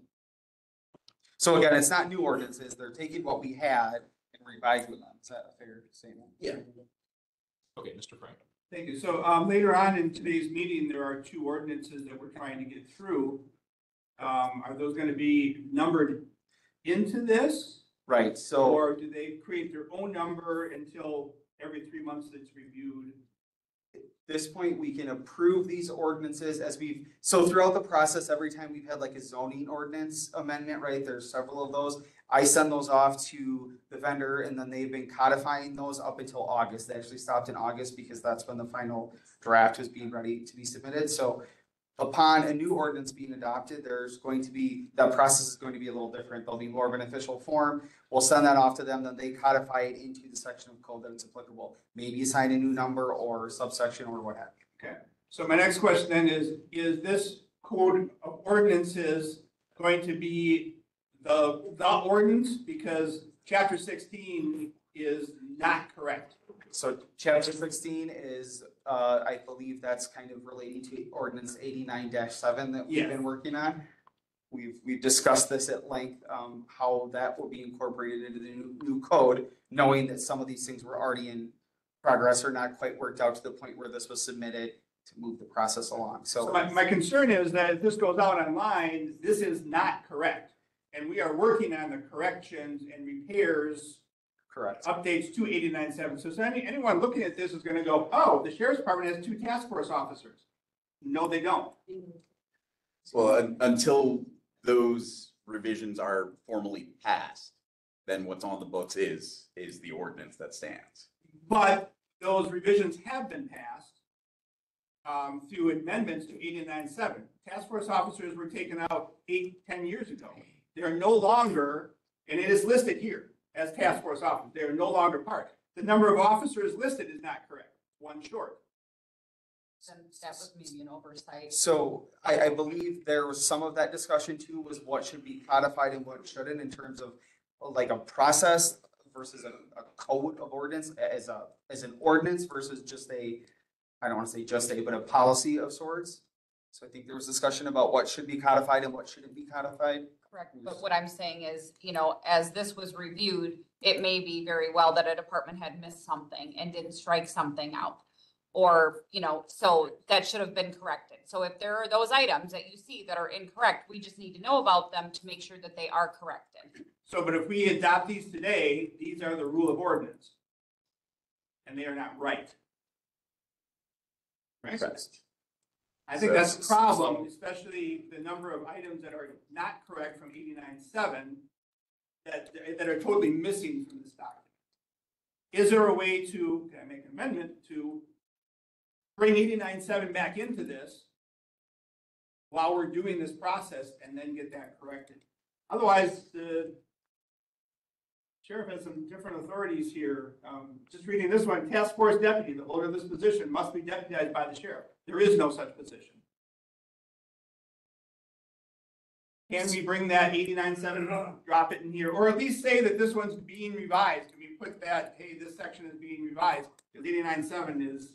So again, it's not new ordinances, they're taking what we had and revising them. Is that a fair statement? Yeah. Okay, Mr. Frank. Thank you. So um, later on in today's meeting, there are two ordinances that we're trying to get through. Um, Are those going to be numbered into this? Right, so. Or do they create their own number until every three months it's reviewed? At this point, we can approve these ordinances as we've, so throughout the process, every time we've had like a zoning ordinance amendment, right, there's several of those. I send those off to the vendor and then they've been codifying those up until August. They actually stopped in August because that's when the final draft was being ready to be submitted. So upon a new ordinance being adopted, there's going to be, that process is going to be a little different. There'll be more of an official form. We'll send that off to them, then they codify it into the section of code that it's applicable. Maybe assign a new number or subsection or what have you. Okay, so my next question then is, is this code of ordinances going to be the, the ordinance? Because chapter sixteen is not correct. So chapter sixteen is, uh, I believe that's kind of relating to ordinance eighty-nine seven that we've been working on. We've, we've discussed this at length, um, how that will be incorporated into the new, new code, knowing that some of these things were already in progress or not quite worked out to the point where this was submitted to move the process along, So so. my, my concern is that if this goes out online, this is not correct. And we are working on the corrections and repairs, Correct. updates to eighty-nine seven. So any, anyone looking at this is gonna go, oh, the sheriff's department has two task force officers. No, they don't. Well, un- until those revisions are formally passed, then what's on the books is, is the ordinance that stands. But those revisions have been passed um, through amendments to eighty-nine seven. Task force officers were taken out eight, ten years ago. They are no longer, and it is listed here as task force officers. They are no longer part. The number of officers listed is not correct, one short. Then that was maybe an oversight. So I, I believe there was some of that discussion too, was what should be codified and what shouldn't in terms of like a process versus a, a code of ordinance as a, as an ordinance versus just a, I don't want to say just a, but a policy of sorts. So I think there was discussion about what should be codified and what shouldn't be codified. Correct, but what I'm saying is, you know, as this was reviewed, it may be very well that a department had missed something and didn't strike something out. Or, you know, so that should have been corrected. So if there are those items that you see that are incorrect, we just need to know about them to make sure that they are corrected. So, but if we adopt these today, these are the rule of ordinance. And they are not right. Right? I think that's the problem, especially the number of items that are not correct from eighty-nine seven that, that are totally missing from this document. Is there a way to, can I make an amendment to bring eighty-nine seven back into this while we're doing this process and then get that corrected? Otherwise, the sheriff has some different authorities here. Um, just reading this one, task force deputy, the holder of this position must be deputized by the sheriff. There is no such position. Can we bring that eighty-nine seven, drop it in here, or at least say that this one's being revised? Can we put that, hey, this section is being revised? Because eighty-nine seven is,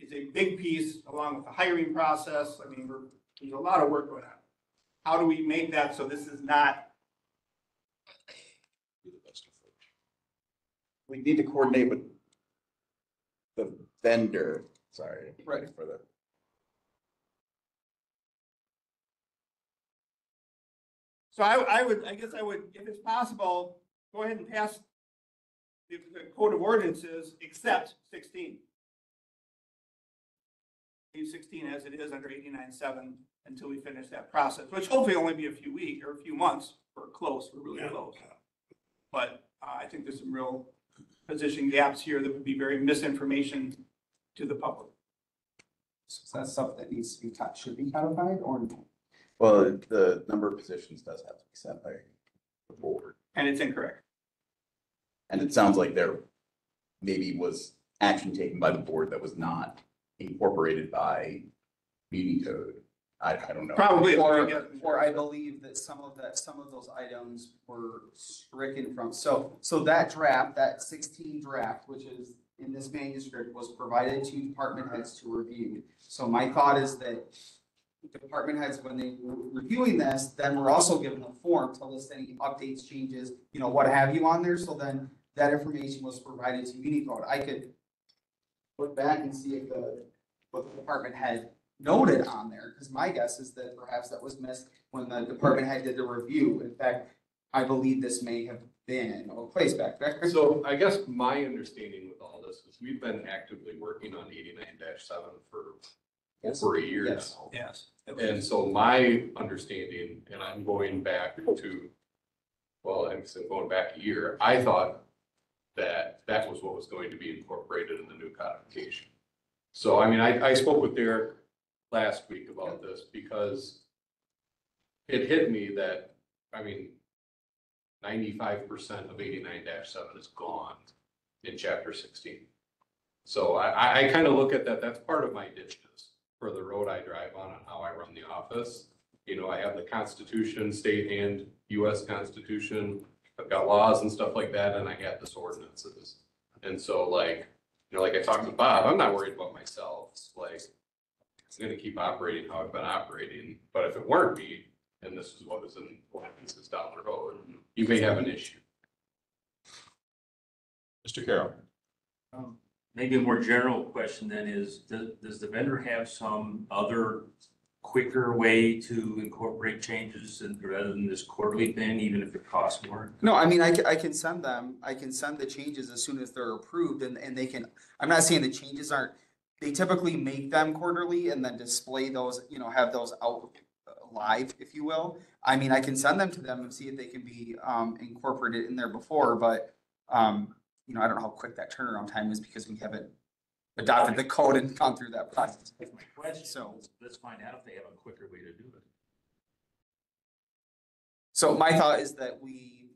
is a big piece along with the hiring process. I mean, we're, there's a lot of work going on. How do we make that so this is not We need to coordinate with the vendor, sorry. Right. For the, So I, I would, I guess I would, if it's possible, go ahead and pass the, the code of ordinances except sixteen. Leave sixteen as it is under eighty-nine seven until we finish that process, which hopefully only be a few weeks or a few months. We're close, we're really close. But uh, I think there's some real position gaps here that would be very misinformation to the public. So is that stuff that needs to be, co- should be codified or no? Well, the number of positions does have to be set by the board. And it's incorrect. And it sounds like there maybe was action taken by the board that was not incorporated by meeting code. I, I don't know. Probably. Or, or I believe that some of that, some of those items were stricken from, so, so that draft, that sixteen draft, which is in this manuscript, was provided to department heads to review. So my thought is that department heads, when they were reviewing this, then we're also given a form to list any updates, changes, you know, what have you on there, so then that information was provided to Municode. I could look back and see if the, what the department head noted on there, because my guess is that perhaps that was missed when the department head did the review. In fact, I believe this may have been, oh, place back there. So I guess my understanding with all this is we've been actively working on eighty-nine seven for over a year Yes. now. Yes. And so my understanding, and I'm going back to, well, I'm still going back a year, I thought that that was what was going to be incorporated in the new codification. So I mean, I, I spoke with Derek last week about this because it hit me that, I mean, ninety-five percent of eighty-nine seven is gone in chapter sixteen. So I, I, I kind of look at that, that's part of my ditches for the road I drive on and how I run the office. You know, I have the constitution, state and US constitution, I've got laws and stuff like that, and I have this ordinances. And so like, you know, like I talked to Bob, I'm not worried about myself, It's like, I'm gonna keep operating how I've been operating, but if it weren't me, and this is what is in, this is down the road, you may have an issue. Mr. Carroll. Um, Maybe a more general question then is, does, does the vendor have some other quicker way to incorporate changes rather than this quarterly thing, even if it costs more? No, I mean, I can, I can send them, I can send the changes as soon as they're approved and, and they can, I'm not saying the changes aren't, they typically make them quarterly and then display those, you know, have those out uh, live, if you will. I mean, I can send them to them and see if they can be, um, incorporated in there before, but, um, you know, I don't know how quick that turnaround time is because we haven't adopted the code and gone through that process. That's my question. So- Let's- Let's find out if they have a quicker way to do it. So my thought is that we,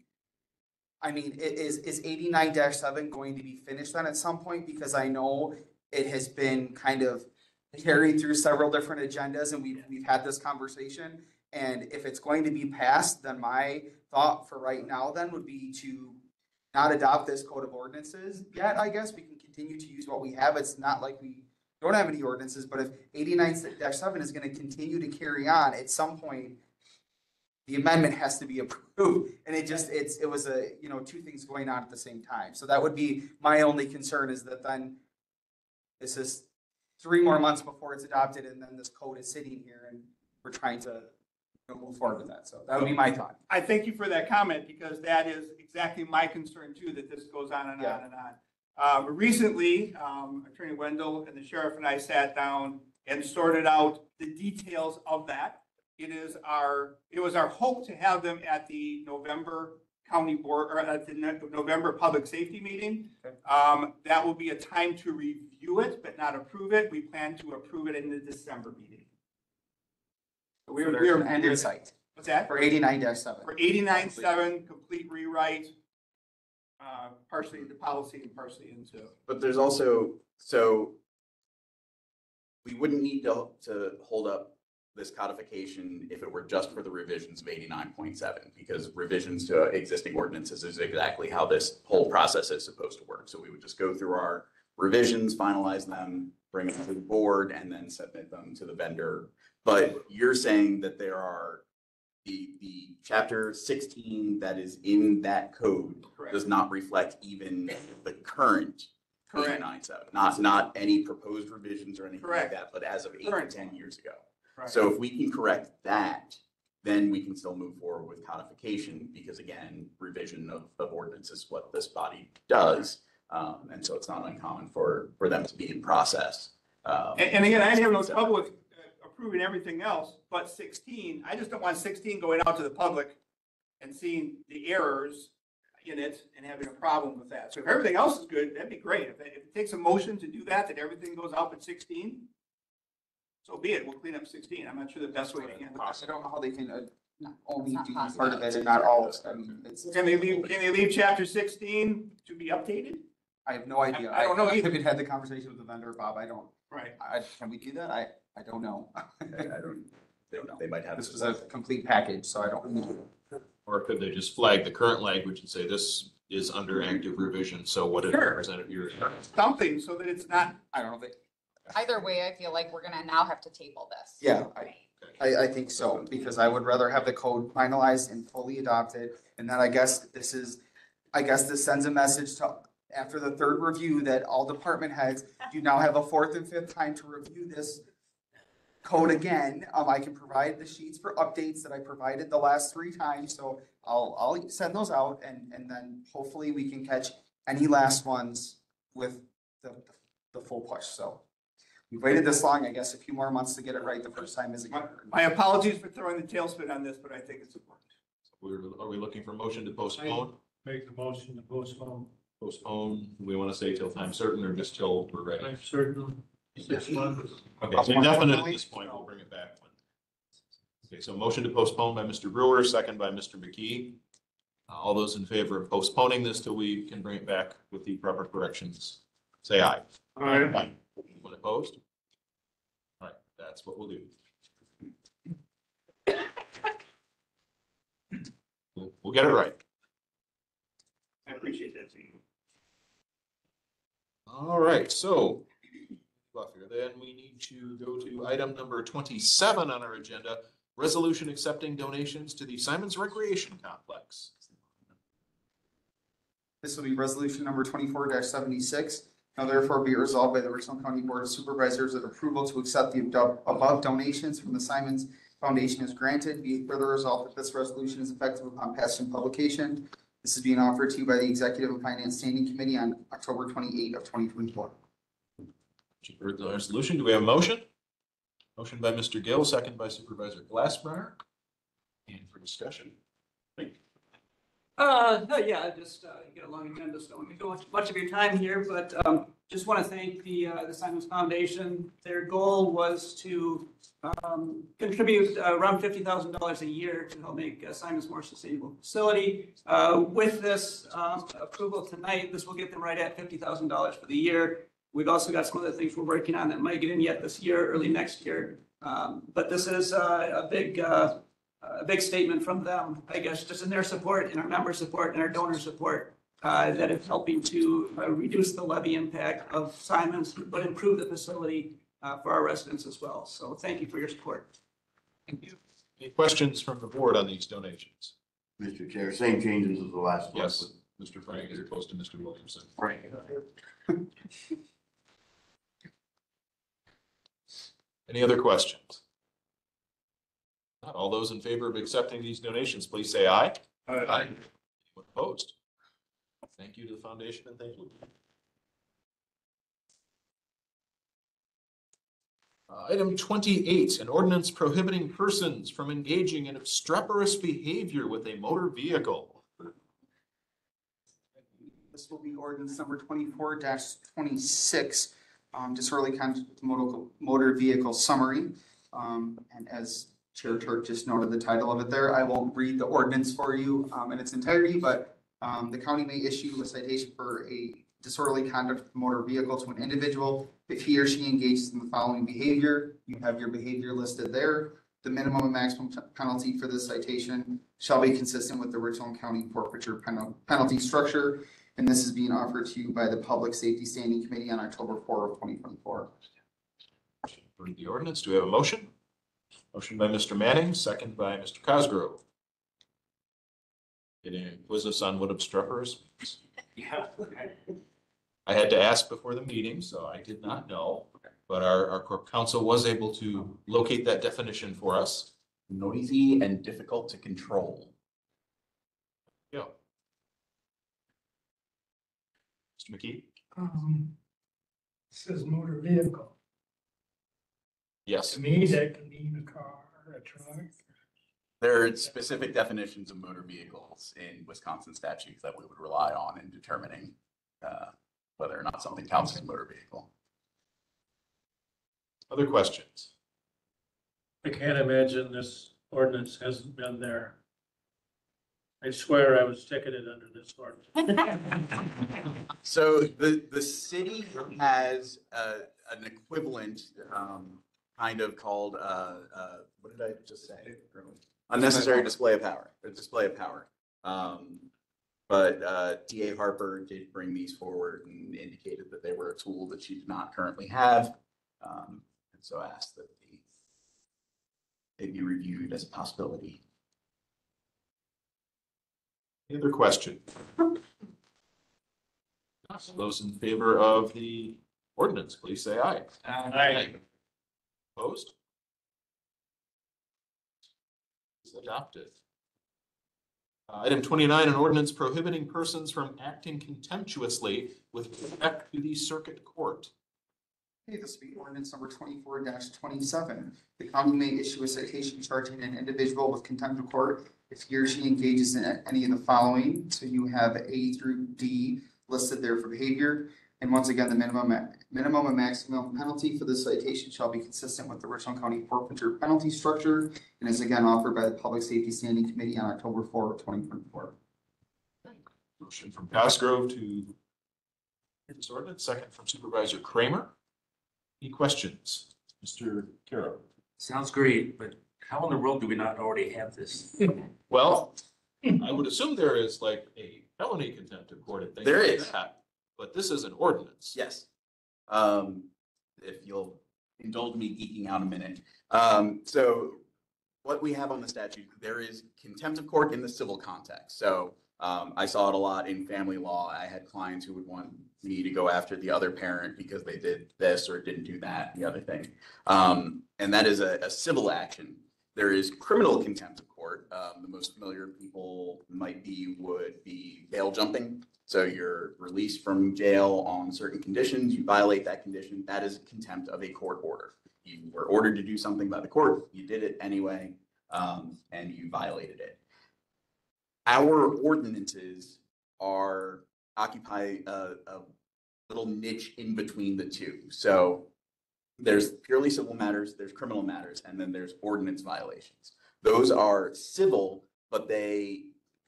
I mean, i- is, is eighty-nine seven going to be finished then at some point? Because I know it has been kind of carried through several different agendas and we've, we've had this conversation. And if it's going to be passed, then my thought for right now then would be to not adopt this code of ordinances yet, I guess. We can continue to use what we have. It's not like we don't have any ordinances, but if eighty-nine seven is gonna continue to carry on, at some point, the amendment has to be approved, and it just, it's, it was a, you know, two things going on at the same time. So that would be, my only concern is that then this is three more months before it's adopted, and then this code is sitting here, and we're trying to move forward with that. So that would be my thought. I thank you for that comment because that is exactly my concern too, that this goes on and on and on. Um, recently, um, Attorney Wendell and the sheriff and I sat down and sorted out the details of that. It is our, it was our hope to have them at the November county board, or at the Ne- November public safety meeting. Um, that will be a time to review it, but not approve it. We plan to approve it in the December meeting. So We For are, we are. end in sight. What's that? For eighty-nine seven. For eighty-nine seven, complete rewrite, uh, partially into policy and partially into. But there's also, so we wouldn't need to, to hold up this codification if it were just for the revisions of eighty-nine point seven, because revisions to existing ordinances is exactly how this whole process is supposed to work. So we would just go through our revisions, finalize them, bring them to the board, and then submit them to the vendor. But you're saying that there are the, the chapter sixteen that is in that code does not reflect even the current Correct. seven, not, not any proposed revisions or anything like Correct. that, but as of eight to Correct. ten years ago. Correct. So if we can correct that, then we can still move forward with codification, because again, revision of, of ordinance is what this body does. Um, and so it's not uncommon for, for them to be in process. Um, And, and again, I have no trouble with approving everything else, but sixteen, I just don't want sixteen going out to the public and seeing the errors in it and having a problem with that. So if everything else is good, that'd be great. If it, if it takes a motion to do that, that everything goes out with sixteen, so be it. We'll clean up sixteen. I'm not sure the best way to handle I it. don't know how they can, uh, only not do possible. part of it and not all of it. I mean, it's. Can they leave, can they leave chapter sixteen to be updated? I have no idea. I don't know I either. haven't had the conversation with the vendor, Bob. I don't, Right. I, can we do that? I, I don't know. I don't, they don't know, they might have. This was a complete package, so I don't. Know. Or could they just flag the current language and say this is under active revision, so what did Sure. Representative, your Something so that it's not, I don't know if Either way, I feel like we're gonna now have to table this. yeah, I, I, I think so, because I would rather have the code finalized and fully adopted. And then I guess this is, I guess this sends a message to, after the third review, that all department heads do now have a fourth and fifth time to review this code again. Um, I can provide the sheets for updates that I provided the last three times, so I'll, I'll send those out and, and then hopefully we can catch any last ones with the, the full push, so. We've waited this long, I guess a few more months to get it right the first time isn't. gonna my apologies for throwing the tailspin on this, but I think it's important. We're, are we looking for motion to postpone? Make the motion to postpone. Postpone, we want to say till time certain or just till we're ready? I'm certain. Six months. Okay, so indefinite at this point, we'll bring it back. Okay, so motion to postpone by Mr. Brewer, second by Mr. McKee. Uh, All those in favor of postponing this till we can bring it back with the proper corrections, say aye. Aye. Anyone opposed? All right, that's what we'll do. We'll, we'll get it right. I appreciate that, Steve. All right, so here, then we need to go to item number twenty-seven on our agenda. Resolution accepting donations to the Symons Recreation Complex. This will be resolution number twenty-four seventy-six. Now therefore be resolved by the Richland County Board of Supervisors that approval to accept the above- donations from the Symons Foundation is granted. Be it further resolved that this resolution is effective upon passage publication. This is being offered to you by the Executive and Finance Standing Committee on October twenty-eight of twenty twenty-four. You've the resolution. Do we have a motion? Motion by Mr. Gill, second by Supervisor Glassbrenner. And for discussion. Uh, yeah, I just, uh, got a long agenda, so I won't much, much of your time here, but, um, just want to thank the, uh, the Symons Foundation. Their goal was to, um, contribute uh, around fifty thousand dollars a year to help make uh, Symons more sustainable facility. Uh, with this, um, approval tonight, this will get them right at fifty thousand dollars for the year. We've also got some other things we're working on that might get in yet this year, early next year. Um, but this is, uh, a big, uh, a big statement from them, I guess, just in their support in our member support and our donor support, uh, that is helping to uh, reduce the levy impact of Symons, but improve the facility, uh, for our residents as well. So thank you for your support. Thank you. Any questions from the board on these donations? Mr. Chair, same changes as the last one. Yes, Mr. Frank, as opposed to Mr. Williamson. Frank. Any other questions? Not all those in favor of accepting these donations, please say aye. Aye. Anyone opposed? Thank you to the foundation and thank you. Uh, Item twenty-eight, an ordinance prohibiting persons from engaging in obstreperous behavior with a motor vehicle. This will be ordinance number twenty-four twenty-six, um, disorderly conduct with motor, motor vehicle summary. Um, and as Chair Turk just noted the title of it there, I won't read the ordinance for you, um, in its entirety, but, um, the county may issue a citation for a disorderly conduct with motor vehicle to an individual if he or she engages in the following behavior. You have your behavior listed there. The minimum and maximum penalty for this citation shall be consistent with the Richland County forfeiture penal- penalty structure. And this is being offered to you by the Public Safety Standing Committee on October four of twenty twenty-four. Read the ordinance. Do we have a motion? Motion by Mr. Manning, second by Mr. Cosgrove. Any quiz us on what obstreperous? Yeah. I had to ask before the meeting, so I did not know, but our, our corp counsel was able to locate that definition for us. Noisy and difficult to control. Yeah. Mr. McKee? Um, Says motor vehicle. Yes. To me, that can mean a car, a truck. There are specific definitions of motor vehicles in Wisconsin statutes that we would rely on in determining uh, whether or not something counts as a motor vehicle. Other questions? I can't imagine this ordinance hasn't been there. I swear I was ticketed under this ordinance. So the, the city has uh, an equivalent, um, kind of called, uh, uh, what did I just say? Unnecessary display of power, a display of power. Um, But uh, DA Harper did bring these forward and indicated that they were a tool that she did not currently have. Um, And so asked that the- they be reviewed as a possibility. Any other question? Those in favor of the ordinance, please say aye. Aye. Opposed? It's adopted. Uh, Item twenty-nine, an ordinance prohibiting persons from acting contemptuously with respect to the circuit court. Okay, this will be ordinance number twenty-four twenty-seven. The county may issue a citation charging an individual with contempt of court if he or she engages in any of the following. So you have A through D listed there for behavior. And once again, the minimum, minimum and maximum penalty for this citation shall be consistent with the Richland County forfeiture penalty structure and is again offered by the Public Safety Standing Committee on October fourth, twenty twenty-four. Motion from Cosgrove to this ordinance, second from Supervisor Kramer. Any questions? Mr. Carroll? Sounds great, but how in the world do we not already have this? Well, I would assume there is like a felony contempt of court and things There like is. that, But this is an ordinance. Yes. Um, if you'll indulge me geeking out a minute. Um, so what we have on the statute, there is contempt of court in the civil context. So um, I saw it a lot in family law. I had clients who would want me to go after the other parent because they did this or didn't do that, the other thing. Um, and that is a, a civil action. There is criminal contempt of court. Um, the most familiar people might be, would be bail jumping. So you're released from jail on certain conditions, you violate that condition, that is contempt of a court order. You were ordered to do something by the court, you did it anyway, um, and you violated it. Our ordinances are occupy a, a little niche in between the two. So there's purely civil matters, there's criminal matters, and then there's ordinance violations. Those are civil, but they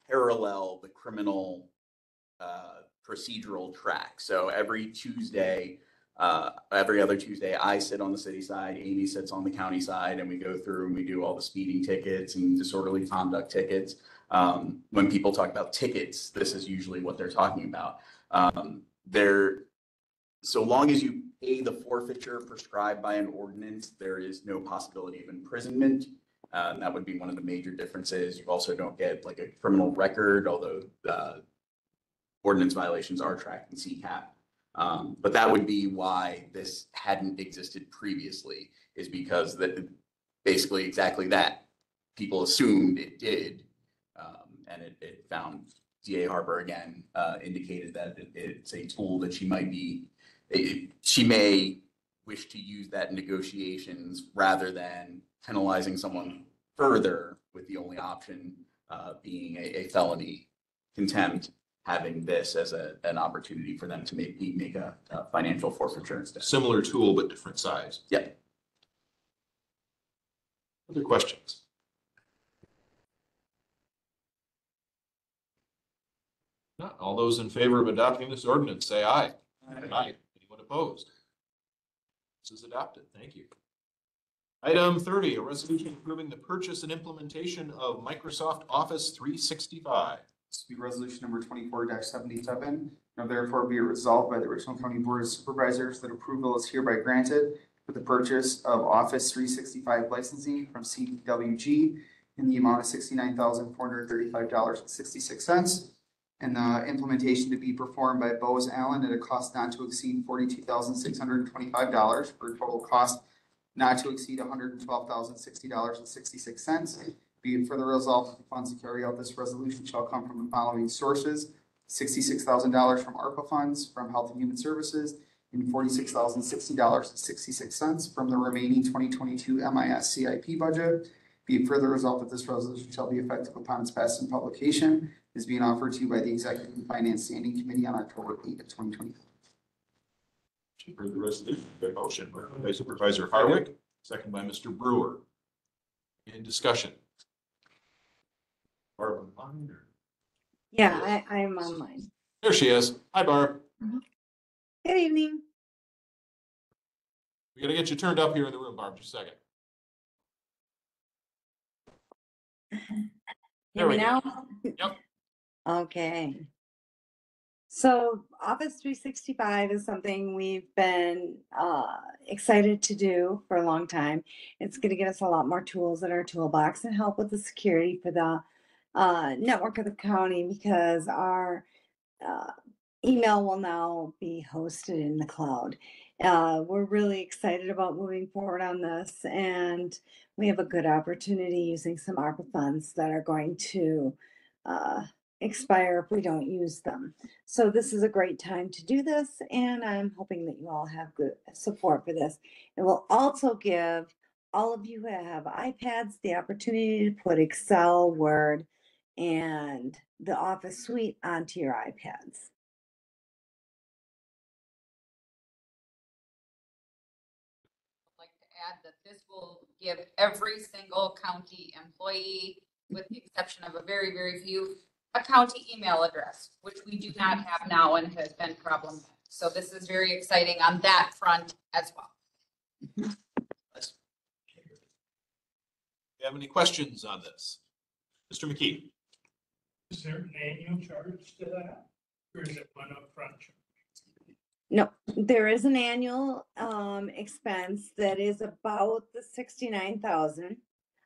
parallel the criminal uh, procedural track. So every Tuesday, uh, every other Tuesday, I sit on the city side, Amy sits on the county side, and we go through and we do all the speeding tickets and disorderly conduct tickets. Um, when people talk about tickets, this is usually what they're talking about. Um, they're, so long as you pay the forfeiture prescribed by an ordinance, there is no possibility of imprisonment. And that would be one of the major differences. You also don't get like a criminal record, although, uh, ordinance violations are tracked in CCAP. Um, but that would be why this hadn't existed previously, is because that, basically exactly that. People assumed it did, um, and it, it found DA Harper again, uh, indicated that it- it's a tool that she might be, she may wish to use that in negotiations rather than penalizing someone further with the only option, uh, being a, a felony contempt having this as a, an opportunity for them to make, make a, a financial forfeiture instead. Similar tool, but different size. Yep. Other questions? Not all those in favor of adopting this ordinance, say aye. Aye. Anyone opposed? This is adopted. Thank you. Item thirty, a resolution approving the purchase and implementation of Microsoft Office three sixty-five. This will be resolution number twenty-four seventy-seven. Now therefore be it resolved by the Richland County Board of Supervisors that approval is hereby granted for the purchase of Office three sixty-five licensing from CDWG in the amount of sixty-nine thousand four hundred thirty-five dollars and sixty-six cents. And the implementation to be performed by Bose Allen at a cost not to exceed forty-two thousand six hundred and twenty-five dollars for a total cost not to exceed hundred and twelve thousand sixty dollars and sixty-six cents. Be it further resolved, that the funds to carry out this resolution shall come from the following sources. Sixty-six thousand dollars from ARPA funds, from Health and Human Services, and forty-six thousand sixty dollars and sixty-six cents from the remaining twenty twenty-two MIS CIP budget. Be it further resolved that this resolution shall be effective upon its passing publication, is being offered to you by the Executive and Finance Standing Committee on October eighth of twenty twenty-four. For the resolution, by motion by Supervisor Hardwick, second by Mr. Brewer. In discussion. Barb, on or- Yeah, I, I'm online. There she is. Hi, Barb. Mm-hmm. Good evening. We gotta get you turned up here in the room, Barb, just a second. Hear There we me go. now? Yep. Okay. So Office three sixty-five is something we've been uh excited to do for a long time. It's gonna give us a lot more tools in our toolbox and help with the security for the uh network of the county because our uh email will now be hosted in the cloud. Uh, we're really excited about moving forward on this and we have a good opportunity using some ARPA funds that are going to uh, expire if we don't use them. So this is a great time to do this, and I'm hoping that you all have good support for this. It will also give all of you who have iPads the opportunity to put Excel, Word, and the Office Suite onto your iPads. I'd like to add that this will give every single county employee, with the exception of a very, very few, a county email address, which we do not have now and has been problematic. So this is very exciting on that front as well. Do you have any questions on this? Mr. McKee? Is there an annual charge to that? Or is it one upfront? charge? No, there is an annual um expense that is about the sixty-nine thousand.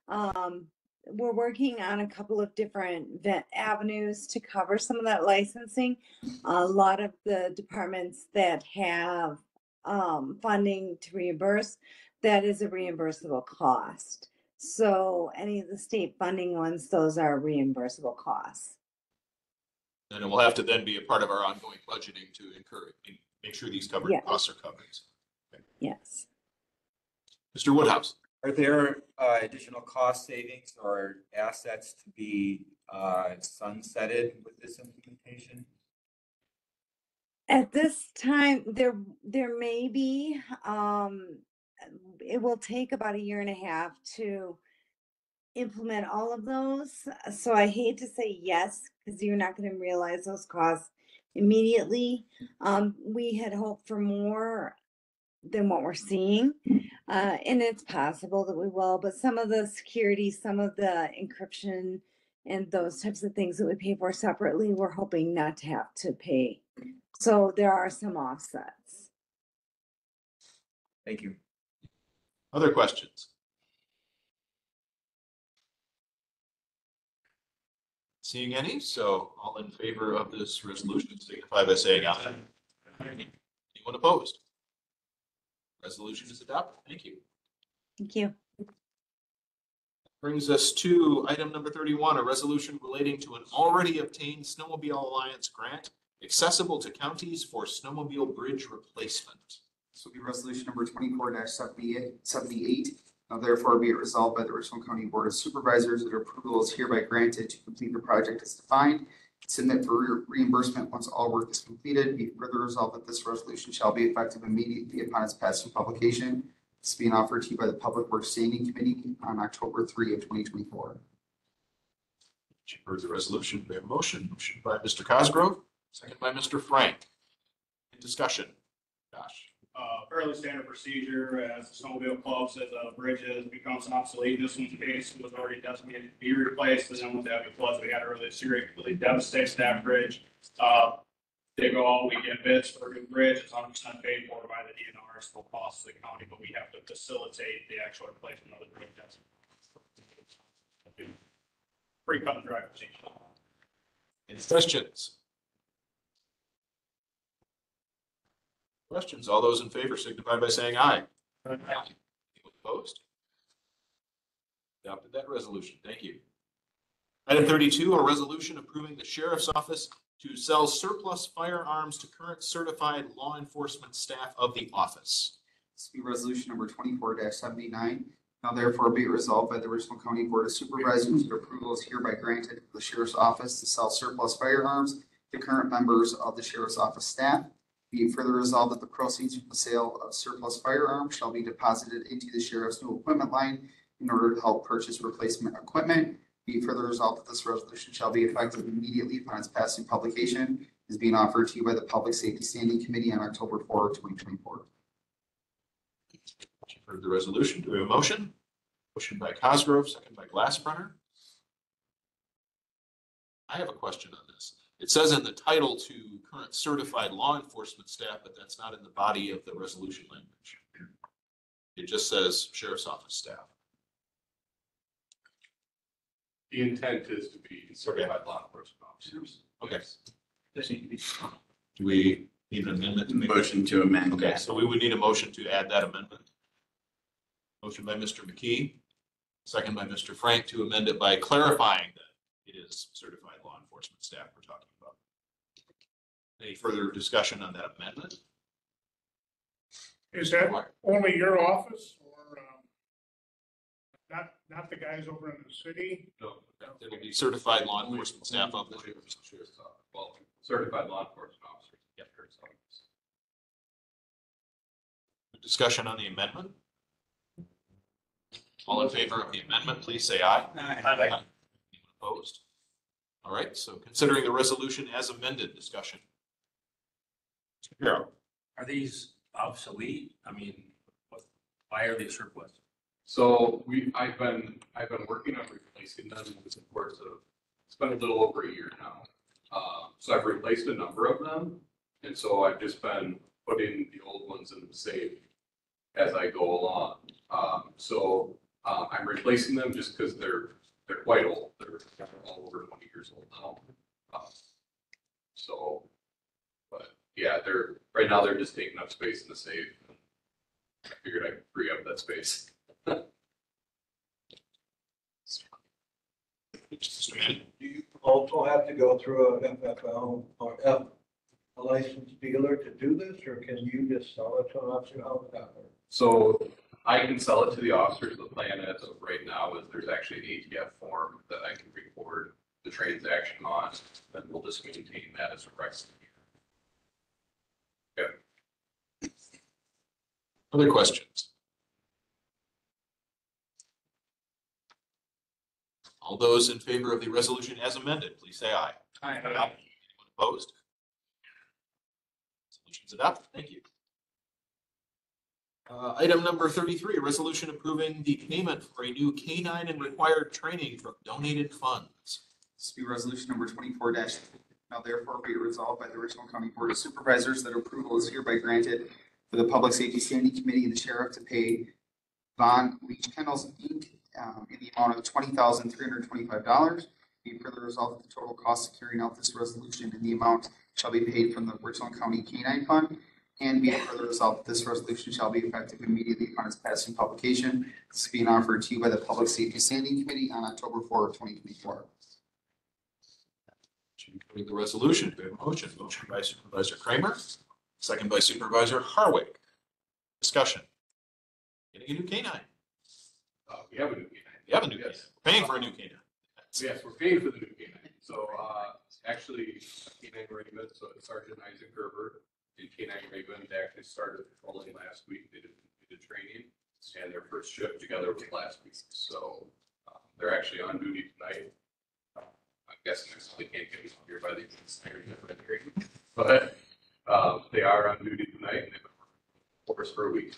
Um, we're working on a couple of different vet avenues to cover some of that licensing. A lot of the departments that have um funding to reimburse, that is a reimbursable cost. So any of the state funding ones, those are reimbursable costs. And it will have to then be a part of our ongoing budgeting to incur, and make sure these covered, Yeah. costs are covered. Yes. Mr. Woodhouse? Are there uh, additional cost savings or assets to be uh, sunsetted with this implementation? At this time, there, there may be, um, it will take about a year and a half to implement all of those. So I hate to say yes, because you're not gonna realize those costs immediately. Um, we had hoped for more than what we're seeing. Uh, and it's possible that we will, but some of the security, some of the encryption and those types of things that we pay for separately, we're hoping not to have to pay. So there are some offsets. Thank you. Other questions? Seeing any, so all in favor of this resolution signify by saying aye. Anyone opposed? Resolution is adopted. Thank you. Thank you. Brings us to item number thirty-one, a resolution relating to an already obtained Snowmobile Alliance grant accessible to counties for snowmobile bridge replacement. This will be resolution number twenty-four 78 78. Now therefore be it resolved by the Richland County Board of Supervisors that approval is hereby granted to complete the project as defined. Submit for reimbursement once all work is completed. Be further resolved that this resolution shall be effective immediately upon its passing publication. This being offered to you by the Public Works Standing Committee on October three of twenty twenty-four. You've heard the resolution. We have a motion. Motion by Mr. Cosgrove, second by Mr. Frank. Discussion. Josh? Uh, fairly standard procedure as the snowmobile club says a bridge is becomes obsolete. This one's base was already designated to be replaced, and then with that, floods, we had a really serious, really devastating that bridge. Uh, they go all, we get bids for a new bridge, it's hundred percent paid for by the DNR, it's full cost the county, but we have to facilitate the actual replacement of the bridge. That's Pretty cut and dry procedure. Any questions? Questions? All those in favor signify by saying aye. Anyone Opposed? Adopted that resolution. Thank you. Item thirty-two, a resolution approving the sheriff's office to sell surplus firearms to current certified law enforcement staff of the office. This will be resolution number twenty-four seventy-nine. Now therefore be it resolved by the Richland County Board of Supervisors that approval is hereby granted to the Sheriff's Office to sell surplus firearms to current members of the Sheriff's Office staff. Be further resolved that the proceeds from the sale of surplus firearms shall be deposited into the Sheriff's new equipment line in order to help purchase replacement equipment. Be further resolved that this resolution shall be effective immediately upon its passing publication is being offered to you by the Public Safety Standing Committee on October four, twenty twenty-four. You've heard the resolution. Do we have a motion? Motion by Cosgrove, second by Glassbrenner. I have a question on this. It says in the title to current certified law enforcement staff, but that's not in the body of the resolution language. It just says sheriff's office staff. The intent is to be certified law enforcement officers. Okay. Do we need an amendment? to make that? Motion to amend. Okay, so we would need a motion to add that amendment. Motion by Mr. McKee, second by Mr. Frank to amend it by clarifying that it is certified law enforcement staff we're talking about. Any further discussion on that amendment? Is that only your office or, um, not, not the guys over in the city? No, it'll be certified law enforcement staff of the sheriff's sheriff's office. Well, certified law enforcement officers. Yep. Discussion on the amendment? All in favor of the amendment, please say aye. Aye. Anyone Opposed? All right, so considering the resolution as amended, discussion. Carroll. Are these obsolete? I mean, what, why are they surplus? So we, I've been, I've been working on replacing them over the course of, it's been a little over a year now. Uh, so I've replaced a number of them, and so I've just been putting the old ones in the safe as I go along. Um, so, uh, I'm replacing them just because they're, they're quite old, they're all over twenty years old now. Uh, So, but yeah, they're, right now they're just taking up space in the safe. I figured I'd free up that space. Do you also have to go through a FFL or F, a licensed dealer to do this, or can you just sell it to an officer? How would that work? So I can sell it to the officers. Of the plan as of right now is there's actually an ATF form that I can record the transaction on, and we'll just maintain that as a record. Yeah. Other questions? All those in favor of the resolution as amended, please say aye. Aye. Anyone Opposed? Resolution's adopted. Thank you. Uh, item number thirty-three, a resolution approving the payment for a new canine and required training from donated funds. This will be resolution number twenty-four now therefore be it resolved by the Richland County Board of Supervisors that approval is hereby granted for the Public Safety Standing Committee and the Sheriff to pay Vohne Liche Kennels Inc. um, in the amount of twenty thousand three hundred twenty-five dollars. Be further resolved that the total cost of carrying out this resolution in the amount shall be paid from the Richland County K-9 Fund. And be further resolved that this resolution shall be effective immediately upon its passing publication. This is being offered to you by the Public Safety Standing Committee on October fourth, twenty twenty-four. Approving the resolution, we have a motion? Motion by Supervisor Kramer, second by Supervisor Harwick. Discussion. Getting a new canine. Uh, we have a new canine. We have a new K nine. Yes. Paying for a new canine. Yes, we're paying for the new canine. So, uh, actually, K nine Raymond, so Sergeant Isaac Gerber and K nine Raymond actually started patrolling last week. They did, they did training and their first shift together was last week. So, uh, they're actually on duty tonight. Uh, I'm guessing they can't get here by the end But, um, they are on duty tonight and they've been working for us for a week.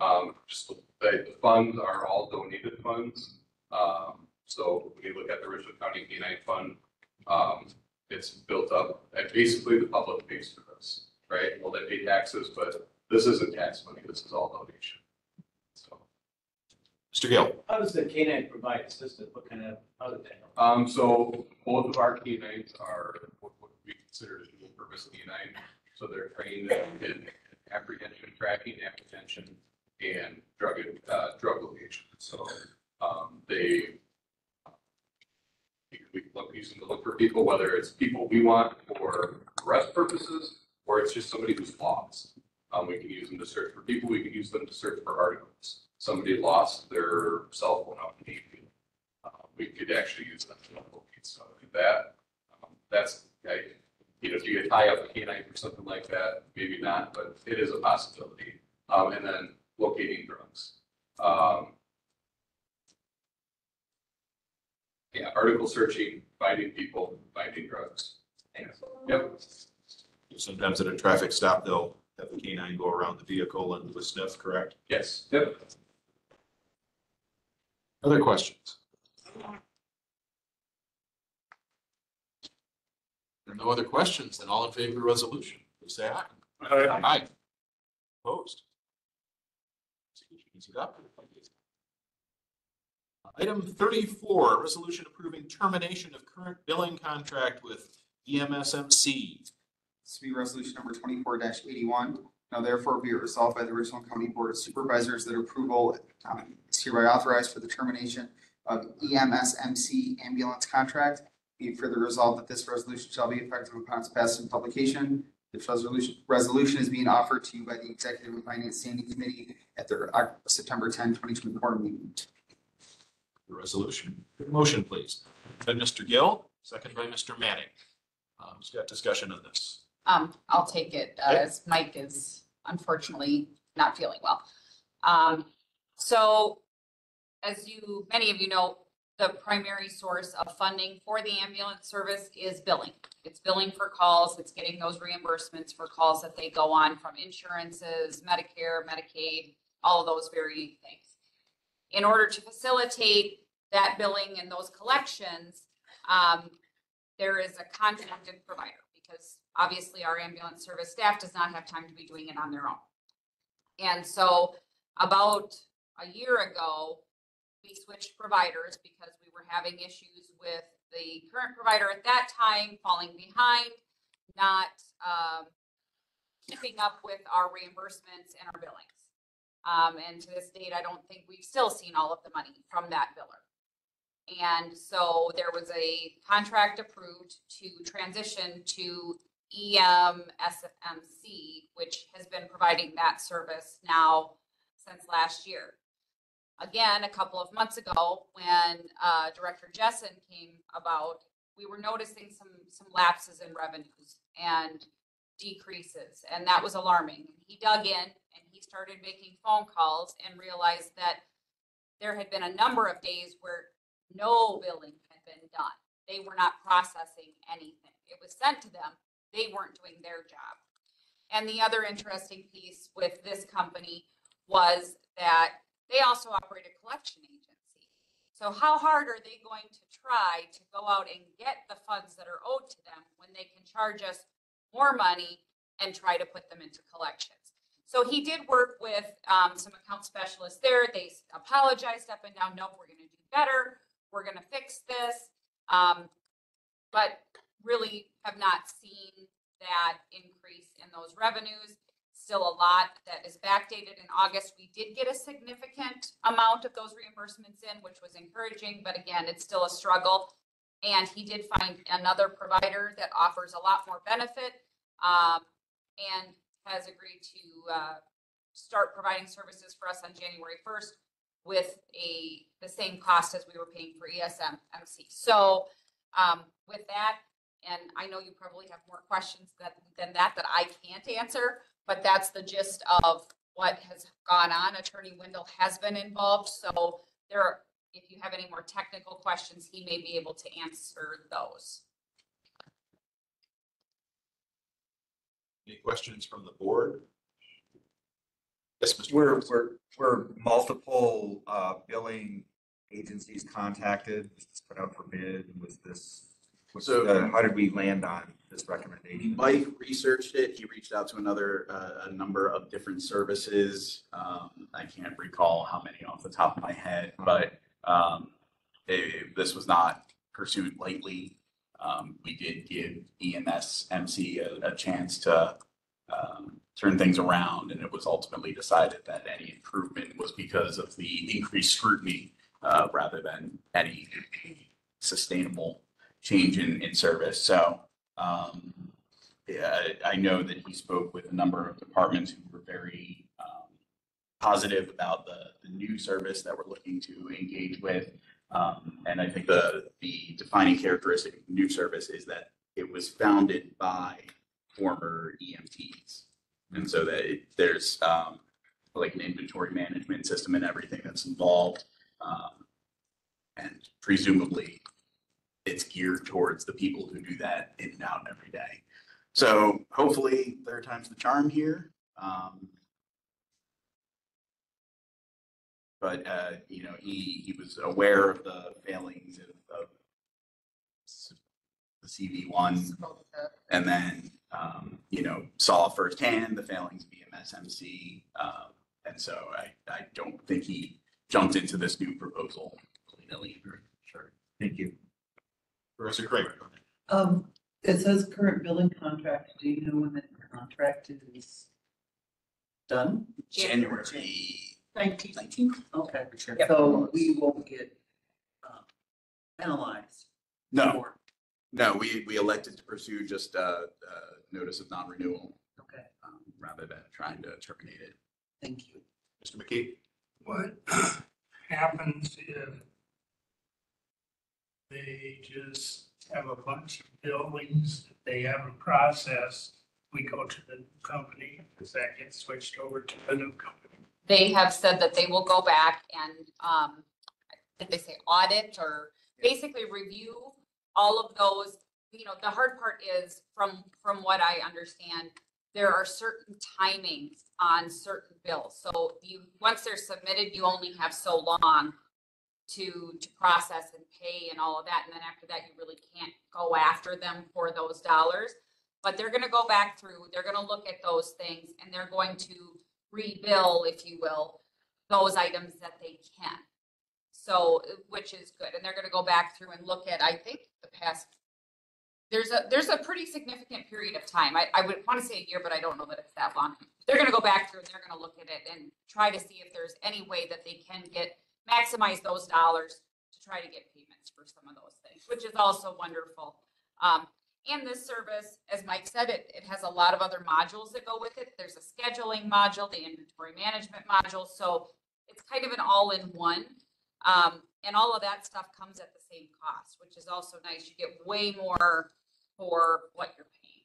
Um, just, the, the funds are all donated funds. Um, so when you look at the Richland County K nine fund, um, it's built up, and basically the public pays for this, right? Well, they pay taxes, but this isn't tax money, this is all donation. So, Mr. Gill. How does the K nine provide assistance? What kind of other thing? um, so both of our K nines are what what we consider a dual purpose K nine. So they're trained in apprehension, tracking, apprehension, and drug, uh, drug location. So, um, they we look, use them to look for people, whether it's people we want for arrest purposes, or it's just somebody who's lost. Um, we can use them to search for people, we can use them to search for articles. Somebody lost their cell phone out in Hayfield. Uh, we could actually use them to locate stuff like that. Um, That's, I, you know, do you tie up a canine or something like that? Maybe not, but it is a possibility. Um, and then locating drugs. Um, Yeah, article searching, finding people, finding drugs. Yep. Sometimes at a traffic stop, they'll have the canine go around the vehicle and do a sniff, correct? Yes, yep. Other questions? There are no other questions, then all in favor of the resolution, please say aye. Aye. Aye. Opposed? Signature adopted. Item thirty-four, resolution approving termination of current billing contract with EMSMC. This will be resolution number twenty-four eighty-one. Now therefore be it resolved by the Richland County Board of Supervisors that approval um, is hereby authorized for the termination of EMSMC ambulance contract. Be it further resolved that this resolution shall be effective upon its passing and publication. This resolution, resolution is being offered to you by the Executive and Finance Standing Committee at their uh, September 10, 2024 meeting. The resolution. Motion, please. By Mr. Gill, second by Mr. Manning. Um, who's got discussion on this? Um, I'll take it, uh, as Mike is unfortunately not feeling well. Um, so as you, many of you know, the primary source of funding for the ambulance service is billing. It's billing for calls, it's getting those reimbursements for calls that they go on from insurances, Medicare, Medicaid, all of those varying things. In order to facilitate that billing and those collections, um, there is a contracted provider because obviously our ambulance service staff does not have time to be doing it on their own. And so about a year ago, we switched providers because we were having issues with the current provider at that time falling behind, not um, keeping up with our reimbursements and our billings. Um, and to this date, I don't think we've still seen all of the money from that biller. And so there was a contract approved to transition to EMSMC, which has been providing that service now since last year. Again, a couple of months ago, when uh, Director Jessen came about, we were noticing some, some lapses in revenues and decreases, and that was alarming. He dug in and he started making phone calls and realized that there had been a number of days where no billing had been done. They were not processing anything. It was sent to them. They weren't doing their job. And the other interesting piece with this company was that they also operate a collection agency. So how hard are they going to try to go out and get the funds that are owed to them when they can charge us more money and try to put them into collections? So he did work with um, some account specialists there. They apologized up and down. Nope, we're going to do better. We're going to fix this. Um, but really have not seen that increase in those revenues. Still a lot that is backdated in August. We did get a significant amount of those reimbursements in, which was encouraging, but again, it's still a struggle. And he did find another provider that offers a lot more benefit um, and has agreed to uh, start providing services for us on January first with a, the same cost as we were paying for E ESM MC. So um, with that, and I know you probably have more questions than, than that that I can't answer, but that's the gist of what has gone on. Attorney Wendell has been involved, so there, are if you have any more technical questions, he may be able to answer those. Any questions from the board? Yes, Mr. Were, Burns. were, were multiple, uh, billing agencies contacted, was this put out for bid, was this, So- how did we land on this recommendation? Mike researched it. He reached out to another, uh, a number of different services. Um, I can't recall how many off the top of my head, but, um, it- this was not pursued lightly. Um, we did give EMS MC a, a chance to, um, turn things around and it was ultimately decided that any improvement was because of the increased scrutiny, uh, rather than any sustainable change in, in service. So, um, yeah, I know that he spoke with a number of departments who were very, um, positive about the, the new service that we're looking to engage with. Um, and I think the, the defining characteristic of the new service is that it was founded by former EMTs. And so that it- there's, um, like an inventory management system and everything that's involved. Um, and presumably it's geared towards the people who do that in and out every day. So hopefully third time's the charm here. Um, but, uh, you know, he, he was aware of the failings of, of the CV one. And then, um, you know, saw firsthand the failings of EMSMC. Um, and so I, I don't think he jumped into this new proposal. Sure, thank you. Professor Kramer. Um, it says current billing contract, do you know when the contract is done? January Nineteen. nineteenth? Okay, so we won't get, um, penalized. No, for- no, we, we elected to pursue just a, a notice of non-renewal. Okay. um, Rather than trying to terminate it. Thank you. Mr. McKee? What happens if they just have a bunch of buildings that they haven't processed? We go to the company, does that get switched over to the new company? They have said that they will go back and um, did they say audit or basically review all of those. You know, the hard part is from, from what I understand, there are certain timings on certain bills. So you, once they're submitted, you only have so long to, to process and pay and all of that. And then after that, you really can't go after them for those dollars. But they're gonna go back through, they're gonna look at those things and they're going to rebill, if you will, those items that they can. So, which is good. And they're gonna go back through and look at, I think, the past. There's a, there's a pretty significant period of time. I, I would wanna say a year, but I don't know that it's that long. They're gonna go back through and they're gonna look at it and try to see if there's any way that they can get, maximize those dollars to try to get payments for some of those things, which is also wonderful. Um, and this service, as Mike said, it, it has a lot of other modules that go with it. There's a scheduling module, the inventory management module, so it's kind of an all-in-one. Um, and all of that stuff comes at the same cost, which is also nice. You get way more for what you're paying.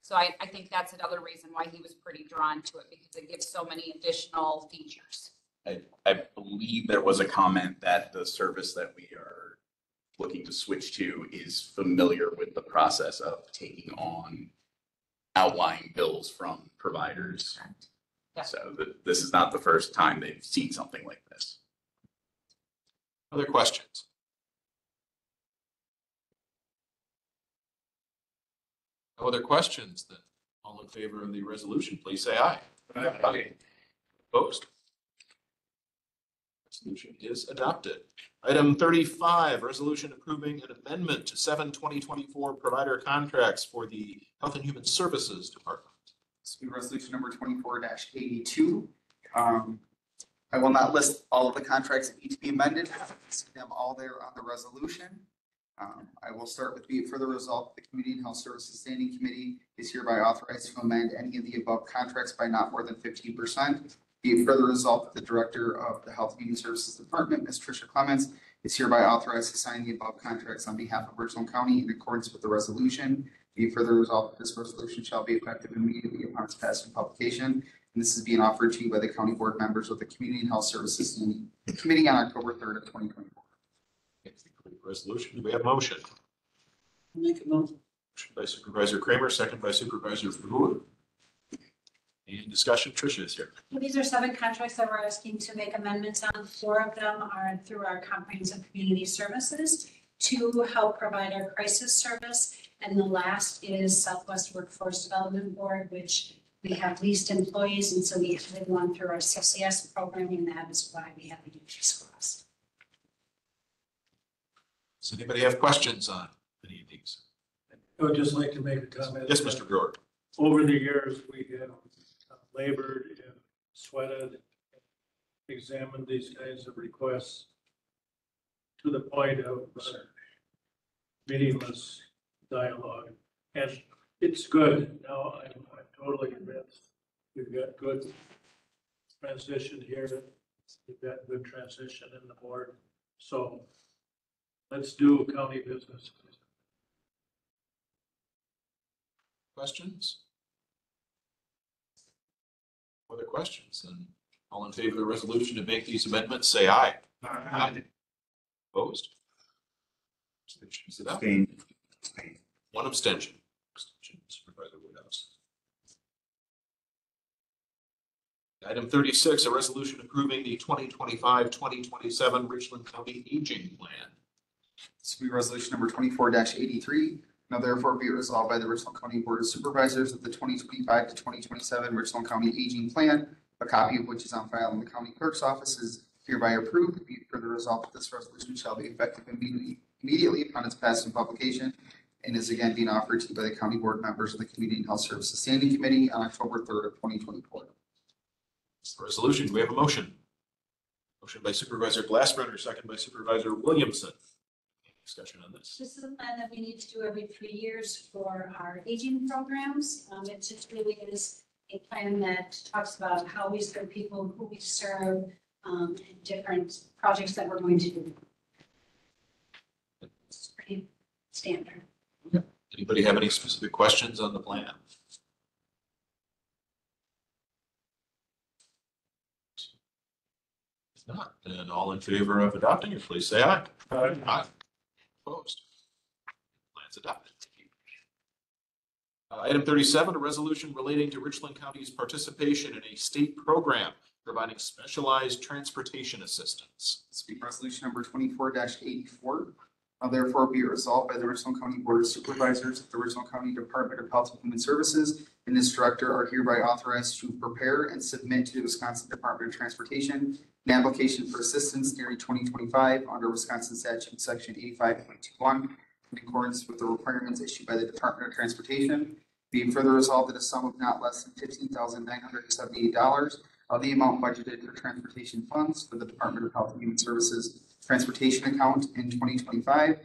So I, I think that's another reason why he was pretty drawn to it, because it gives so many additional features. I, I believe there was a comment that the service that we are looking to switch to is familiar with the process of taking on outlying bills from providers. Yeah. So th- this is not the first time they've seen something like this. Other questions? No other questions then? All in favor of the resolution, please say aye. Aye. Opposed? Resolution is adopted. Item thirty-five, resolution approving an amendment to seven 2024 provider contracts for the Health and Human Services Department. This resolution number twenty-four eighty-two. Um, I will not list all of the contracts that need to be amended. See them all there on the resolution. Um, I will start with it further resolved, the Community and Health Services Standing Committee is hereby authorized to amend any of the above contracts by not more than fifteen percent. Be it further resolved that the Director of the Health and Human Services Department, Ms. Tricia Clements, is hereby authorized to sign the above contracts on behalf of Richland County in accordance with the resolution. Be it further resolved that this resolution shall be effective immediately upon its passage and publication. And this is being offered to you by the county board members of the Community and Health Services Standing Committee on October third of twenty twenty-four. Resolution, do we have motion? Make a motion. Motion by Supervisor Kramer, second by Supervisor Brewer. And discussion, Tricia is here. These are seven contracts that we're asking to make amendments on. Four of them are through our comprehensive community services. to help provide our crisis service. And the last is Southwest Workforce Development Board, which we have leased employees. And so we have one through our CCS program, and that is why we have the huge cost. Does anybody have questions on any of these? I would just like to make a comment. Yes, Mr. Brewer. Over the years, we have labored and sweated, examined these kinds of requests to the point of uh, meaningless dialogue. And it's good. Now I'm I'm totally convinced. We've got good transition here. We've got good transition in the board. So let's do county business. Questions? Other questions? Then all in favor of the resolution to make these amendments, say aye. Aye. Opposed? Resolution is adopted. One abstention. Abstention, Supervisor Woodhouse. Item thirty-six, a resolution approving the 2025-2027 Richland County Aging Plan. This will be resolution number twenty-four eighty-three. Now therefore be it resolved by the Richland County Board of Supervisors that the twenty twenty-five to twenty twenty-seven Richland County Aging Plan, a copy of which is on file in the county clerk's office is hereby approved. Be it further resolved that this resolution shall be effective immediately, immediately upon its passing publication and is again being offered to you by the county board members of the Community and Health Services Standing Committee on October third of twenty twenty-four. Resolution, do we have a motion? Motion by Supervisor Glassbrenner, second by Supervisor Williamson. Discussion on this. This is a plan that we need to do every three years for our aging programs. Um, it just really is a plan that talks about how we serve people, who we serve, um, and different projects that we're going to do. It's pretty standard. Anybody have any specific questions on the plan? Not, then all in favor of adopting it, please say aye. Aye. Opposed? Plans adopted. Uh, Item thirty-seven, a resolution relating to Richland County's participation in a state program providing specialized transportation assistance. Be resolution number twenty-four eighty-four. Now therefore be it resolved by the Richland County Board of Supervisors the Richland County Department of Health and Human Services and its director are hereby authorized to prepare and submit to the Wisconsin Department of Transportation an application for assistance during twenty twenty-five under Wisconsin statute section eighty-five point two one in accordance with the requirements issued by the Department of Transportation. Being further resolved that a sum of not less than fifteen thousand nine hundred and seventy-eight dollars of the amount budgeted for transportation funds for the Department of Health and Human Services Transportation Account in twenty twenty-five.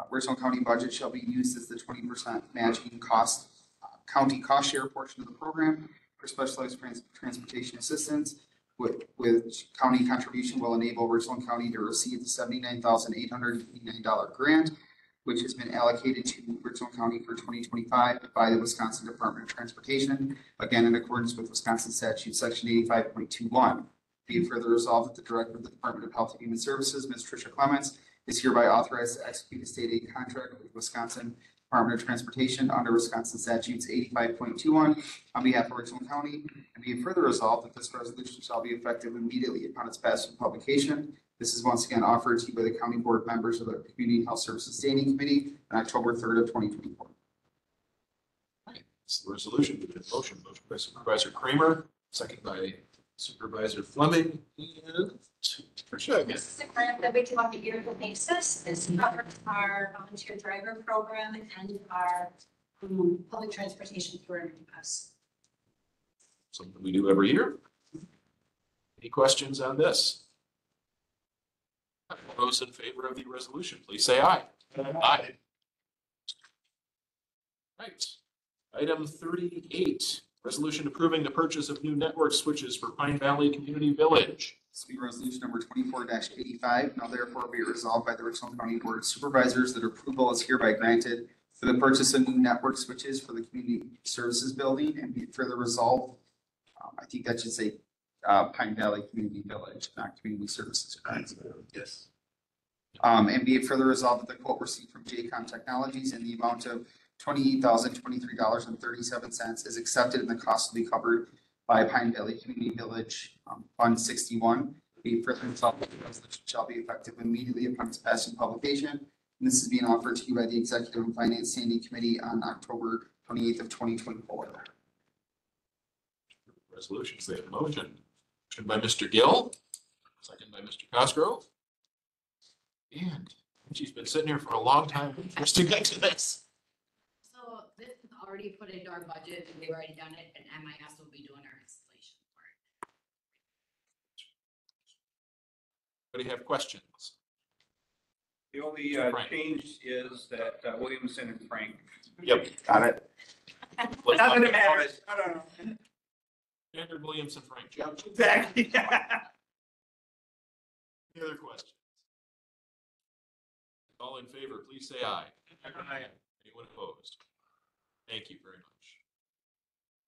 Uh, Richland County budget shall be used as the twenty percent matching cost, uh, county cost share portion of the program for specialized trans- transportation assistance. With, with county contribution will enable Richland County to receive the seventy-nine thousand eight hundred and eighty-nine dollar grant, which has been allocated to Richland County for twenty twenty-five by the Wisconsin Department of Transportation again in accordance with Wisconsin statute section eighty-five point two one. Be further resolved that the Director of the Department of Health and Human Services, Ms. Tricia Clements, is hereby authorized to execute a state aid contract with Wisconsin Department of Transportation under Wisconsin statutes eighty-five point two one on behalf of Richland County. And be further resolved that this resolution shall be effective immediately upon its passage and publication. This is once again offered to you by the county board members of the Community Health Services Standing Committee on October third of twenty twenty-four. Resolution, motion, motion by Supervisor Kramer, second by Supervisor Fleming, and Tricia again. This is a grant that we do on a yearly basis. This covers our volunteer driver program and our um, public transportation through us. Something we do every year. Any questions on this? All Those in favor of the resolution, please say aye. Aye. Right. Item thirty-eight, resolution approving the purchase of new network switches for Pine Valley Community Village. This will be resolution number twenty-four eighty-five. Now therefore be it resolved by the Richland County Board of Supervisors that approval is hereby granted for the purchase of new network switches for the Community Services Building and be it further resolved. um, I think that should say, uh, Pine Valley Community Village, not Community Services. correct? Yes. Um, and be it further resolved that the quote received from Jaycom Technologies in the amount of twenty-eight thousand twenty-three dollars and thirty-seven cents is accepted and the cost will be covered by Pine Valley Community Village, um, Fund sixty-one. Be it further resolved that the resolution shall be effective immediately upon its passing publication. And this is being offered to you by the Executive and Finance Standing Committee on October twenty-eighth of twenty twenty-four. Resolutions, they have a motion. Motion by Mr. Gill, second by Mr. Cosgrove. And she's been sitting here for a long time just to get to this. So this is already put into our budget and they've already done it and MIS will be doing our installation for it. Anybody have questions? The only uh, change is that uh, Williamson and Frank. Yep, got it. Not that it matters, I don't know. Standard Williamson Frank. Yep. Exactly. Any other questions? All in favor, please say aye. Aye. Anyone opposed? Thank you very much.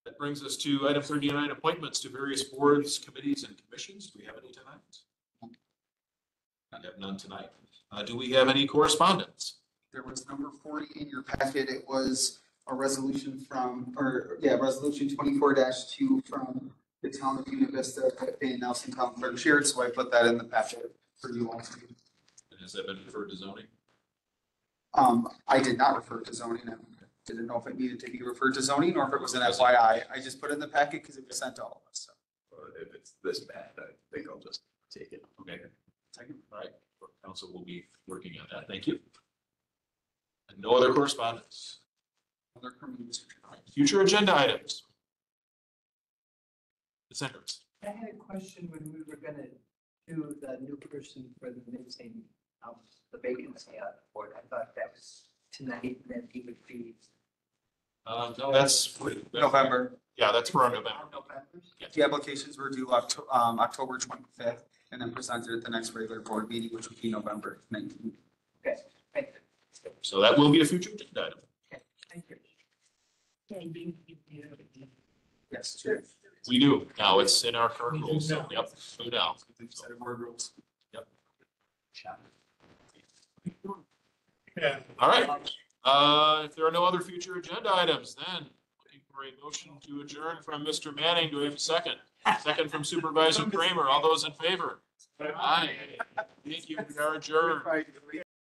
That brings us to item thirty-nine, appointments to various boards, committees, and commissions. Do we have any tonight? I have none tonight. Uh, do we have any correspondence? There was number forty in your packet. It was a resolution from, or, yeah, resolution twenty-four two from the town of Buena Vista, and Nelson Town Clerk shared, so I put that in the packet for you all. And has that been referred to zoning? Um, I did not refer to zoning. Didn't know if it needed to be referred to zoning or if it was an FYI. I just put it in the packet because it was sent to all of us, so. Or if it's this bad, I think I'll just take it. Okay. Second, all right, council will be working on that. Thank you. And no other correspondence. Other from you, Mr. Chairman. All right, Future agenda items. Dissenters. I had a question when we were gonna do the new person for the missing, um, the vacancy on the board. I thought that was tonight, and then he would be. Uh, no, that's. November. Yeah, that's for our November. November. The applications were due Octo- um, October twenty-fifth and then presented at the next regular board meeting, which would be November nineteenth. Okay, thank you. So that will be a future agenda item. Thank you. Yes, sure. We do. Now it's in our current rules. So, Yep, no doubt. Set of board rules. Yeah. All right. Uh, if there are no other future agenda items, then looking for a motion to adjourn from Mr. Manning. Do we have a second? Second from Supervisor Kramer. All those in favor? Aye. Thank you. We are adjourned.